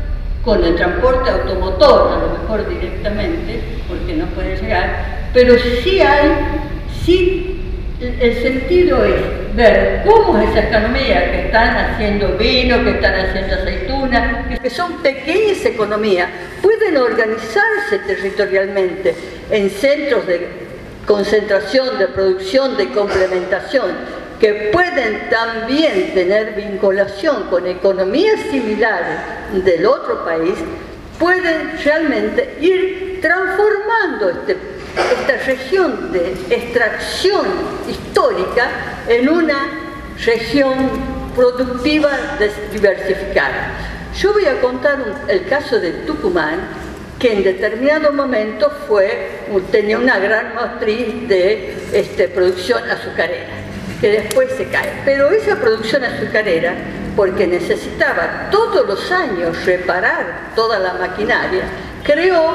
con el transporte automotor, a lo mejor directamente, porque no puede llegar, pero sí hay, sí, el sentido es ver cómo esas economías que están haciendo vino, que están haciendo aceituna, que son pequeñas economías, pueden organizarse territorialmente en centros de concentración, de producción, de complementación, que pueden también tener vinculación con economías similares del otro país, pueden realmente ir transformando este, esta región de extracción histórica en una región productiva diversificada. Yo voy a contar el caso de Tucumán, que en determinado momento fue, tenía una gran matriz de este, producción azucarera que después se cae. Pero esa producción azucarera, porque necesitaba todos los años reparar toda la maquinaria, creó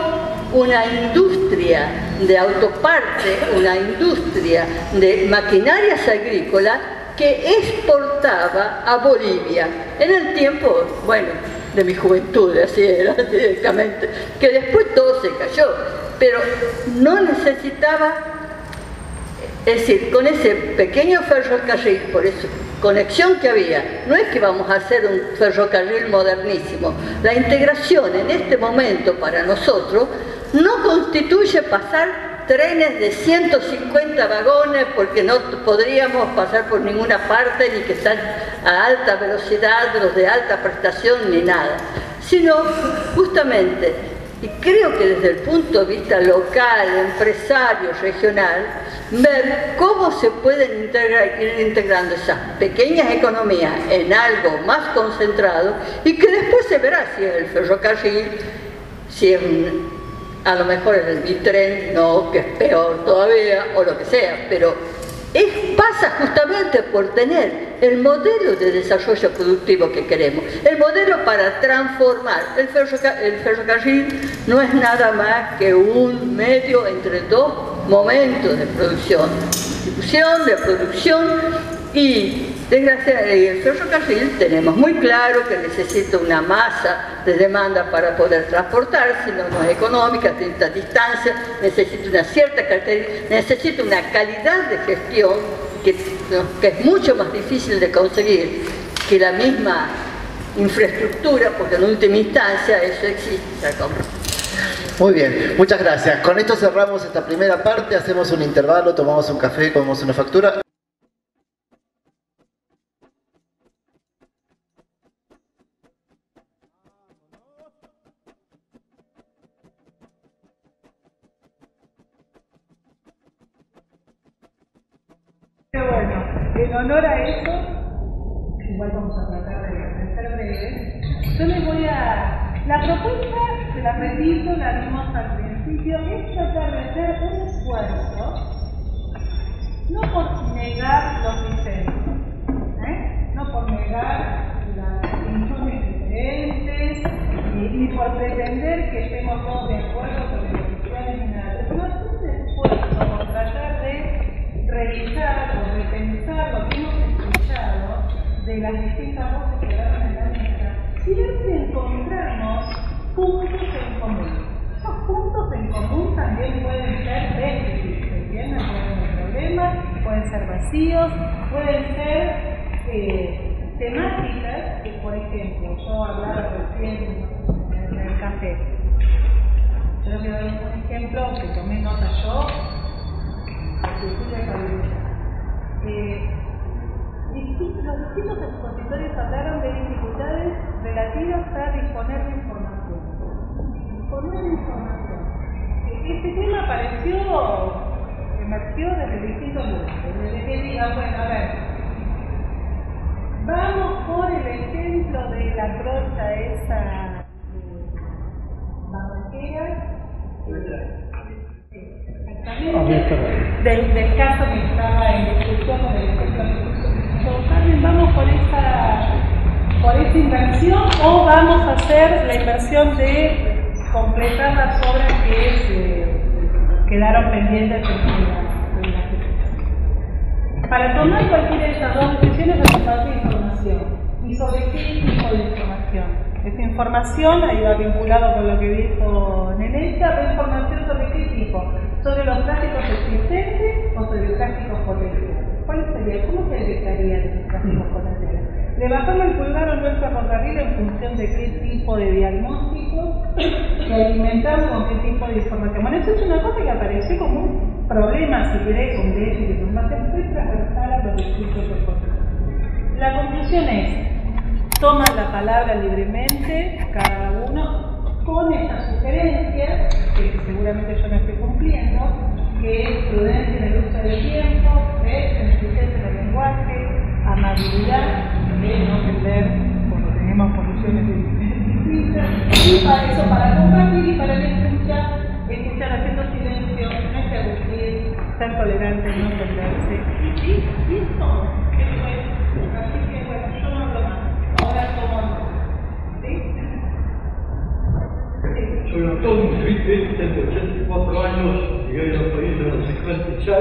una industria de autoparte, una industria de maquinarias agrícolas que exportaba a Bolivia. En el tiempo, bueno, de mi juventud, así era directamente, que después todo se cayó, pero no necesitaba es decir, con ese pequeño ferrocarril, por esa conexión que había, no es que vamos a hacer un ferrocarril modernísimo. La integración en este momento para nosotros no constituye pasar trenes de 150 vagones porque no podríamos pasar por ninguna parte ni que están a alta velocidad, los de alta prestación ni nada, sino justamente, y creo que desde el punto de vista local, empresario, regional, ver cómo se pueden ir integrando esas pequeñas economías en algo más concentrado y que después se verá si es el ferrocarril, si es a lo mejor el bitren, no, que es peor todavía, o lo que sea, pero es, pasa justamente por tener el modelo de desarrollo productivo que queremos, el modelo para transformar. El, ferrocarril no es nada más que un medio entre dos momentos de producción, distribución, de producción y desgraciadamente el ferrocarril tenemos muy claro que necesita una masa de demanda para poder transportar, si no, no es económica, necesita distancia, necesita una cierta característica, necesita una calidad de gestión que, que es mucho más difícil de conseguir que la misma infraestructura, porque en última instancia eso existe. Muy bien, muchas gracias. Con esto cerramos esta primera parte, hacemos un intervalo, tomamos un café, comemos una factura. Bueno, en honor a eso, igual vamos a tratar de, ser breves, yo les voy a... La propuesta, se la repito, la vimos al principio, es tratar de hacer un esfuerzo, no por negar los diseños, ¿eh? no por negar las definiciones diferentes, ni, por pretender que estemos todos de acuerdo con las decisiones nada, sino un esfuerzo por tratar revisar o repensar lo que hemos escuchado de las distintas voces que daban en la mesa y ver si encontramos puntos en común. Esos puntos en común también pueden ser déficits, No pueden ser problemas, pueden ser vacíos, pueden ser eh, temáticas por ejemplo, yo hablaba recién en el café. Yo quiero dar un ejemplo que tomé nota yo los distintos expositores hablaron de dificultades relativas a disponer de información. Disponer de información. Este tema apareció, emergió desde distintos lugares. Desde que diga, bueno, a ver, vamos por el ejemplo de la brocha esa eh, del, del, caso que estaba en discusión con el ejemplo ¿vamos por esa, por esa inversión o vamos a hacer la inversión de completar las obras que eh, quedaron pendientes de la, Para tomar cualquiera de esas dos decisiones hace falta información. ¿Y sobre qué tipo de información? Esa información, ahí va vinculado con lo que dijo Neneta, ¿de información sobre qué tipo? ¿Sobre los plásticos existentes o sobre los plásticos potenciales? ¿Cuál sería? ¿Cómo se detectarían esos plásticos potenciales? Le bajamos el pulgar a nuestro ferrocarril en función de qué tipo de diagnóstico y alimentamos con qué tipo de información. Bueno, eso es una cosa que apareció como un problema, si querés, con de hecho, que nos va a hacer transversal a los distintos La conclusión es, toman la palabra libremente, cada uno con esta sugerencia, que seguramente yo no estoy cumpliendo, que es prudencia en el uso del tiempo, sencillez en el lenguaje, amabilidad, de no perder cuando tenemos posiciones distintas, y para eso, para compartir y para la escucha, escuchar haciendo silencio, no interrumpir, ser tolerante, no perderse. Y, y, y todo. Soy Antonio Felipe, tengo 84 años, llegué al país de los 56.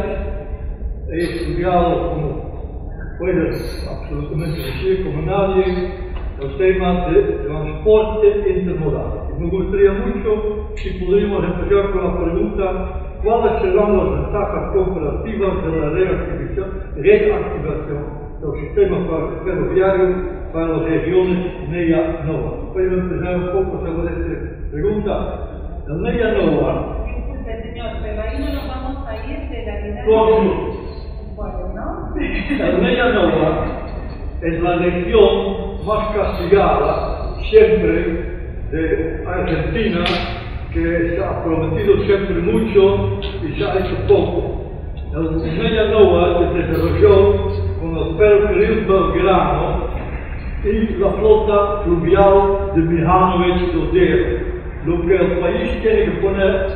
He estudiado, como puedes absolutamente decir, como nadie, los temas de transporte intermodal. Me gustaría mucho si podríamos empezar con la pregunta ¿cuáles serán las ventajas comparativas de la reactivación, reactivación del sistema ferroviario para las regiones Meia Nova. Puedo empezar un poco sobre esta pregunta. La Meia Nova. Disculpe, señor, pero ahí no nos vamos a ir de la dinámica. Bueno, ¿no? La Meia Nova es la región más castigada siempre de Argentina, que se ha prometido siempre mucho y se ha hecho poco. La Meia Nova se desarrolló con el ferrocarril belgrano y la flota fluvial de Mihanovic Dodero. Lo que el país tiene que poner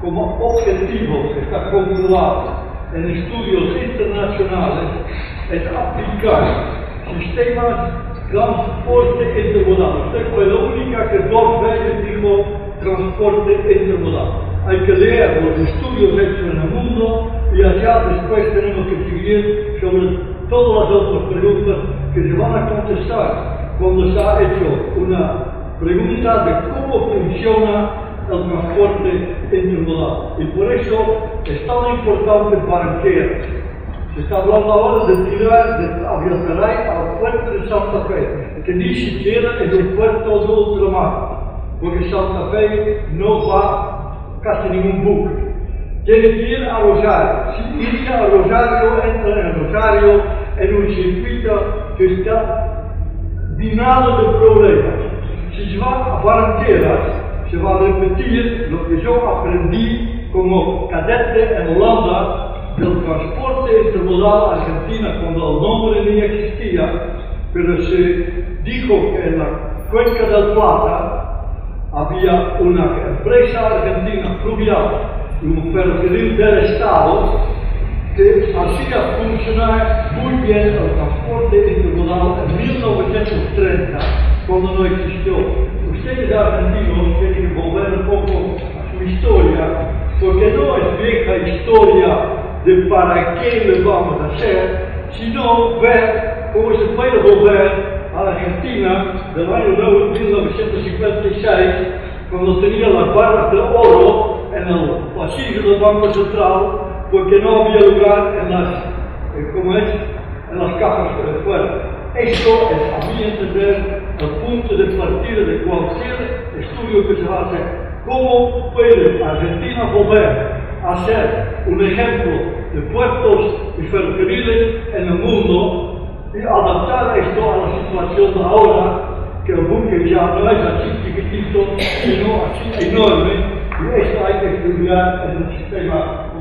como objetivo, que está comprobado en estudios internacionales, es aplicar sistemas de transporte intermodal. Usted fue la única que dos veces dijo transporte intermodal. Hay que leer los estudios hechos en el mundo y allá después tenemos que seguir sobre todas las otras preguntas que se van a contestar cuando se ha hecho una pregunta de cómo funciona el transporte intermodal. Y por eso es tan importante para que se está hablando ahora de tirar de Aviasaray al puerto de Santa Fe, que ni siquiera es el puerto de ultramar, porque Santa Fe no va casi ningún buque. Tiene que ir a Rosario. Si iría a Rosario, entra en Rosario en un circuito que está minado de problemas. Si va a Barranqueras, se va a repetir lo que yo aprendí como cadete en Holanda del transporte intermodal Argentina cuando el nombre ni existía, pero se dijo que en la cuenca del Plata había una empresa argentina fluvial y un ferrocarril del Estado que hacía funcionar muy bien el transporte intermodal en 1930, cuando no existió. Ustedes argentinos tienen que volver un poco a su historia, porque no es vieja historia de para qué le vamos a hacer, sino ver cómo se puede volver a la Argentina del año 1956, cuando tenía las barras de oro en el pasillo del Banco Central, porque no había lugar en las, eh, es? en las cajas de fuera. Esto es, a mi entender, el punto de partida de cualquier estudio que se va a hacer. ¿Cómo puede Argentina volver a ser un ejemplo de puertos y ferrocarriles en el mundo y adaptar esto a la situación de ahora, que el buque ya no es así chiquitito, sino así enorme, y esto hay que estudiar en el sistema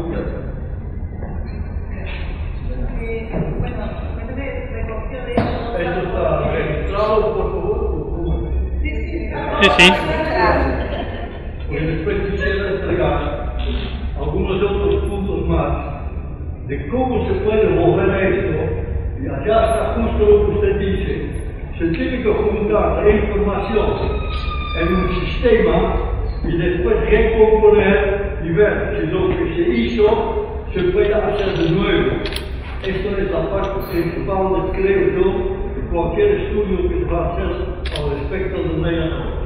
mundial. ¿Esto está registrado, por favor? Sí, sí. Pues después quisiera entregar algunos otros puntos más de cómo se puede volver a esto y allá está justo lo que usted dice. Se tiene que juntar la información en un sistema y después recomponer y ver si lo que se hizo se puede hacer de nuevo. Esto es la parte principal, creo yo, cualquier estudio que se va a hacer al respecto del medio ambiente.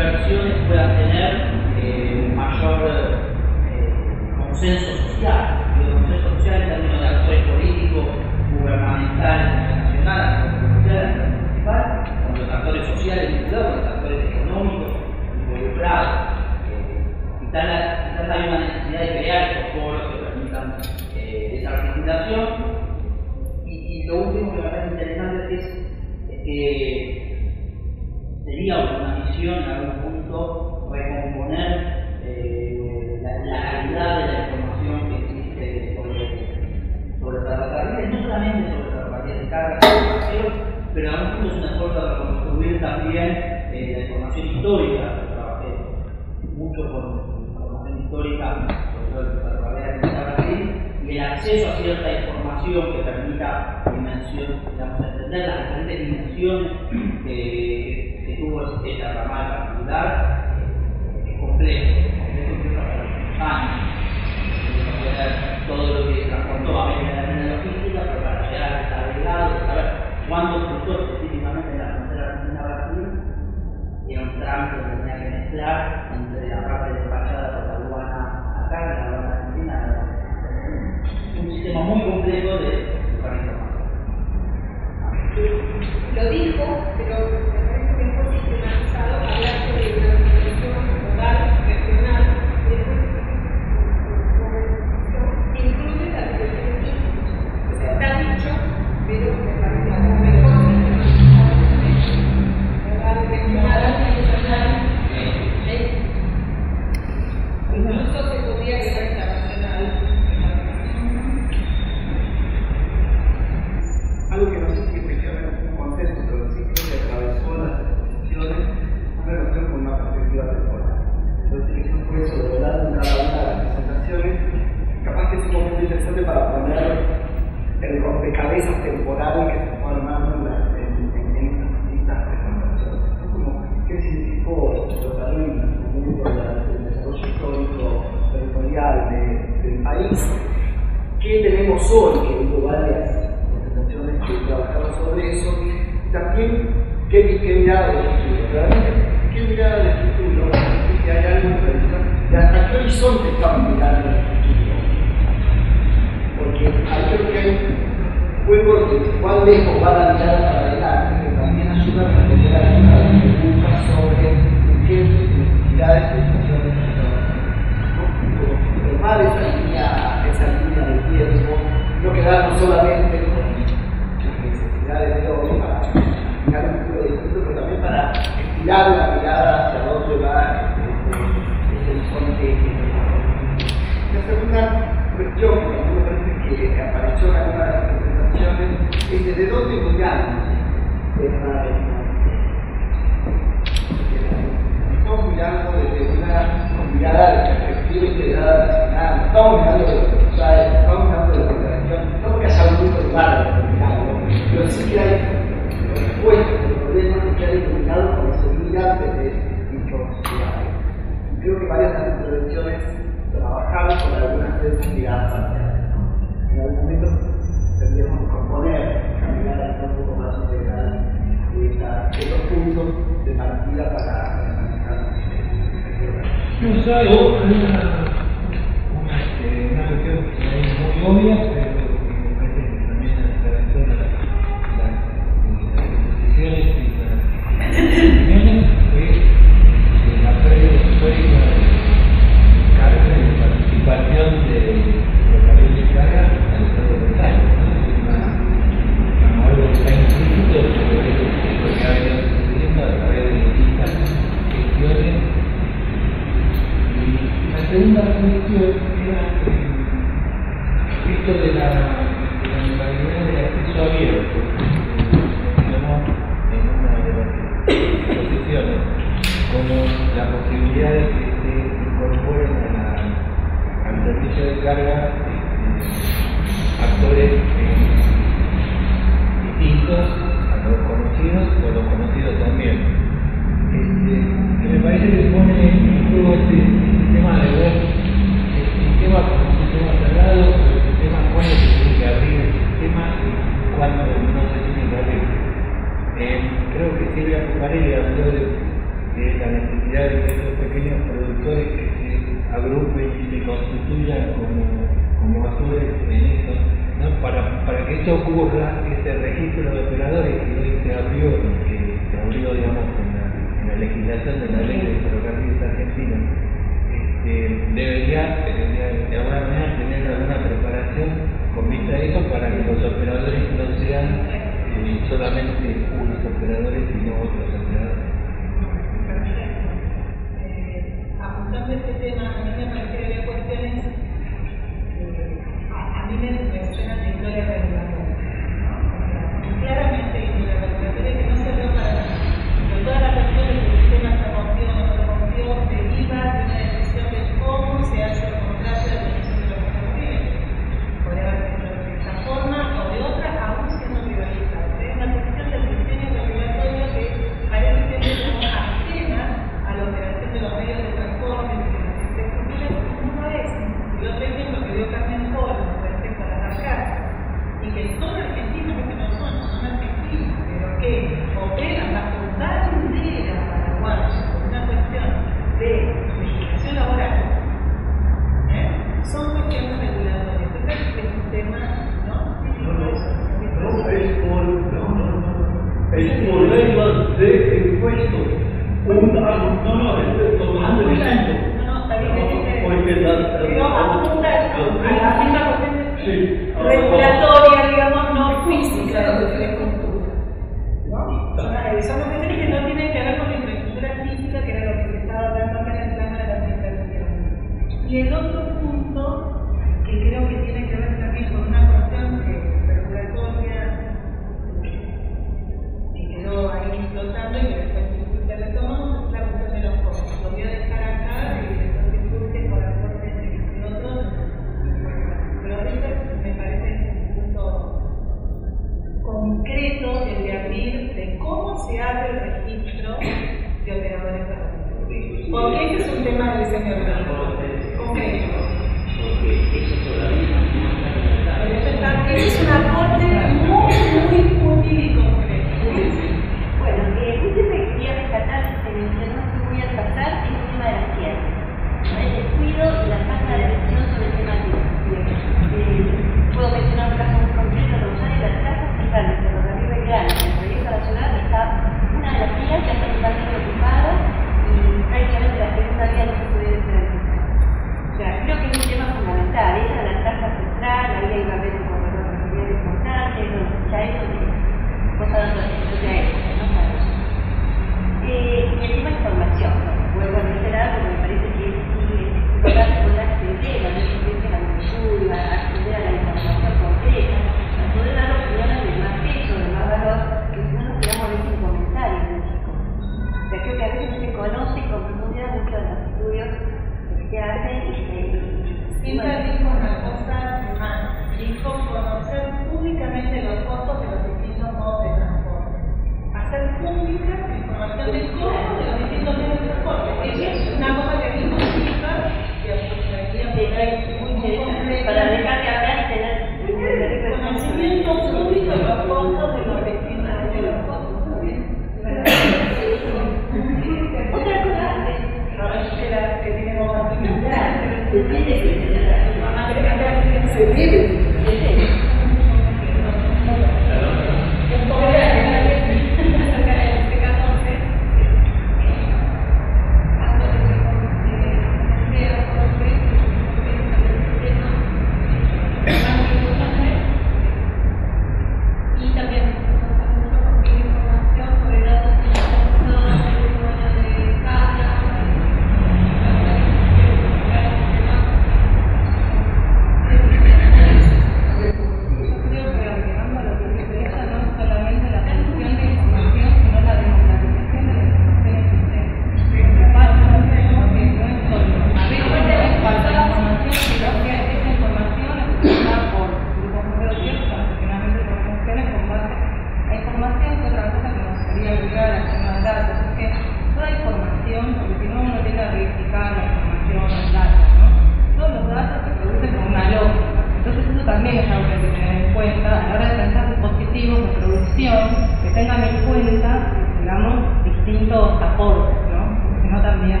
distintos aportes, ¿no? Si no también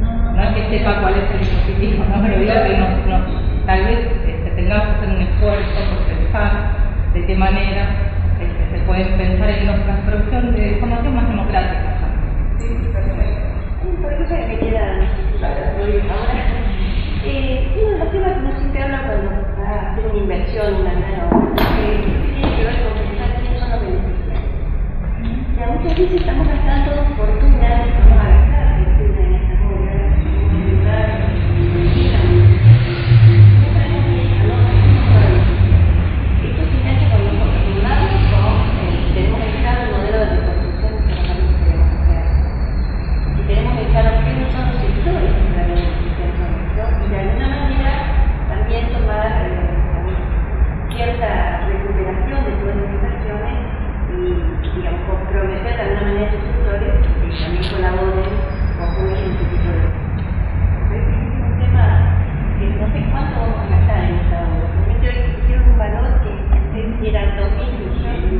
no, no, es que sepa cuál es el dispositivo, ¿no? pero digo que no, no. tal vez este, tengamos que hacer un esfuerzo por pensar de qué manera este, se puede pensar en nuestra producción de información más democrática. Sí, perfecto. Una cosa que me queda ahora. Eh, uno de los temas que nos interna cuando va a hacer una inversión, una nueva, que eh, tiene que ver con muchas veces estamos gastando fortuna, vamos a gastar en estas obras, en lugar Esto se engancha con nosotros, un lado con tenemos el claro modelo de reconstrucción que nosotros queremos hacer. Y tenemos el claro quiénes son los sectores que la reconstrucción son y de alguna manera también tomar eh, cierta recuperación de todo lo que digamos, comprometer de alguna manera estos sectores que también colaboren o apoyen este tipo de es un tema que no sé cuánto vamos a gastar en esta obra. Realmente hoy pusieron un valor que antes eran 2.000 millones,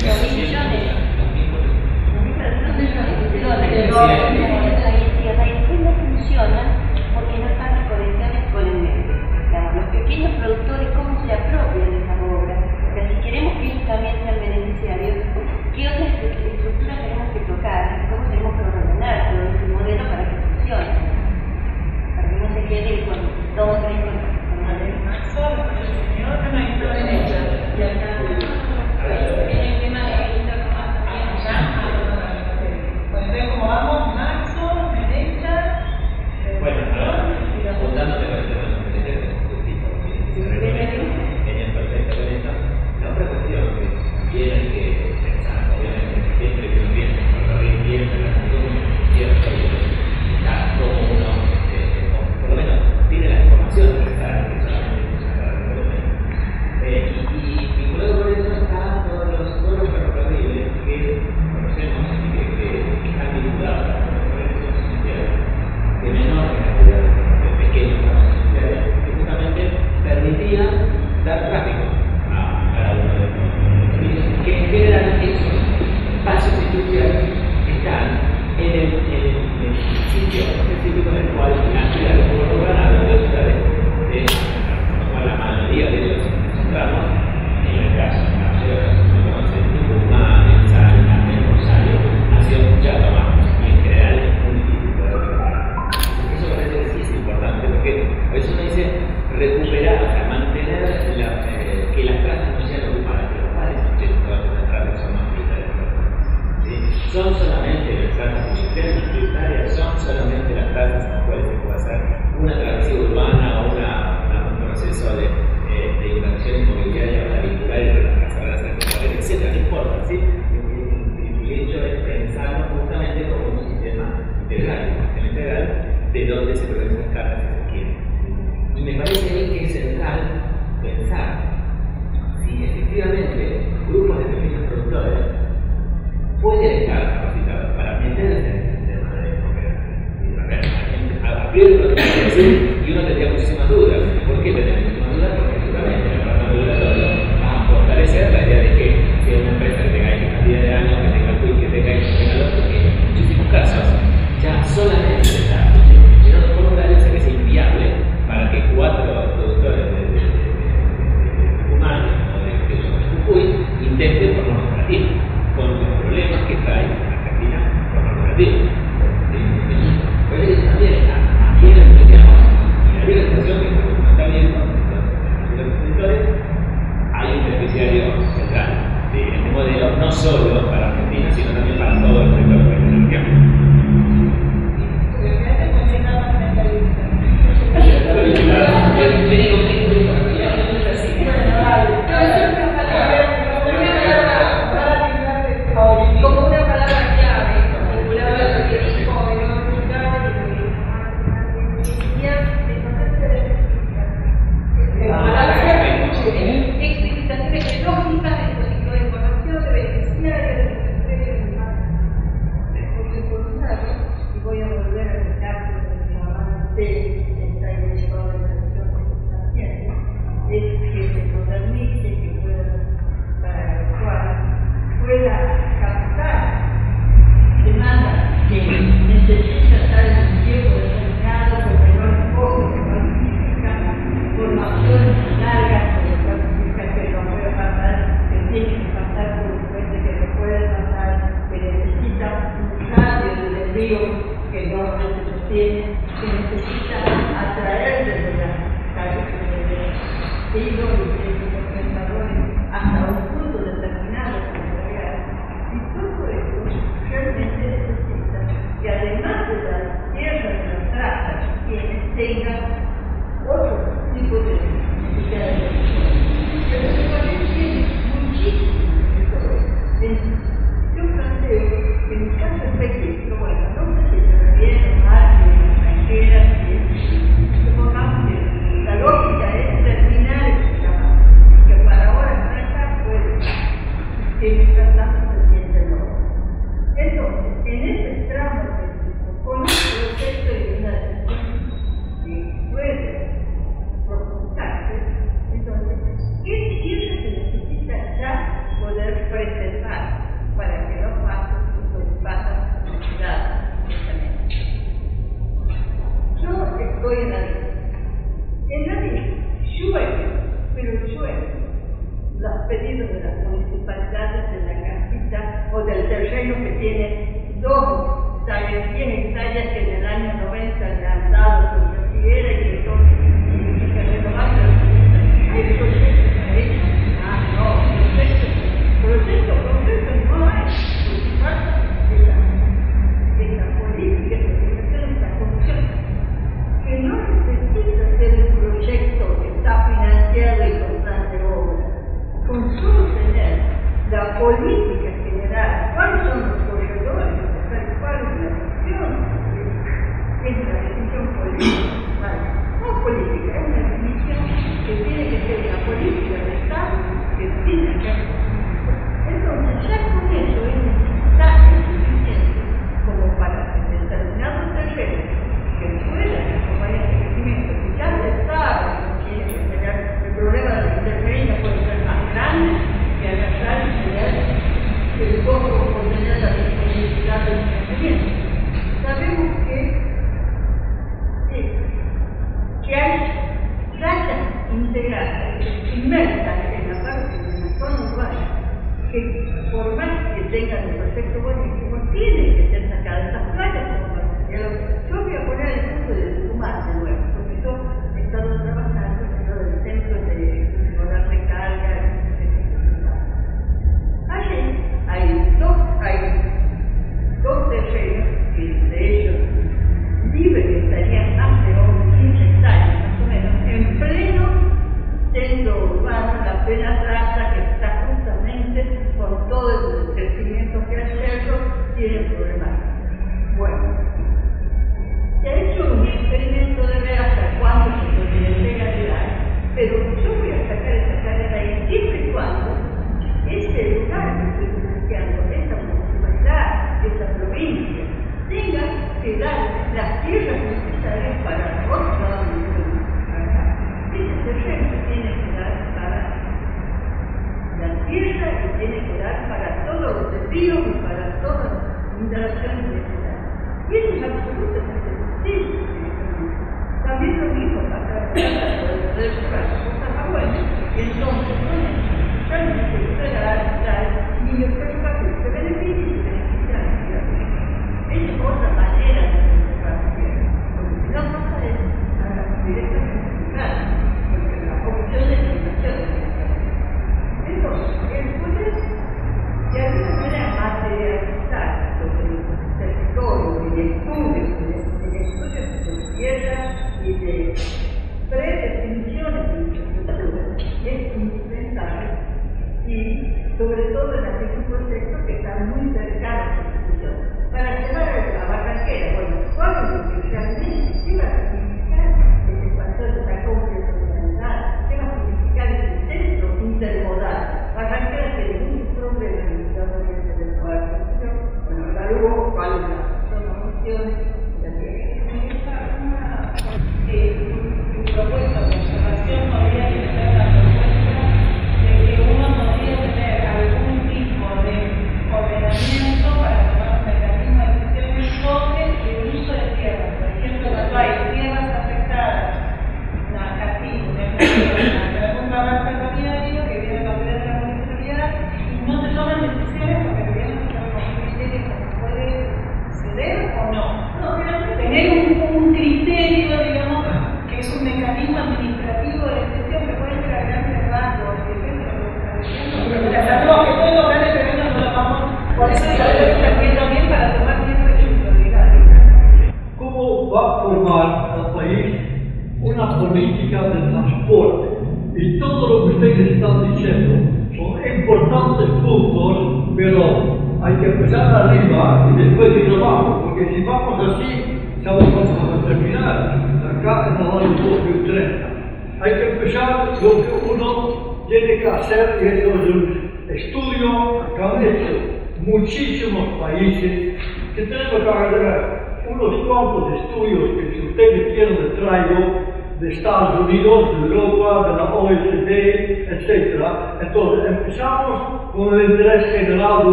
2.000 millones, 2.000 millones de dólares. Y no funciona porque no están las conexiones con el medio. Los pequeños productores, ¿cómo se apropian tiene dos, tres.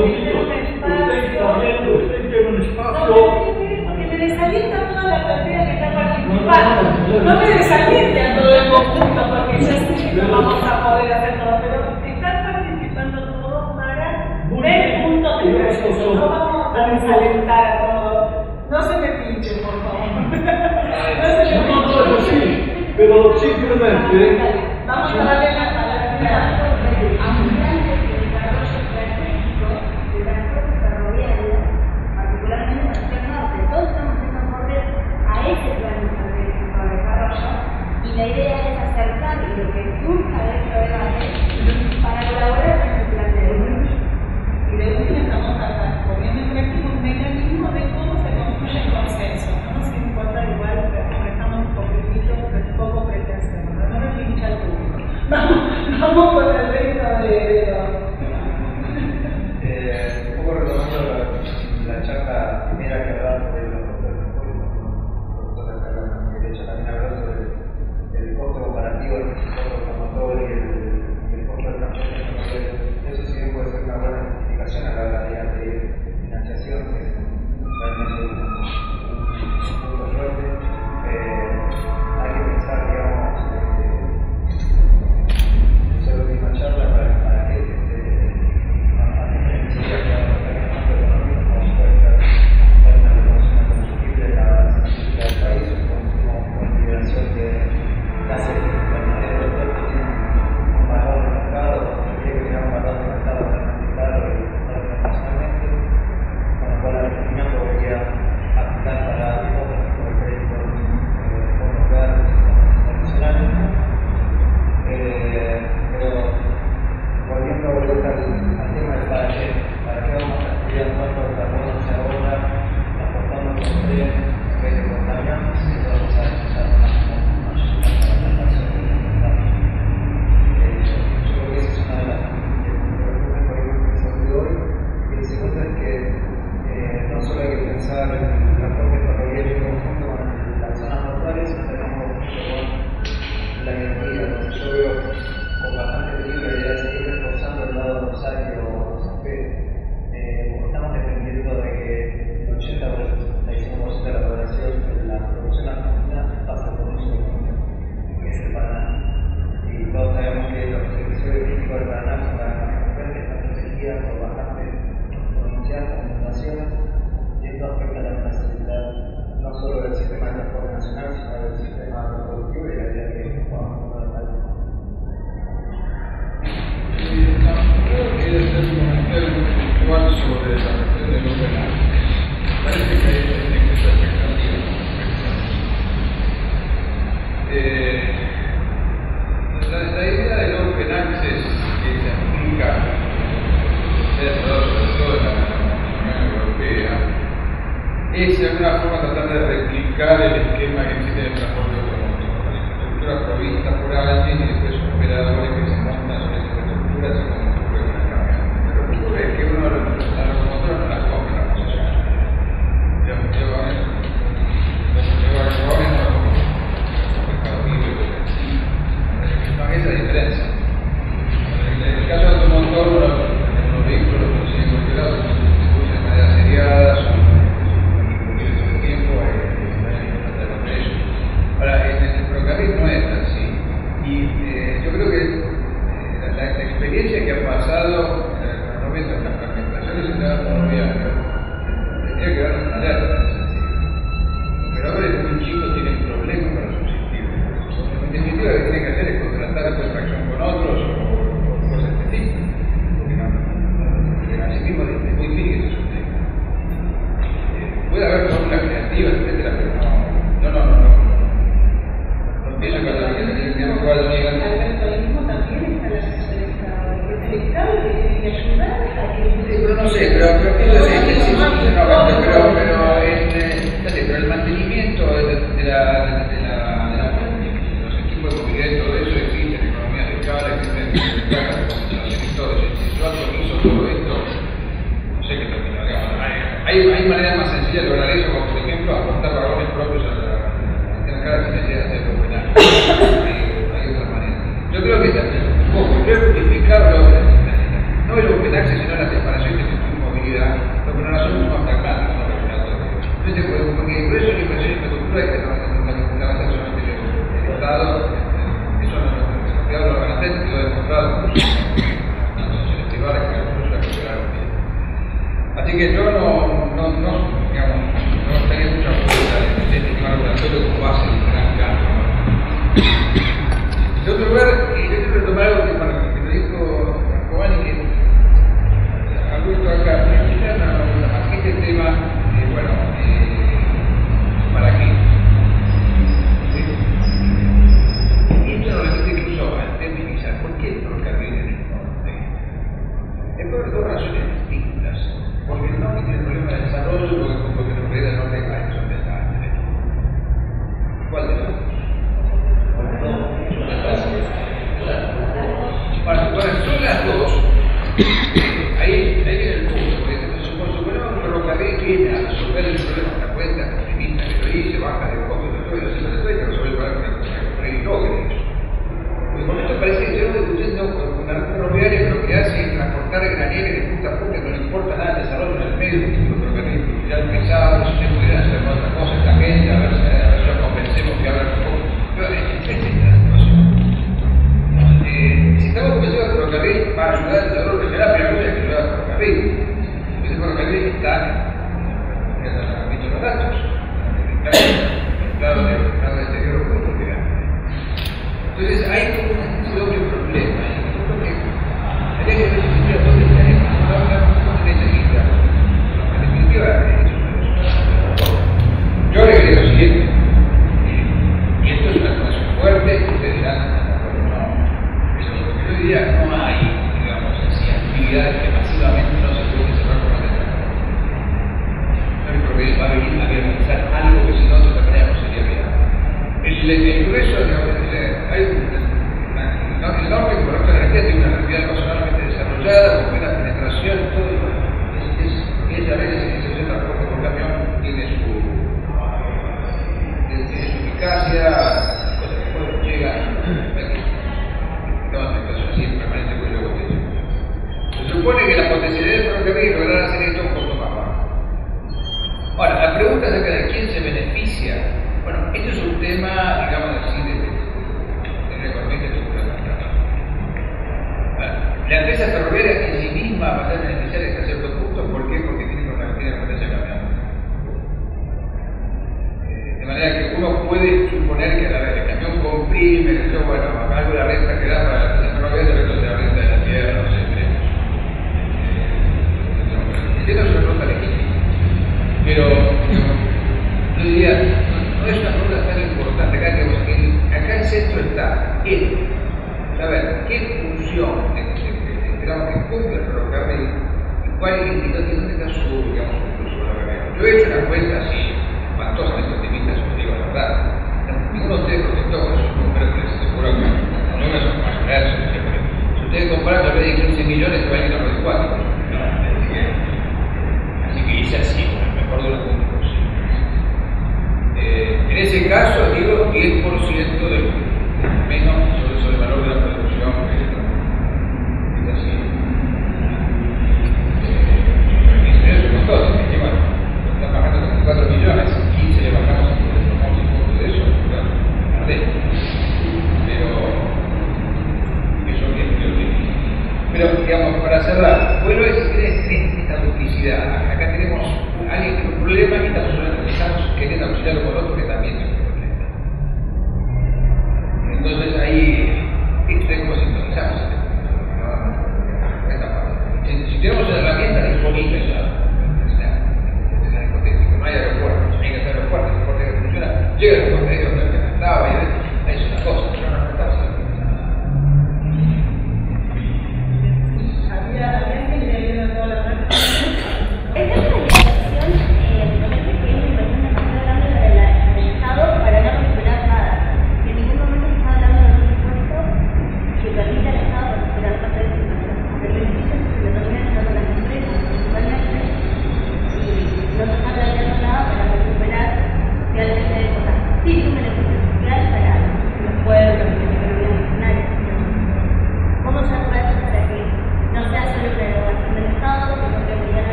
oídos, usted. No, me desalienta toda la que está participando. No me todo el conjunto, porque ya sé no vamos a poder hacer todo, pero están participando todos para ver juntos de proceso. No vamos a desalentar a todos. No se me pinche, por favor. No se. No, no, sí, pero simplemente. Ah, được cái thuốc ở đây là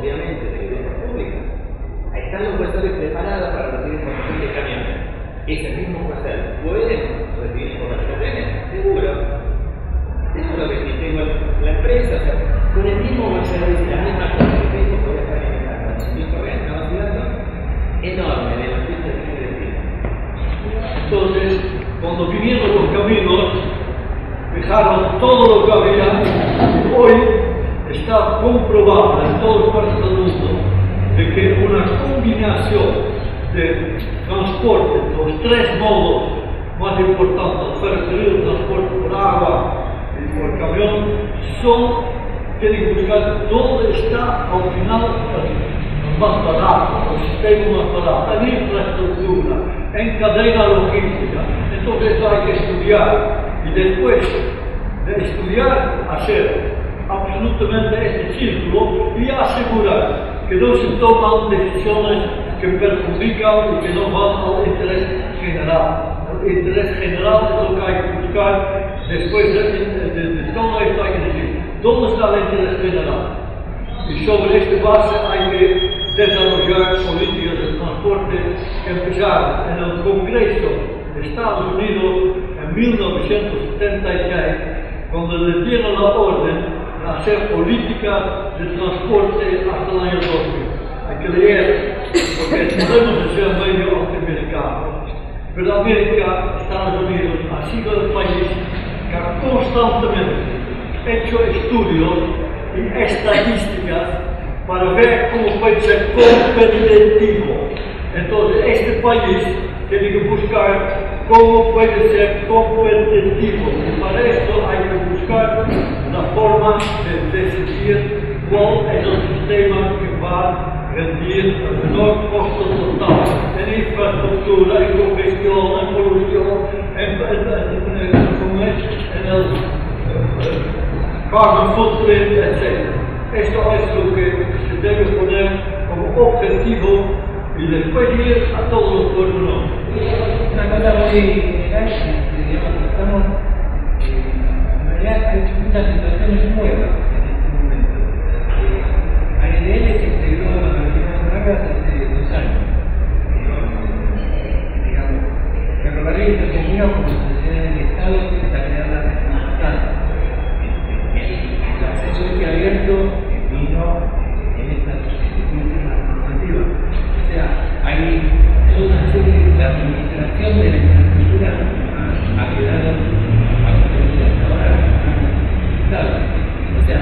obviamente, de evidencia pública. Ahí están los jueces preparados para recibir información de camiones. Ese mismo juez puede recibir información de trenes, seguro. Seguro que si tengo la empresa, o sea, con el mismo Marcelo dice la misma cosa que tengo, podría estar alimentando mi corriente, una base de datos enorme de noticias que quiere decir. Entonces, cuando vinieron los caminos, dejaron todo lo que había. Hoy está comprobado en todas partes del mundo de que una combinación de transporte, los tres modos. Más importantes, ferrocarril, transporte por agua y por camión, son, tienen que buscar dónde está al final el más barato, el sistema más barato, en infraestructura, en cadena logística. Entonces eso hay que estudiar. Y después de estudiar, hacer absolutamente este círculo y asegurar que no se toman decisiones que perjudican y que no van al interés general. El interés general es lo que hay que buscar después de, de, de, todo esto hay que decir, ¿dónde está el interés general? Y sobre esta base hay que desarrollar políticas de transporte que empezaron en el Congreso de Estados Unidos en 1976, cuando le dieron la orden de hacer políticas de transporte hasta el año 2000. Hay que leer, porque podemos ser medio norteamericano. Pero América, Estados Unidos, ha sido el país que ha constantemente hecho estudios y estadísticas para ver cómo puede ser competitivo. Entonces, este país tiene que buscar cómo puede ser competitivo. Y para esto hay que buscar la forma de decidir cuál es el sistema que va el menor costo total en infraestructura, en congestión, en polución, en, en, en, carbon footprint, etc. Es lo que se debe poner como objetivo y después ir a todos los pueblos. Una cosa muy general, digamos, estamos, en realidad hay muchas situaciones nuevas en este ANL se integró hace dos años. Eh, digamos, como sociedad del Estado está creando. El acceso abierto vino en esta última normativa. O sea, hay una serie la administración de la infraestructura ha, quedado. O sea,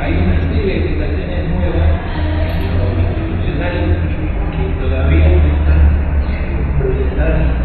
hay una serie de situaciones que todavía no están procesadas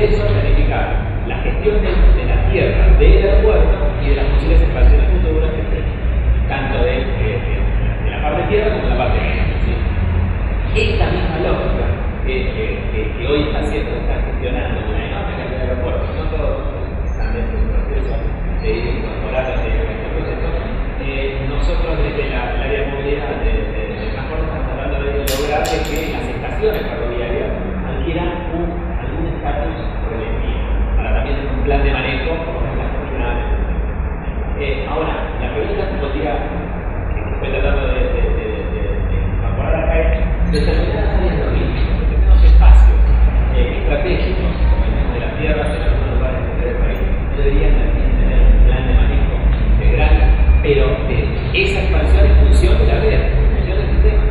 eso planificar la gestión de, la tierra, del aeropuerto y de las posibles expansiones futuras que se tanto de, de, de, la parte tierra como de la parte aérea. ¿sí? Esta misma lógica que, hoy está haciendo, está gestionando una enorme cantidad de aeropuertos, no todos están dentro del proceso de incorporar a este proceso, eh, nosotros desde la, el área de movilidad de, transporte estamos tratando de lograr que las estaciones plan de manejo eh, ahora, la pregunta que podría, que estoy tratando de, de, de, de, de incorporar acá es, desarrollar áreas de origen, unos espacios eh, estratégicos, como el de las tierras en algunos lugares del este país, deberían también tener un plan de manejo integral, pero eh, esa expansión es función de la red, función del sistema.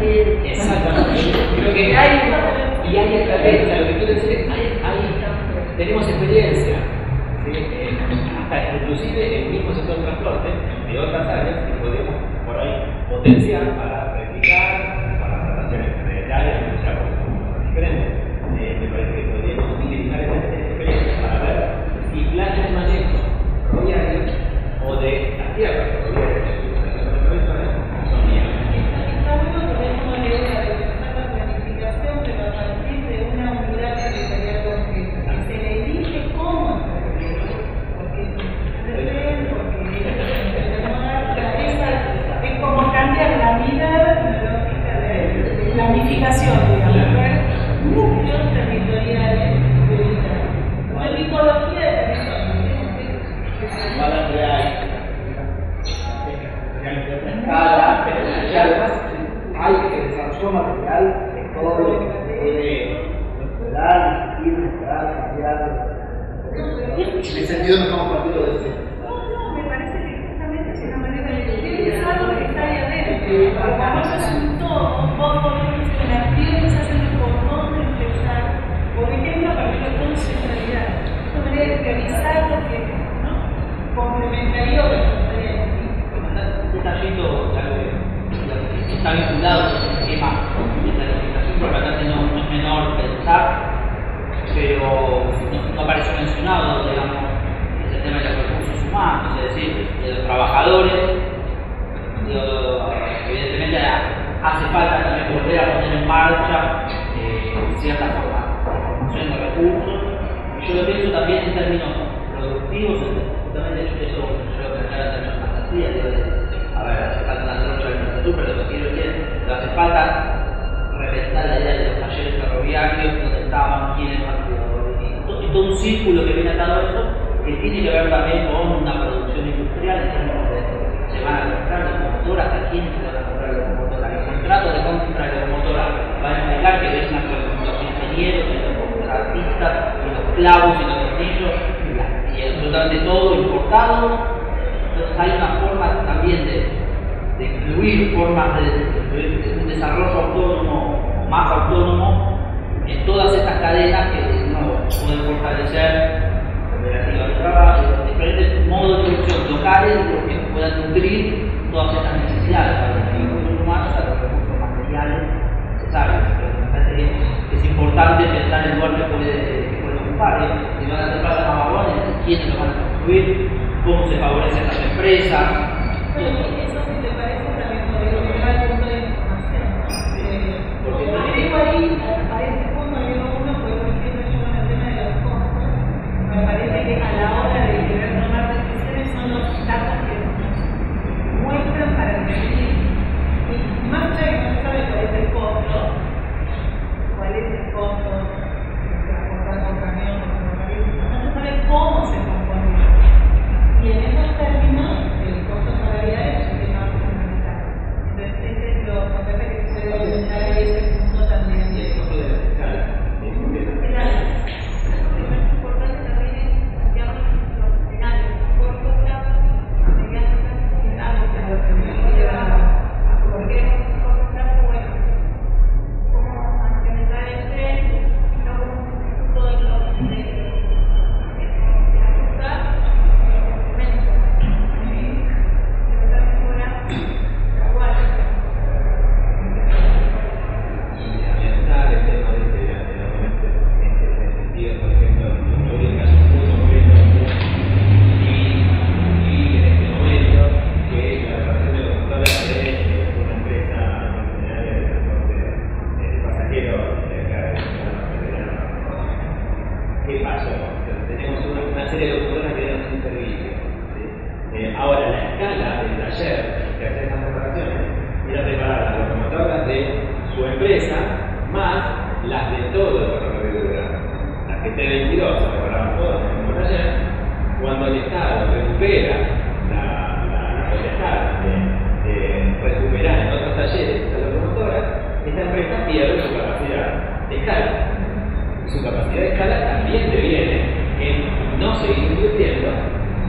De. Exactamente, creo que hay, y hay estrategias tenemos experiencia, ¿sí? eh, hasta inclusive el mismo sector de transporte, de otras áreas que podemos por ahí potenciar para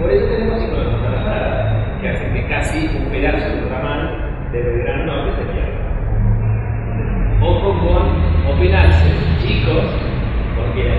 Por eso tenemos psicólogos trabajadas, que hacen que casi un pedazo de ramal de Belgrano Norte se pierda. Ojo con opinarse, chicos, porque